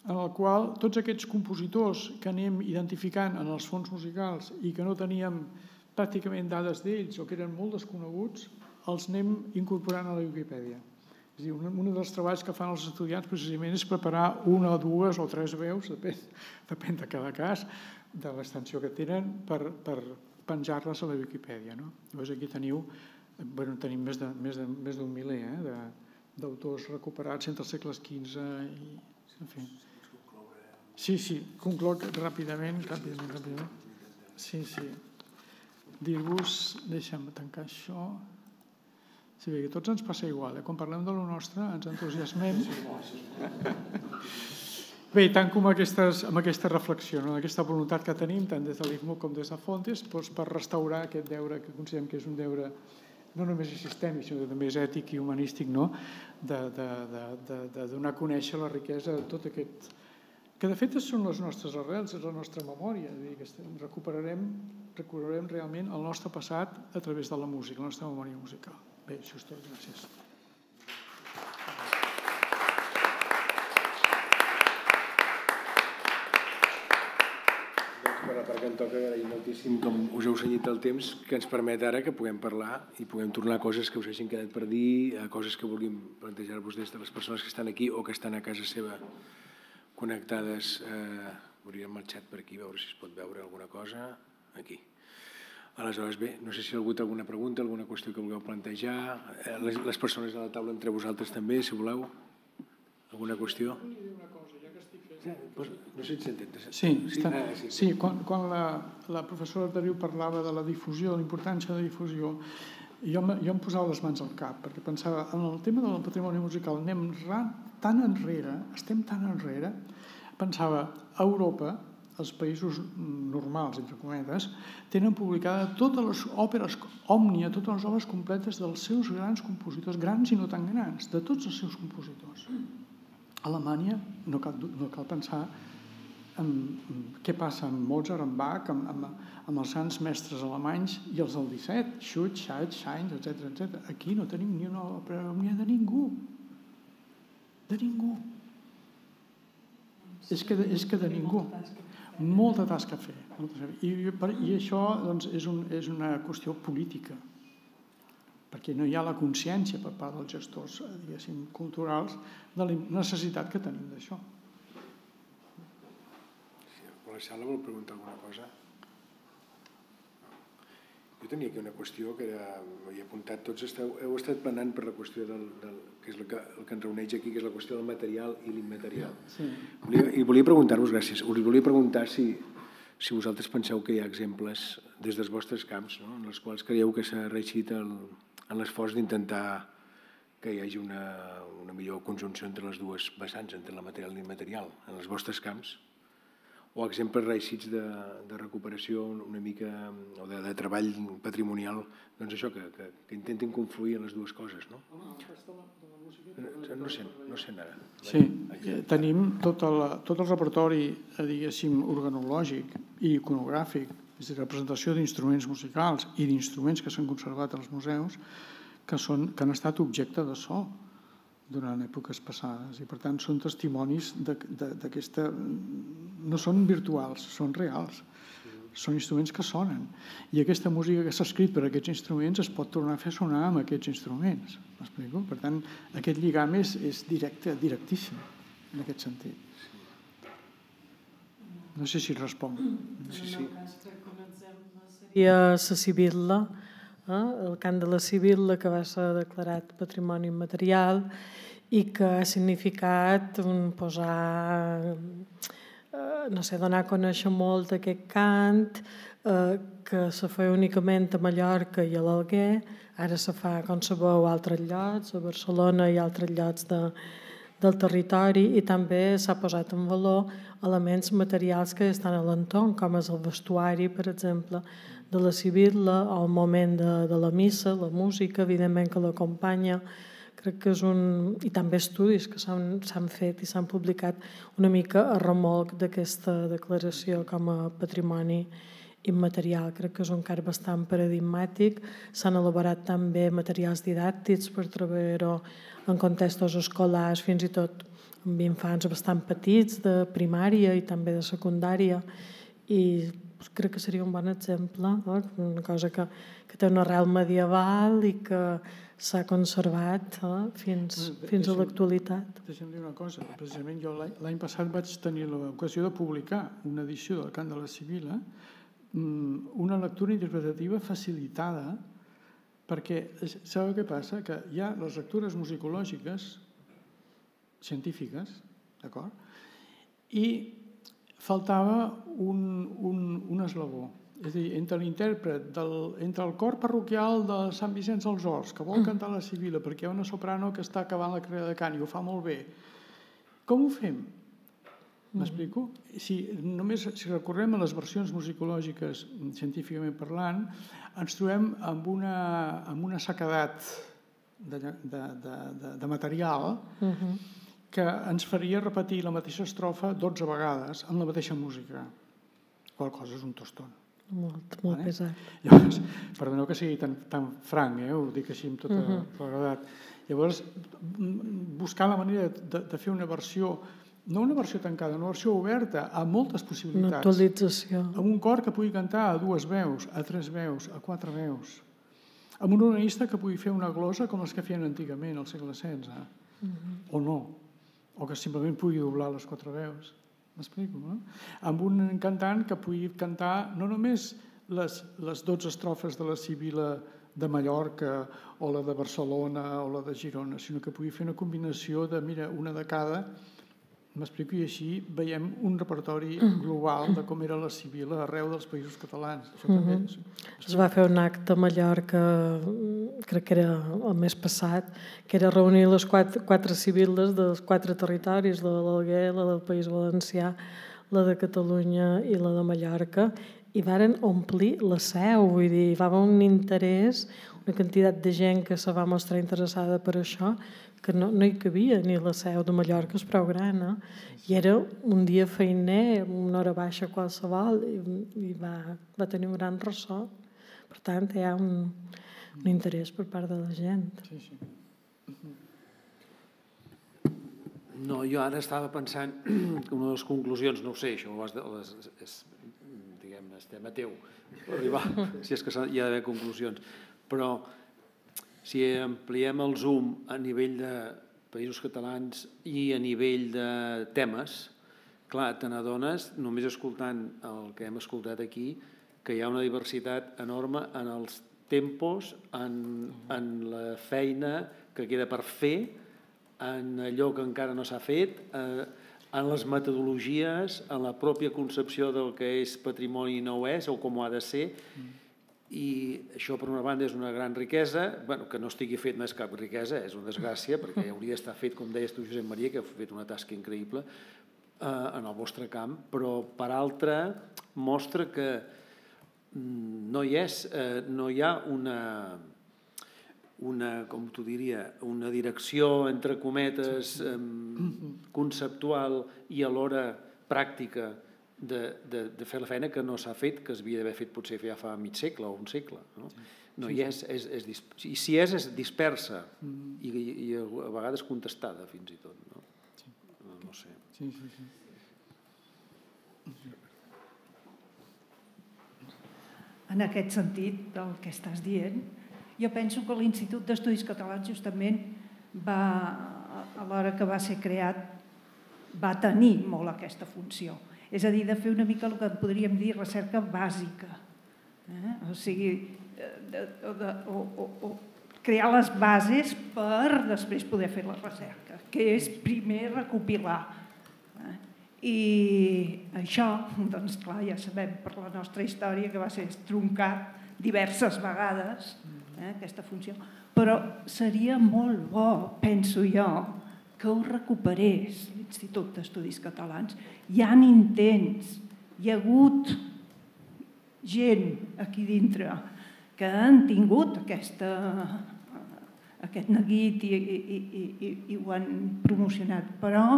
en el qual tots aquests compositors que anem identificant en els fons musicals i que no teníem pràcticament dades d'ells o que eren molt desconeguts, els anem incorporant a la Wikipedia. És dir, un, dels treballs que fan els estudiants precisament és preparar una dues o tres veus, depèn, depèn de cada cas, de l'extensió que tenen, per, per penjar-les a la Wikipedia. No? Llavors aquí teniu, bueno, tenim més d'un més de, més miler eh, d'autors recuperats entre els segles XV i... En fi. Sí, sí, concloc ràpidament, ràpidament, ràpidament. Sí, sí. Dir-vos, deixa'm tancar això. Sí, bé, que tots ens passa igual, eh? quan parlem de lo nostre ens entusiasmem. Bé, tanco amb, aquestes, amb aquesta reflexió, no? aquesta voluntat que tenim, tant des de l'IFMU com des de Fontes, doncs, per restaurar aquest deure que considerem que és un deure no només és sistèmic, sinó que també és ètic i humanístic, no? de, de, de, de, de donar a conèixer la riquesa de tot aquest... que de fet són les nostres arrels, és la nostra memòria, dir, que recuperarem, recuperarem realment el nostre passat a través de la música, la nostra memòria musical. Bé, això és tot, gràcies. perquè em toca agrair moltíssim, com us heu senyit el temps, que ens permet ara que puguem parlar i puguem tornar a coses que us hagin quedat per dir, a coses que vulguin plantejar-vos des de les persones que estan aquí o que estan a casa seva connectades. Eh, hauríem marxat per aquí, a veure si es pot veure alguna cosa. Aquí. Aleshores, bé, no sé si hi ha hagut alguna pregunta, alguna qüestió que vulgueu plantejar. Eh, les, les persones de la taula entre vosaltres també, si voleu. Alguna qüestió? Pues, no sé si s'entén. Sí, està, ah, sí, sí, quan, quan la, la professora Arderiu parlava de la difusió, la importància de la difusió, jo, jo em posava les mans al cap, perquè pensava, en el tema del patrimoni musical anem tan enrere, estem tan enrere, pensava, a Europa, els països normals, entre cometes, tenen publicada totes les òperes òmnia, totes les obres completes dels seus grans compositors, grans i no tan grans, de tots els seus compositors. A Alemanya no cal, no cal pensar en, què passa amb Mozart, amb Bach, amb, amb, amb els sants mestres alemanys i els del 17, Schut, Schalt, Schein, etc etc. Aquí no tenim ni una obra de ningú. De ningú. És que, és que de ningú. Molta tasca a fer. I, i això doncs, és, un, és una qüestió política perquè no hi ha la consciència per part dels gestors diguéssim, culturals de la necessitat que tenim d'això. Sí, la sala vol preguntar alguna cosa? Jo tenia aquí una qüestió que era, m'havia apuntat, tots esteu, heu estat planant per la qüestió del, del que és el que, el que ens reuneix aquí, que és la qüestió del material i l'immaterial. Sí. Volia, I volia preguntar-vos, gràcies, us volia preguntar si, si vosaltres penseu que hi ha exemples des dels vostres camps no? en els quals creieu que s'ha reeixit el, en l'esforç d'intentar que hi hagi una, una millor conjunció entre les dues vessants, entre la material i l'immaterial, en els vostres camps, o exemples reeixits de, de recuperació una mica, o de, de treball patrimonial, doncs això, que, que, que intentin confluir en les dues coses, no? No sé, no sé ara. Sí, tenim tot el, tot el repertori, eh, diguéssim, organològic i iconogràfic és a dir, representació d'instruments musicals i d'instruments que s'han conservat als museus que, són, que han estat objecte de so durant èpoques passades. I per tant són testimonis d'aquesta... no són virtuals, són reals. Són instruments que sonen. I aquesta música que s'ha escrit per aquests instruments es pot tornar a fer sonar amb aquests instruments. M'explico? Per tant, aquest lligam és, és directe, directíssim en aquest sentit. No sé si responc. Sí, sí. Seria la Sibil·la, eh? el cant de la Sibil·la que va ser declarat patrimoni material i que ha significat posar eh, no sé, donar a conèixer molt aquest cant, eh, que se feia únicament a Mallorca i a l'Alguer, ara se fa, com sabeu, a altres llocs, a Barcelona i a altres llocs de, del territori i també s'ha posat en valor elements materials que estan a l'entorn, com és el vestuari, per exemple, de la civil·la, el moment de, de la missa, la música, evidentment que l'acompanya, crec que és un... i també estudis que s'han fet i s'han publicat una mica a remolc d'aquesta declaració com a patrimoni immaterial. Crec que és un car bastant paradigmàtic. S'han elaborat també materials didàctics per treballar-ho en contextos escolars, fins i tot amb infants bastant petits, de primària i també de secundària, i crec que seria un bon exemple, no? una cosa que, que té una arrel medieval i que s'ha conservat eh? fins, bueno, fins a l'actualitat. Deixa'm dir una cosa. Precisament jo l'any passat vaig tenir l'ocasió de publicar una edició del Cant de la Civila, mm, una lectura interpretativa facilitada perquè sabeu què passa? Que hi ha les lectures musicològiques científiques, d'acord? I faltava un, un, un eslabó. És a dir, entre l'intèrpret, entre el cor parroquial de Sant Vicenç dels Horts, que vol mm. cantar la civila perquè hi ha una soprano que està acabant la carrera de cant i ho fa molt bé, com ho fem? M'explico? Si només si recorrem a les versions musicològiques científicament parlant, ens trobem amb una, amb una sequedat de, de, de, de, de material uh -huh. Que ens faria repetir la mateixa estrofa 12 vegades en la mateixa música. Qual cosa és un tostón. Molt, molt vale? pesat. Llavors, perdoneu que sigui tan, tan franc, eh? ho dic així amb tota uh -huh. claredat. Llavors, buscar la manera de, de fer una versió no una versió tancada, una versió oberta, amb moltes possibilitats. Una actualització. Amb un cor que pugui cantar a dues veus, a tres veus, a quatre veus. Amb un organista que pugui fer una glosa com les que feien antigament, al segle XVI. Uh -huh. O no. O que simplement pugui doblar les quatre veus. M'explico, no? Amb un cantant que pugui cantar no només les, les 12 estrofes de la Sibila de Mallorca o la de Barcelona o la de Girona, sinó que pugui fer una combinació de, mira, una de cada M'explico, i així veiem un repertori global de com era la civil arreu dels països catalans. Això mm -hmm. també Es va fer un acte a Mallorca, crec que era el mes passat, que era reunir les quatre, quatre civils dels quatre territoris, la de l'Alguer, la del País Valencià, la de Catalunya i la de Mallorca, i varen omplir la seu, vull dir, hi va haver un interès, una quantitat de gent que se va mostrar interessada per això, que no, no hi cabia ni la seu de Mallorca és prou gran, eh? i era un dia feiner, una hora baixa qualsevol, i, i va, va tenir un gran ressò. Per tant, hi ha un, un interès per part de la gent. Sí, sí. No, jo ara estava pensant que una de les conclusions, no ho sé, això les, les, és, diguem, estem a teu, arribar, si és que hi ha d'haver conclusions, però si ampliem el zoom a nivell de països catalans i a nivell de temes, clar, te n'adones, només escoltant el que hem escoltat aquí, que hi ha una diversitat enorme en els tempos, en, en la feina que queda per fer, en allò que encara no s'ha fet, eh, en les metodologies, en la pròpia concepció del que és patrimoni no és o com ho ha de ser, mm i això per una banda és una gran riquesa, bueno, que no estigui fet no és cap riquesa, és una desgràcia, perquè hauria d'estar fet, com deies tu, Josep Maria, que ha fet una tasca increïble eh, en el vostre camp, però per altra mostra que mm, no hi és, eh, no hi ha una, una, com t'ho diria, una direcció, entre cometes, eh, conceptual i alhora pràctica de, de, de fer la feina que no s'ha fet, que s'havia d'haver fet potser ja fa mig segle o un segle. No, no sí, hi és, és, és, i si és, és dispersa mm. i, i a vegades contestada fins i tot. No, sí. no, no sé. Sí, sí, sí. En aquest sentit, del que estàs dient, jo penso que l'Institut d'Estudis Catalans justament va, a l'hora que va ser creat, va tenir molt aquesta funció és a dir, de fer una mica el que podríem dir recerca bàsica. Eh? O sigui, de, de, de, o, o, o crear les bases per després poder fer la recerca, que és primer recopilar. Eh? I això, doncs clar, ja sabem per la nostra història que va ser estroncat diverses vegades, eh, aquesta funció, però seria molt bo, penso jo, que ho recuperés l'Institut d'Estudis Catalans. Hi han intents, hi ha hagut gent aquí dintre que han tingut aquesta, aquest neguit i, i, i, i, ho han promocionat, però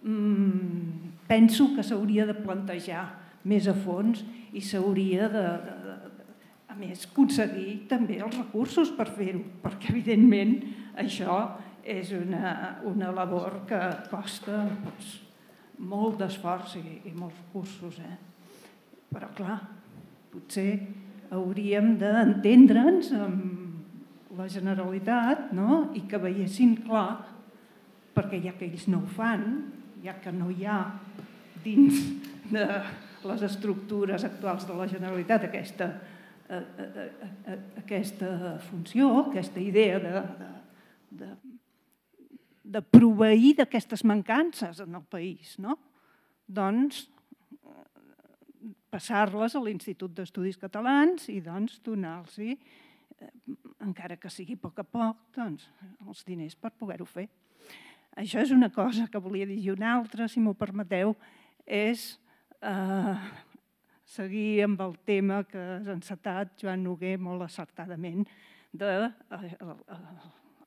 mm, penso que s'hauria de plantejar més a fons i s'hauria de, de, de, a més, aconseguir també els recursos per fer-ho, perquè evidentment això és una, una labor que costa doncs, molt d'esforç i, i molts recursos. Eh? Però clar, potser hauríem d'entendre'ns amb la Generalitat no? i que veiessin clar, perquè ja que ells no ho fan, ja que no hi ha dins de les estructures actuals de la Generalitat aquesta, eh, eh, eh, aquesta funció, aquesta idea de, de, de de proveir d'aquestes mancances en el país, no? doncs passar-les a l'Institut d'Estudis Catalans i doncs donar-los, eh, encara que sigui a poc a poc, doncs, els diners per poder-ho fer. Això és una cosa que volia dir. I una altra, si m'ho permeteu, és eh, seguir amb el tema que has encetat Joan Noguer molt acertadament de eh,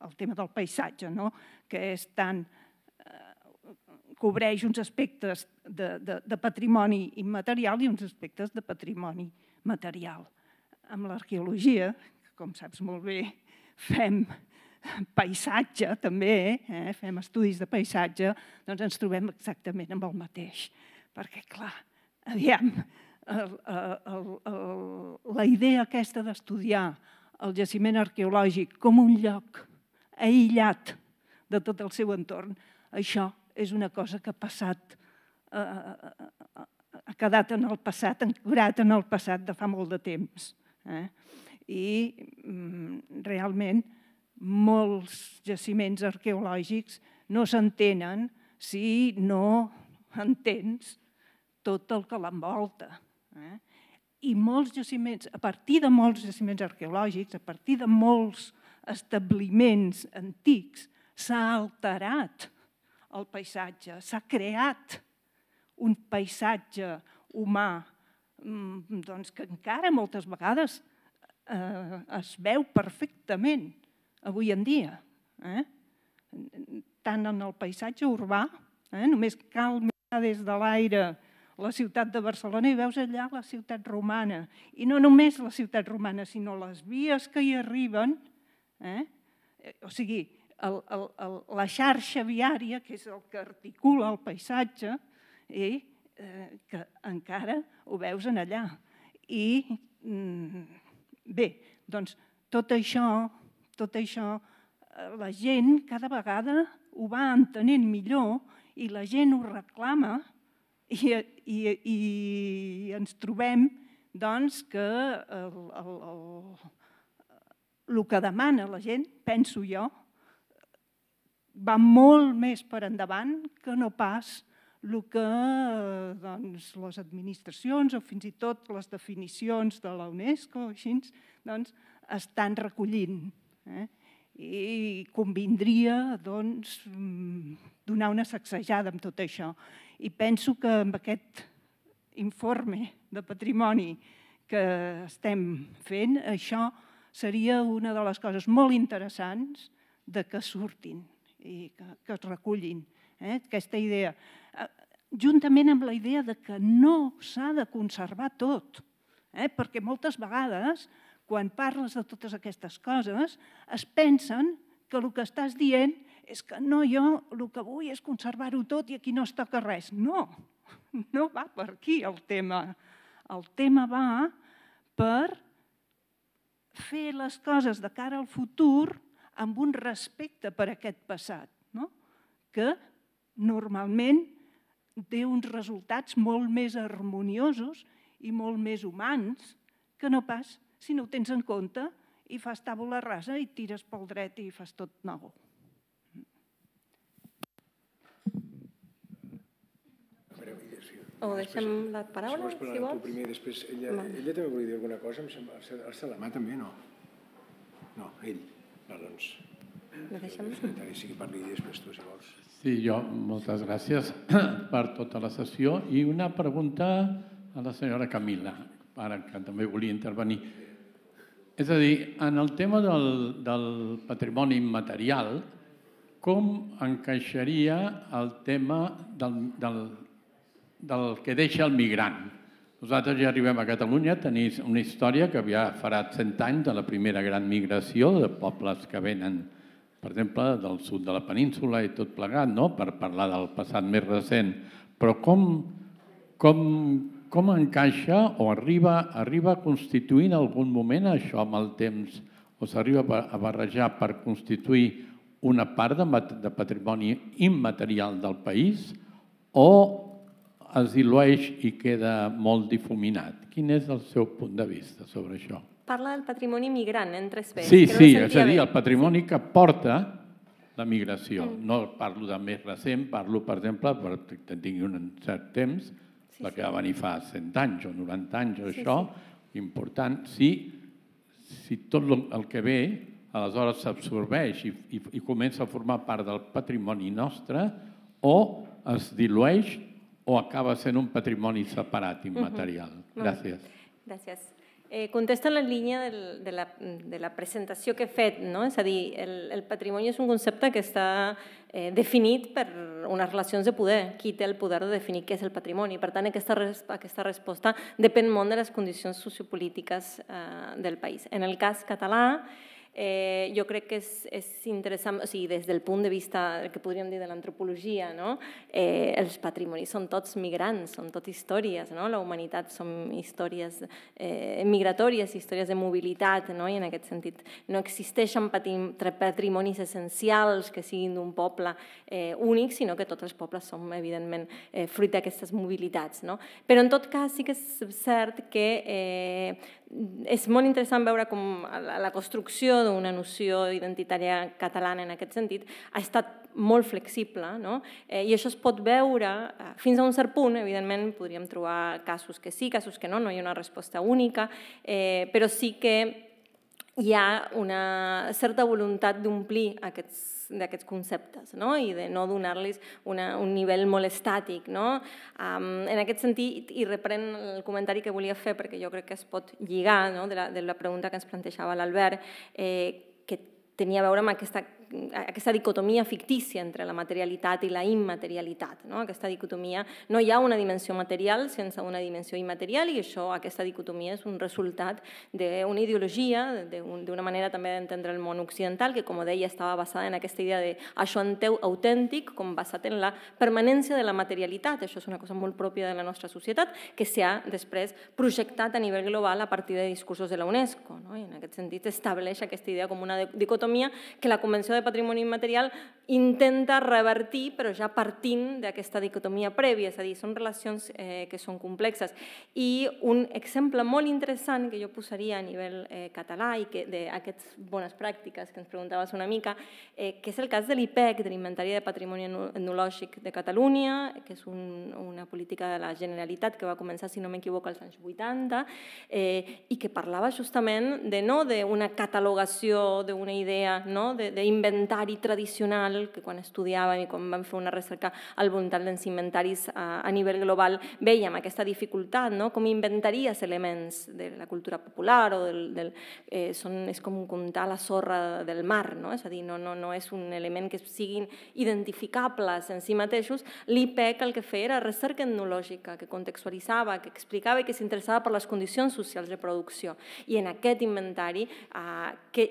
el tema del paisatge, no? que és tant eh, cobreix uns aspectes de, de, de patrimoni immaterial i uns aspectes de patrimoni material. Amb l'arqueologia, que com saps molt bé, fem paisatge també, eh? fem estudis de paisatge, doncs ens trobem exactament amb el mateix. Perquè, clar, aviam, el, el, el, la idea aquesta d'estudiar el jaciment arqueològic com un lloc aïllat de tot el seu entorn, això és una cosa que ha passat, eh, ha quedat en el passat, ancorat en el passat de fa molt de temps. Eh? I mm, realment molts jaciments arqueològics no s'entenen si no entens tot el que l'envolta. Eh? I molts jaciments, a partir de molts jaciments arqueològics, a partir de molts establiments antics, s'ha alterat el paisatge, s'ha creat un paisatge humà mm, doncs que encara moltes vegades eh, es veu perfectament avui en dia. Eh? Tant en el paisatge urbà, eh? només cal mirar des de l'aire la ciutat de Barcelona i veus allà la ciutat romana. I no només la ciutat romana, sinó les vies que hi arriben, Eh? eh? O sigui, el, el, el, la xarxa viària, que és el que articula el paisatge, i eh, que encara ho veus en allà. I mm, bé, doncs tot això, tot això, eh, la gent cada vegada ho va entenent millor i la gent ho reclama i, i, i ens trobem doncs, que el, el, el, el que demana la gent, penso jo, va molt més per endavant que no pas el que doncs, les administracions o fins i tot les definicions de la UNESCO així, doncs, estan recollint. Eh? I convindria doncs, donar una sacsejada amb tot això. I penso que amb aquest informe de patrimoni que estem fent, això seria una de les coses molt interessants de que surtin i que, que es recullin. Eh? Aquesta idea. Eh, juntament amb la idea de que no s'ha de conservar tot, eh? perquè moltes vegades, quan parles de totes aquestes coses, es pensen que el que estàs dient és que no, jo el que vull és conservar-ho tot i aquí no es toca res. No, no va per aquí el tema. El tema va per fer les coses de cara al futur amb un respecte per aquest passat, no? que normalment té uns resultats molt més harmoniosos i molt més humans que no pas si no ho tens en compte i fas tàbula rasa i tires pel dret i fas tot nou. A veure, O deixem la paraula, si vols. Tu primer, després ella, ella també volia dir alguna cosa, em sembla. El Salamà també, no? No, ell. Va, doncs... La deixem? Sí que parli després tu, si vols. Sí, jo, moltes gràcies per tota la sessió. I una pregunta a la senyora Camila, ara que també volia intervenir. És a dir, en el tema del, del patrimoni immaterial, com encaixaria el tema del, del, del que deixa el migrant? Nosaltres ja arribem a Catalunya, tenim una història que ja farà 100 anys de la primera gran migració de pobles que venen, per exemple, del sud de la península i tot plegat, no? per parlar del passat més recent. Però com, com, com encaixa o arriba, arriba a constituir en algun moment això amb el temps o s'arriba a barrejar per constituir una part de, de patrimoni immaterial del país o es dilueix i queda molt difuminat. Quin és el seu punt de vista sobre això? Parla del patrimoni migrant, en tres P's. Sí, sí, no és a dir, el patrimoni que porta la migració. Mm. No parlo de més recent, parlo, per exemple, perquè tingui un cert temps, sí, la que va venir fa 100 anys o 90 anys o sí, això, sí. important, si, si tot el que ve aleshores s'absorbeix i, i, i comença a formar part del patrimoni nostre o es dilueix o acaba sent un patrimoni separat, immaterial? Uh -huh. Gràcies. Gràcies. Eh, contesta en la línia del, de, la, de la presentació que he fet. No? És a dir, el, el patrimoni és un concepte que està eh, definit per unes relacions de poder. Qui té el poder de definir què és el patrimoni? Per tant, aquesta, aquesta resposta depèn molt de les condicions sociopolítiques eh, del país. En el cas català, eh, jo crec que és, és interessant, o sigui, des del punt de vista que podríem dir de l'antropologia, no? eh, els patrimonis són tots migrants, són tot històries, no? la humanitat són històries eh, migratòries, històries de mobilitat, no? i en aquest sentit no existeixen patrimonis essencials que siguin d'un poble eh, únic, sinó que tots els pobles són, evidentment, eh, fruit d'aquestes mobilitats. No? Però, en tot cas, sí que és cert que eh, és molt interessant veure com la construcció d'una noció identitària catalana en aquest sentit ha estat molt flexible no? eh, i això es pot veure eh, fins a un cert punt, evidentment podríem trobar casos que sí, casos que no, no hi ha una resposta única, eh, però sí que hi ha una certa voluntat d'omplir aquests d'aquests conceptes no? i de no donar-los un nivell molt estàtic. No? Um, en aquest sentit, i repren el comentari que volia fer perquè jo crec que es pot lligar no? de, la, de la pregunta que ens plantejava l'Albert, eh, que tenia a veure amb aquesta aquesta dicotomia fictícia entre la materialitat i la immaterialitat. No? Aquesta dicotomia, no hi ha una dimensió material sense una dimensió immaterial i això, aquesta dicotomia és un resultat d'una ideologia, d'una manera també d'entendre el món occidental, que com deia estava basada en aquesta idea de això enteu autèntic com basat en la permanència de la materialitat. Això és una cosa molt pròpia de la nostra societat que s'ha després projectat a nivell global a partir de discursos de la UNESCO. No? I en aquest sentit estableix aquesta idea com una dicotomia que la Convenció de Patrimoni Immaterial intenta revertir, però ja partint d'aquesta dicotomia prèvia, és a dir, són relacions eh, que són complexes. I un exemple molt interessant que jo posaria a nivell eh, català i que d'aquestes bones pràctiques que ens preguntaves una mica, eh, que és el cas de l'IPEC, de l'Inventari de Patrimoni Etnològic de Catalunya, que és un, una política de la Generalitat que va començar, si no m'equivoco, als anys 80, eh, i que parlava justament de no d'una catalogació d'una idea, no? d'inventari tradicional, que quan estudiàvem i quan vam fer una recerca al voltant dels inventaris a, a nivell global, veiem aquesta dificultat, no? com inventaries elements de la cultura popular o del, del, eh, són, és com comptar la sorra del mar, no? és a dir, no, no, no és un element que siguin identificables en si mateixos. L'IPEC el que feia era recerca etnològica, que contextualitzava, que explicava i que s'interessava per les condicions socials de producció. I en aquest inventari, eh, que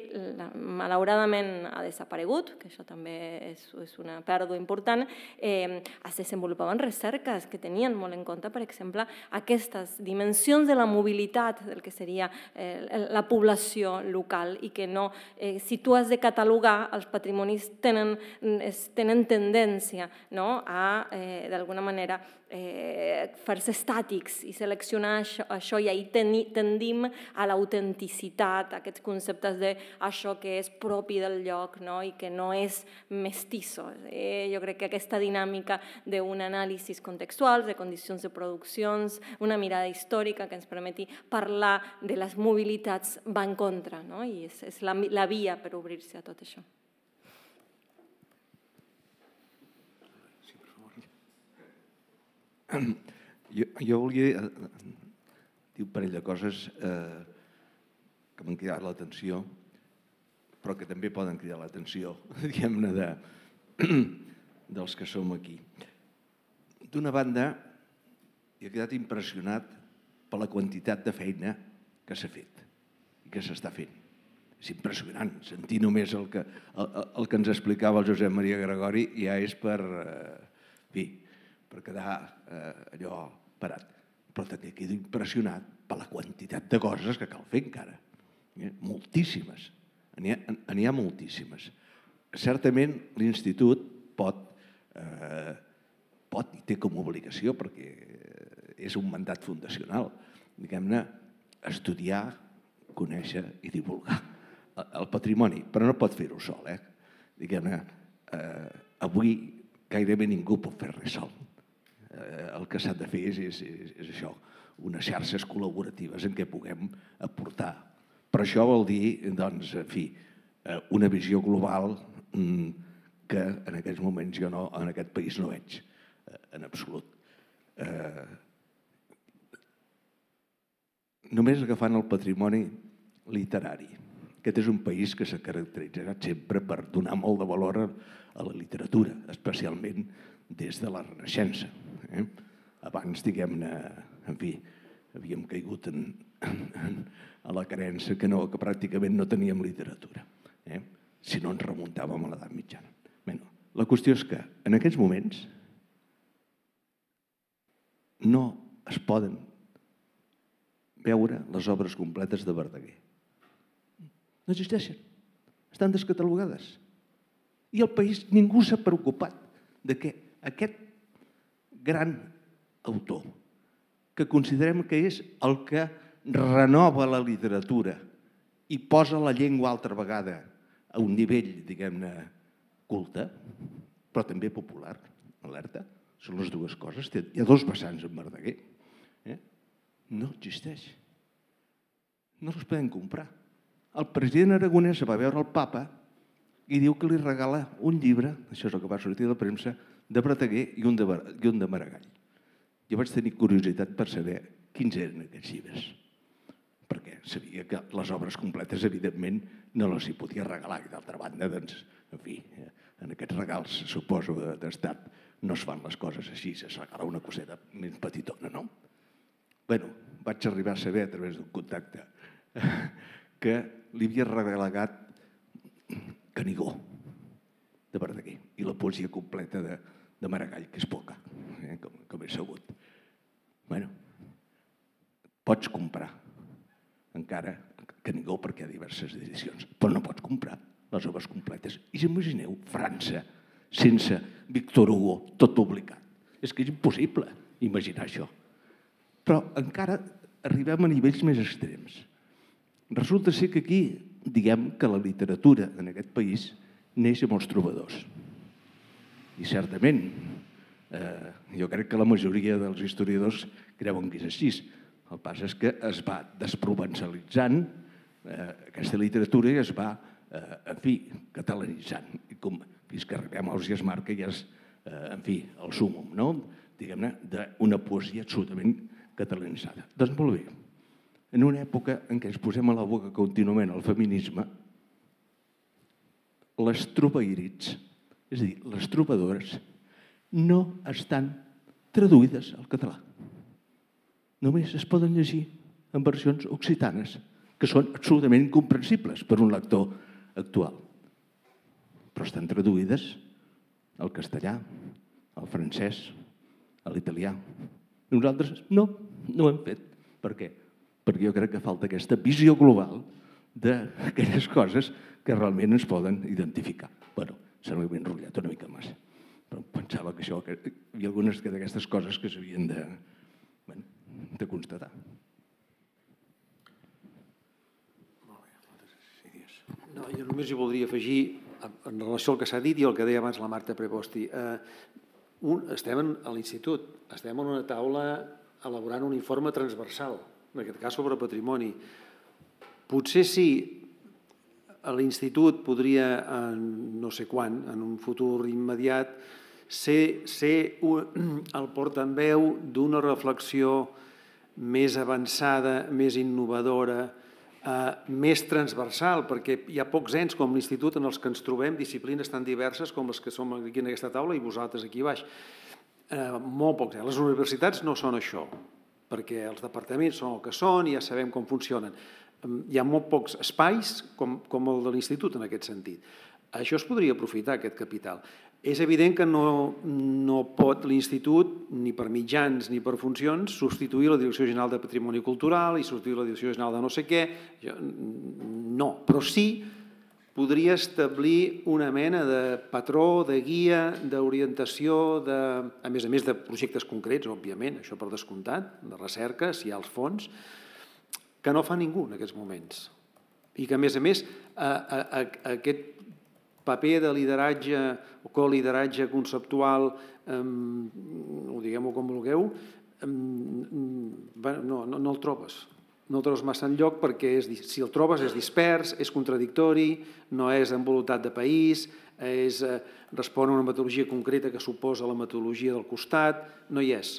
malauradament ha desaparegut, que això també és, és una pèrdua important, eh, es desenvolupaven recerques que tenien molt en compte, per exemple, aquestes dimensions de la mobilitat del que seria eh, la població local i que no, eh, si tu has de catalogar, els patrimonis tenen, tenen tendència no, a, eh, d'alguna manera, eh, fer-se estàtics i seleccionar això, això i ahir tendim a l'autenticitat, aquests conceptes de això que és propi del lloc no? i que no és mestizo. Eh, jo crec que aquesta dinàmica d'un anàlisi contextual, de condicions de produccions, una mirada històrica que ens permeti parlar de les mobilitats va en contra no? i és, és la, la via per obrir-se a tot això. Jo, jo volia eh, dir un parell de coses eh, que m'han cridat l'atenció, però que també poden cridar l'atenció, diguem-ne, de, dels que som aquí. D'una banda, he quedat impressionat per la quantitat de feina que s'ha fet i que s'està fent. És impressionant. Sentir només el que, el, el que ens explicava el Josep Maria Gregori ja és per, eh, fi, per quedar eh, allò parat. Però també quedo impressionat per la quantitat de coses que cal fer encara. Eh? Moltíssimes. N'hi ha, ha moltíssimes. Certament l'institut pot, eh, pot i té com a obligació, perquè és un mandat fundacional, diguem-ne, estudiar, conèixer i divulgar el patrimoni, però no pot fer-ho sol. Eh? Diguem-ne, eh, avui gairebé ningú pot fer res sol eh, el que s'ha de fer és, és, és, és això, unes xarxes col·laboratives en què puguem aportar. Però això vol dir, doncs, en fi, eh, una visió global mm, que en aquests moments jo no, en aquest país no veig, eh, en absolut. Eh, només agafant el patrimoni literari. Aquest és un país que s'ha caracteritzat sempre per donar molt de valor a la literatura, especialment des de la Renaixença. Eh? Abans, diguem-ne, en fi, havíem caigut en, en, a la creença que, no, que pràcticament no teníem literatura, eh? si no ens remuntàvem a l'edat mitjana. Bueno, la qüestió és que en aquests moments no es poden veure les obres completes de Verdaguer. No existeixen. Estan descatalogades. I el país, ningú s'ha preocupat de que aquest gran autor, que considerem que és el que renova la literatura i posa la llengua altra vegada a un nivell, diguem-ne, culte, però també popular, alerta, són les dues coses. Hi ha dos vessants en Verdaguer. Eh? No existeix. No els podem comprar. El president aragonès va veure el papa i diu que li regala un llibre, això és el que va sortir de la premsa, de Brataguer i un de, i un de Maragall. Jo vaig tenir curiositat per saber quins eren aquests llibres, perquè sabia que les obres completes, evidentment, no les hi podia regalar. I d'altra banda, doncs, en fi, en aquests regals, suposo, d'estat, no es fan les coses així, se regala una coseta més petitona, no? bueno, vaig arribar a saber a través d'un contacte que li havia regalat Canigó, de Verdaguer i la poesia completa de, de Maragall, que és poca, eh, com, com he sabut. bueno, pots comprar, encara que ningú perquè hi ha diverses edicions, però no pots comprar les obres completes. I imagineu França sense Victor Hugo, tot publicat. És que és impossible imaginar això. Però encara arribem a nivells més extrems. Resulta ser que aquí diguem que la literatura en aquest país neix amb els trobadors. I certament, eh, jo crec que la majoria dels historiadors creuen que és així. El pas és que es va desprovencialitzant eh, aquesta literatura i es va, eh, en fi, catalanitzant. I com, fins que arribem als dies marca ja és, eh, en fi, el súmum, no? diguem-ne, d'una poesia absolutament catalanitzada. Doncs molt bé, en una època en què ens posem a la boca contínuament el feminisme, les trobairits, és a dir, les trobadores, no estan traduïdes al català. Només es poden llegir en versions occitanes, que són absolutament incomprensibles per un lector actual. Però estan traduïdes al castellà, al francès, a l'italià. Nosaltres no, no ho hem fet. Per què? Perquè jo crec que falta aquesta visió global d'aquelles coses que realment ens poden identificar. bueno, se m'ha enrotllat una mica massa. Però, pensava que això, que hi havia algunes d'aquestes coses que s'havien de, bueno, de constatar. No, jo només hi voldria afegir, en relació al que s'ha dit i el que deia abans la Marta Preposti, eh, un, estem en, a l'institut, estem en una taula elaborant un informe transversal, en aquest cas sobre patrimoni. Potser a l'institut podria, en no sé quan, en un futur immediat, ser, ser un, el portaveu d'una reflexió més avançada, més innovadora, eh, més transversal, perquè hi ha pocs ens com l'Institut en els que ens trobem disciplines tan diverses com les que som aquí en aquesta taula i vosaltres aquí baix. Eh, molt pocs. Les universitats no són això, perquè els departaments són el que són i ja sabem com funcionen. Hi ha molt pocs espais com, com el de l'Institut en aquest sentit. Això es podria aprofitar, aquest capital. És evident que no, no pot l'Institut, ni per mitjans ni per funcions, substituir la Direcció General de Patrimoni Cultural i substituir la Direcció General de no sé què. No, però sí podria establir una mena de patró, de guia, d'orientació, de, a més a més de projectes concrets, òbviament, això per descomptat, de recerca, si hi ha els fons, que no fa ningú en aquests moments. I que, a més a més, a, a, a, aquest paper de lideratge o colideratge conceptual, eh, diguem-ho com vulgueu, eh, no, no, no el trobes. No el trobes massa enlloc perquè és, si el trobes és dispers, és contradictori, no és en voluntat de país, és, eh, respon a una metodologia concreta que suposa la metodologia del costat, no hi és.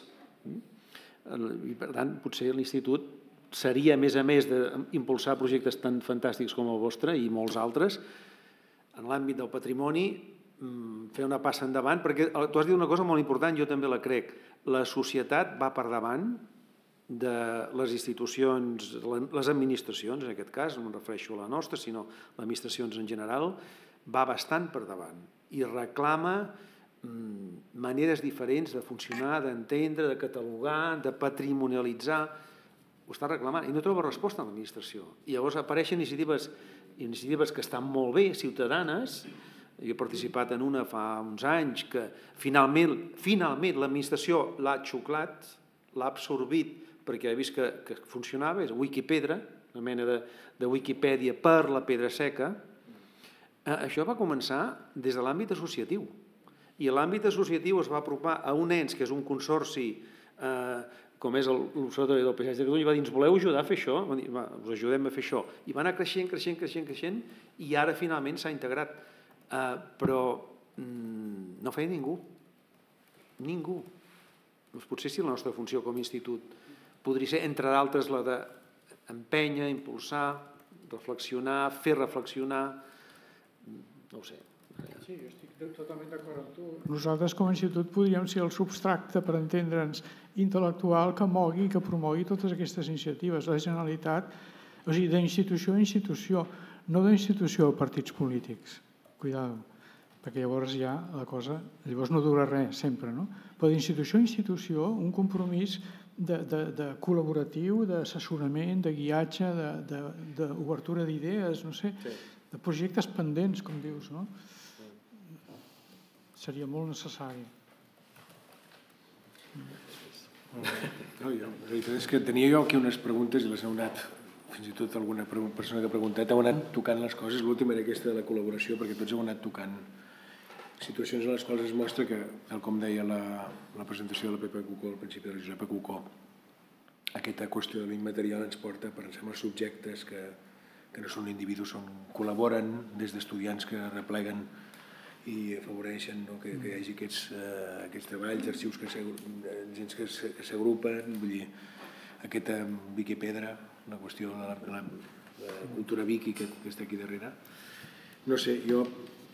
I per tant, potser l'Institut seria, a més a més d'impulsar projectes tan fantàstics com el vostre i molts altres, en l'àmbit del patrimoni mm, fer una passa endavant, perquè tu has dit una cosa molt important, jo també la crec. La societat va per davant de les institucions, les administracions, en aquest cas, no em refereixo a la nostra, sinó les administracions en general, va bastant per davant i reclama mm, maneres diferents de funcionar, d'entendre, de catalogar, de patrimonialitzar, ho està reclamant i no troba resposta en l'administració. I llavors apareixen iniciatives iniciatives que estan molt bé, ciutadanes, jo he participat en una fa uns anys que finalment, finalment l'administració l'ha xuclat, l'ha absorbit perquè ha vist que, que funcionava, és Wikipedra, una mena de, de Wikipèdia per la pedra seca. Eh, això va començar des de l'àmbit associatiu. I l'àmbit associatiu es va apropar a un ens, que és un consorci eh, com és l'Observatori del Paisatge de Catalunya, va dir, ens voleu ajudar a fer això? Va dir, va, us ajudem a fer això. I va anar creixent, creixent, creixent, creixent, i ara finalment s'ha integrat. Uh, però mm, no feia ningú. Ningú. Doncs potser si la nostra funció com a institut podria ser, entre d'altres, la d'empènyer, impulsar, reflexionar, fer reflexionar, no ho sé. Sí, jo estic totalment d'acord amb tu. Nosaltres com a institut podríem ser el substracte, per entendre'ns, intel·lectual que mogui, que promogui totes aquestes iniciatives. La Generalitat, o sigui, d'institució a institució, no d'institució a partits polítics. Cuidado, perquè llavors ja la cosa, llavors no dura res sempre, no? Però d'institució a institució, un compromís de, de, de col·laboratiu, d'assessorament, de guiatge, d'obertura d'idees, no sé, sí. de projectes pendents, com dius, no? Seria molt necessari. No, jo, la veritat és que tenia jo aquí unes preguntes i les heu anat, fins i tot alguna persona que ha preguntat, heu anat tocant les coses, l'última era aquesta de la col·laboració, perquè tots heu anat tocant situacions en les quals es mostra que, tal com deia la, la presentació de la Pepa Cucó, al principi de la Josepa Cucó, aquesta qüestió de l'immaterial ens porta per pensar en subjectes que, que no són individus, són, col·laboren des d'estudiants que repleguen i afavoreixen no, que, que hi hagi aquests, uh, aquests treballs, arxius que gens que s'agrupen, vull dir, aquesta Viquipedra, una qüestió de la, de la, de la cultura Vicky que, que està aquí darrere. No sé, jo,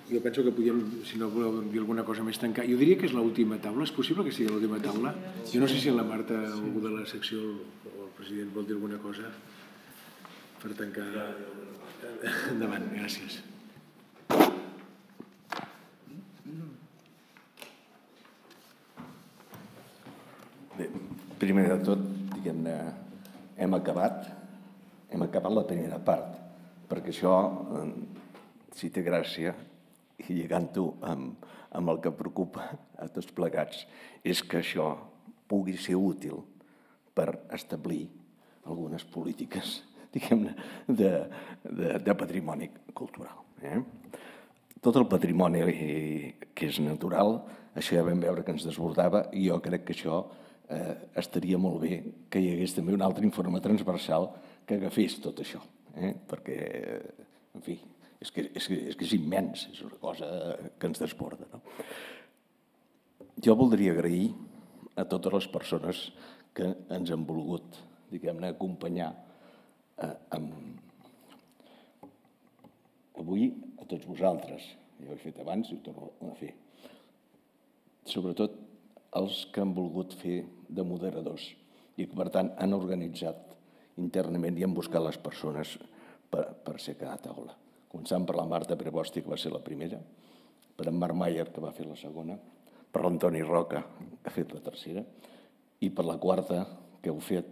jo penso que podíem, si no voleu dir alguna cosa més tancar, jo diria que és l'última taula, és possible que sigui l'última taula? Jo no sé si la Marta o algú de la secció o el president vol dir alguna cosa per tancar. Endavant, gràcies. Primer de tot, diguem-ne, hem acabat, hem acabat la primera part, perquè això, eh, si té gràcia, i lligant-ho amb, amb el que preocupa a tots plegats, és que això pugui ser útil per establir algunes polítiques, diguem-ne, de, de, de patrimoni cultural. Eh? Tot el patrimoni que és natural, això ja vam veure que ens desbordava i jo crec que això eh, estaria molt bé que hi hagués també un altre informe transversal que agafés tot això, eh? perquè, en fi, és que, és, que, és que és immens, és una cosa que ens desborda. No? Jo voldria agrair a totes les persones que ens han volgut, diguem-ne, acompanyar eh, amb... avui a tots vosaltres. Ja ho he fet abans i ho torno a fer. Sobretot els que han volgut fer de moderadors i que, per tant, han organitzat internament i han buscat les persones per, per ser cada taula. Començant per la Marta Prebosti, que va ser la primera, per en Marc Mayer, que va fer la segona, per l'Antoni Roca, que ha fet la tercera, i per la quarta, que heu fet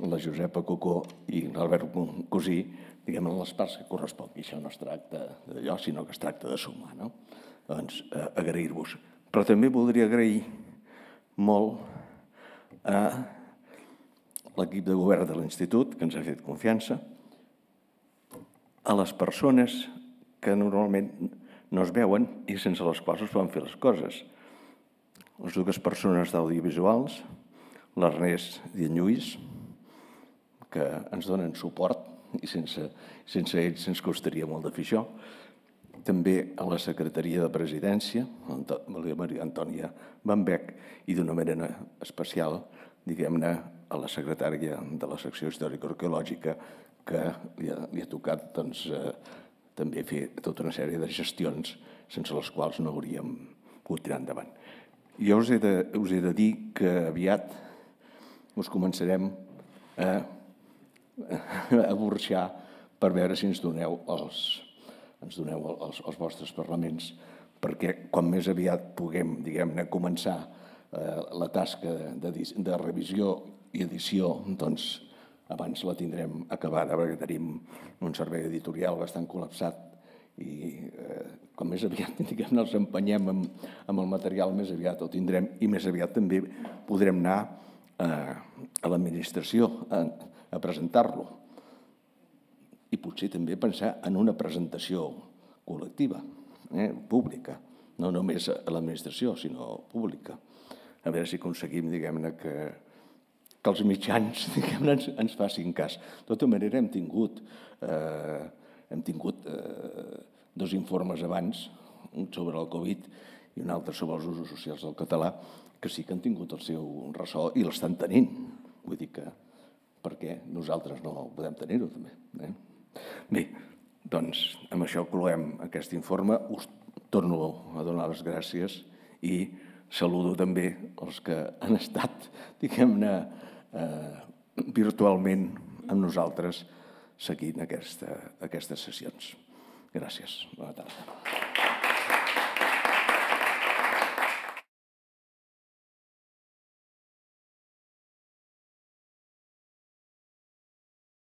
la Josepa Cocó i l'Albert Cosí, diguem, en les parts que correspon. I això no es tracta d'allò, sinó que es tracta de sumar. No? Doncs eh, agrair-vos. Però també voldria agrair molt a l'equip de govern de l'Institut, que ens ha fet confiança, a les persones que normalment no es veuen i sense les quals es poden fer les coses. Les dues persones d'audiovisuals, l'Ernest i en Lluís, que ens donen suport i sense, sense ells ens costaria molt de fer això. També a la Secretaria de Presidència, la Maria Antònia Van Beck, i d'una manera especial, diguem-ne, a la secretària de la secció històrica-arqueològica, que li ha, li ha tocat doncs, eh, també fer tota una sèrie de gestions sense les quals no hauríem pogut tirar endavant. Jo us he de, us he de dir que aviat us començarem a, a burxar per veure si ens doneu els, ens doneu els, els vostres parlaments, perquè quan més aviat puguem, diguem-ne, començar eh, la tasca de, de, revisió i edició, doncs abans la tindrem acabada, perquè tenim un servei editorial bastant col·lapsat i eh, com més aviat diguem, els empenyem amb, amb el material, més aviat ho tindrem i més aviat també podrem anar eh, a l'administració a, a presentar-lo. I potser també pensar en una presentació col·lectiva, eh, pública, no només a l'administració, sinó pública. A veure si aconseguim, diguem-ne, que, que els mitjans diguem ens, ens facin cas. De tota manera, hem tingut, eh, hem tingut eh, dos informes abans, un sobre el Covid i un altre sobre els usos socials del català, que sí que han tingut el seu ressò i l'estan tenint. Vull dir que perquè nosaltres no podem tenir-ho també. Eh? Bé, doncs amb això cloem aquest informe. Us torno a donar les gràcies i saludo també els que han estat, diguem-ne, eh, virtualment amb nosaltres seguint aquesta, aquestes sessions. Gràcies. Bona tarda.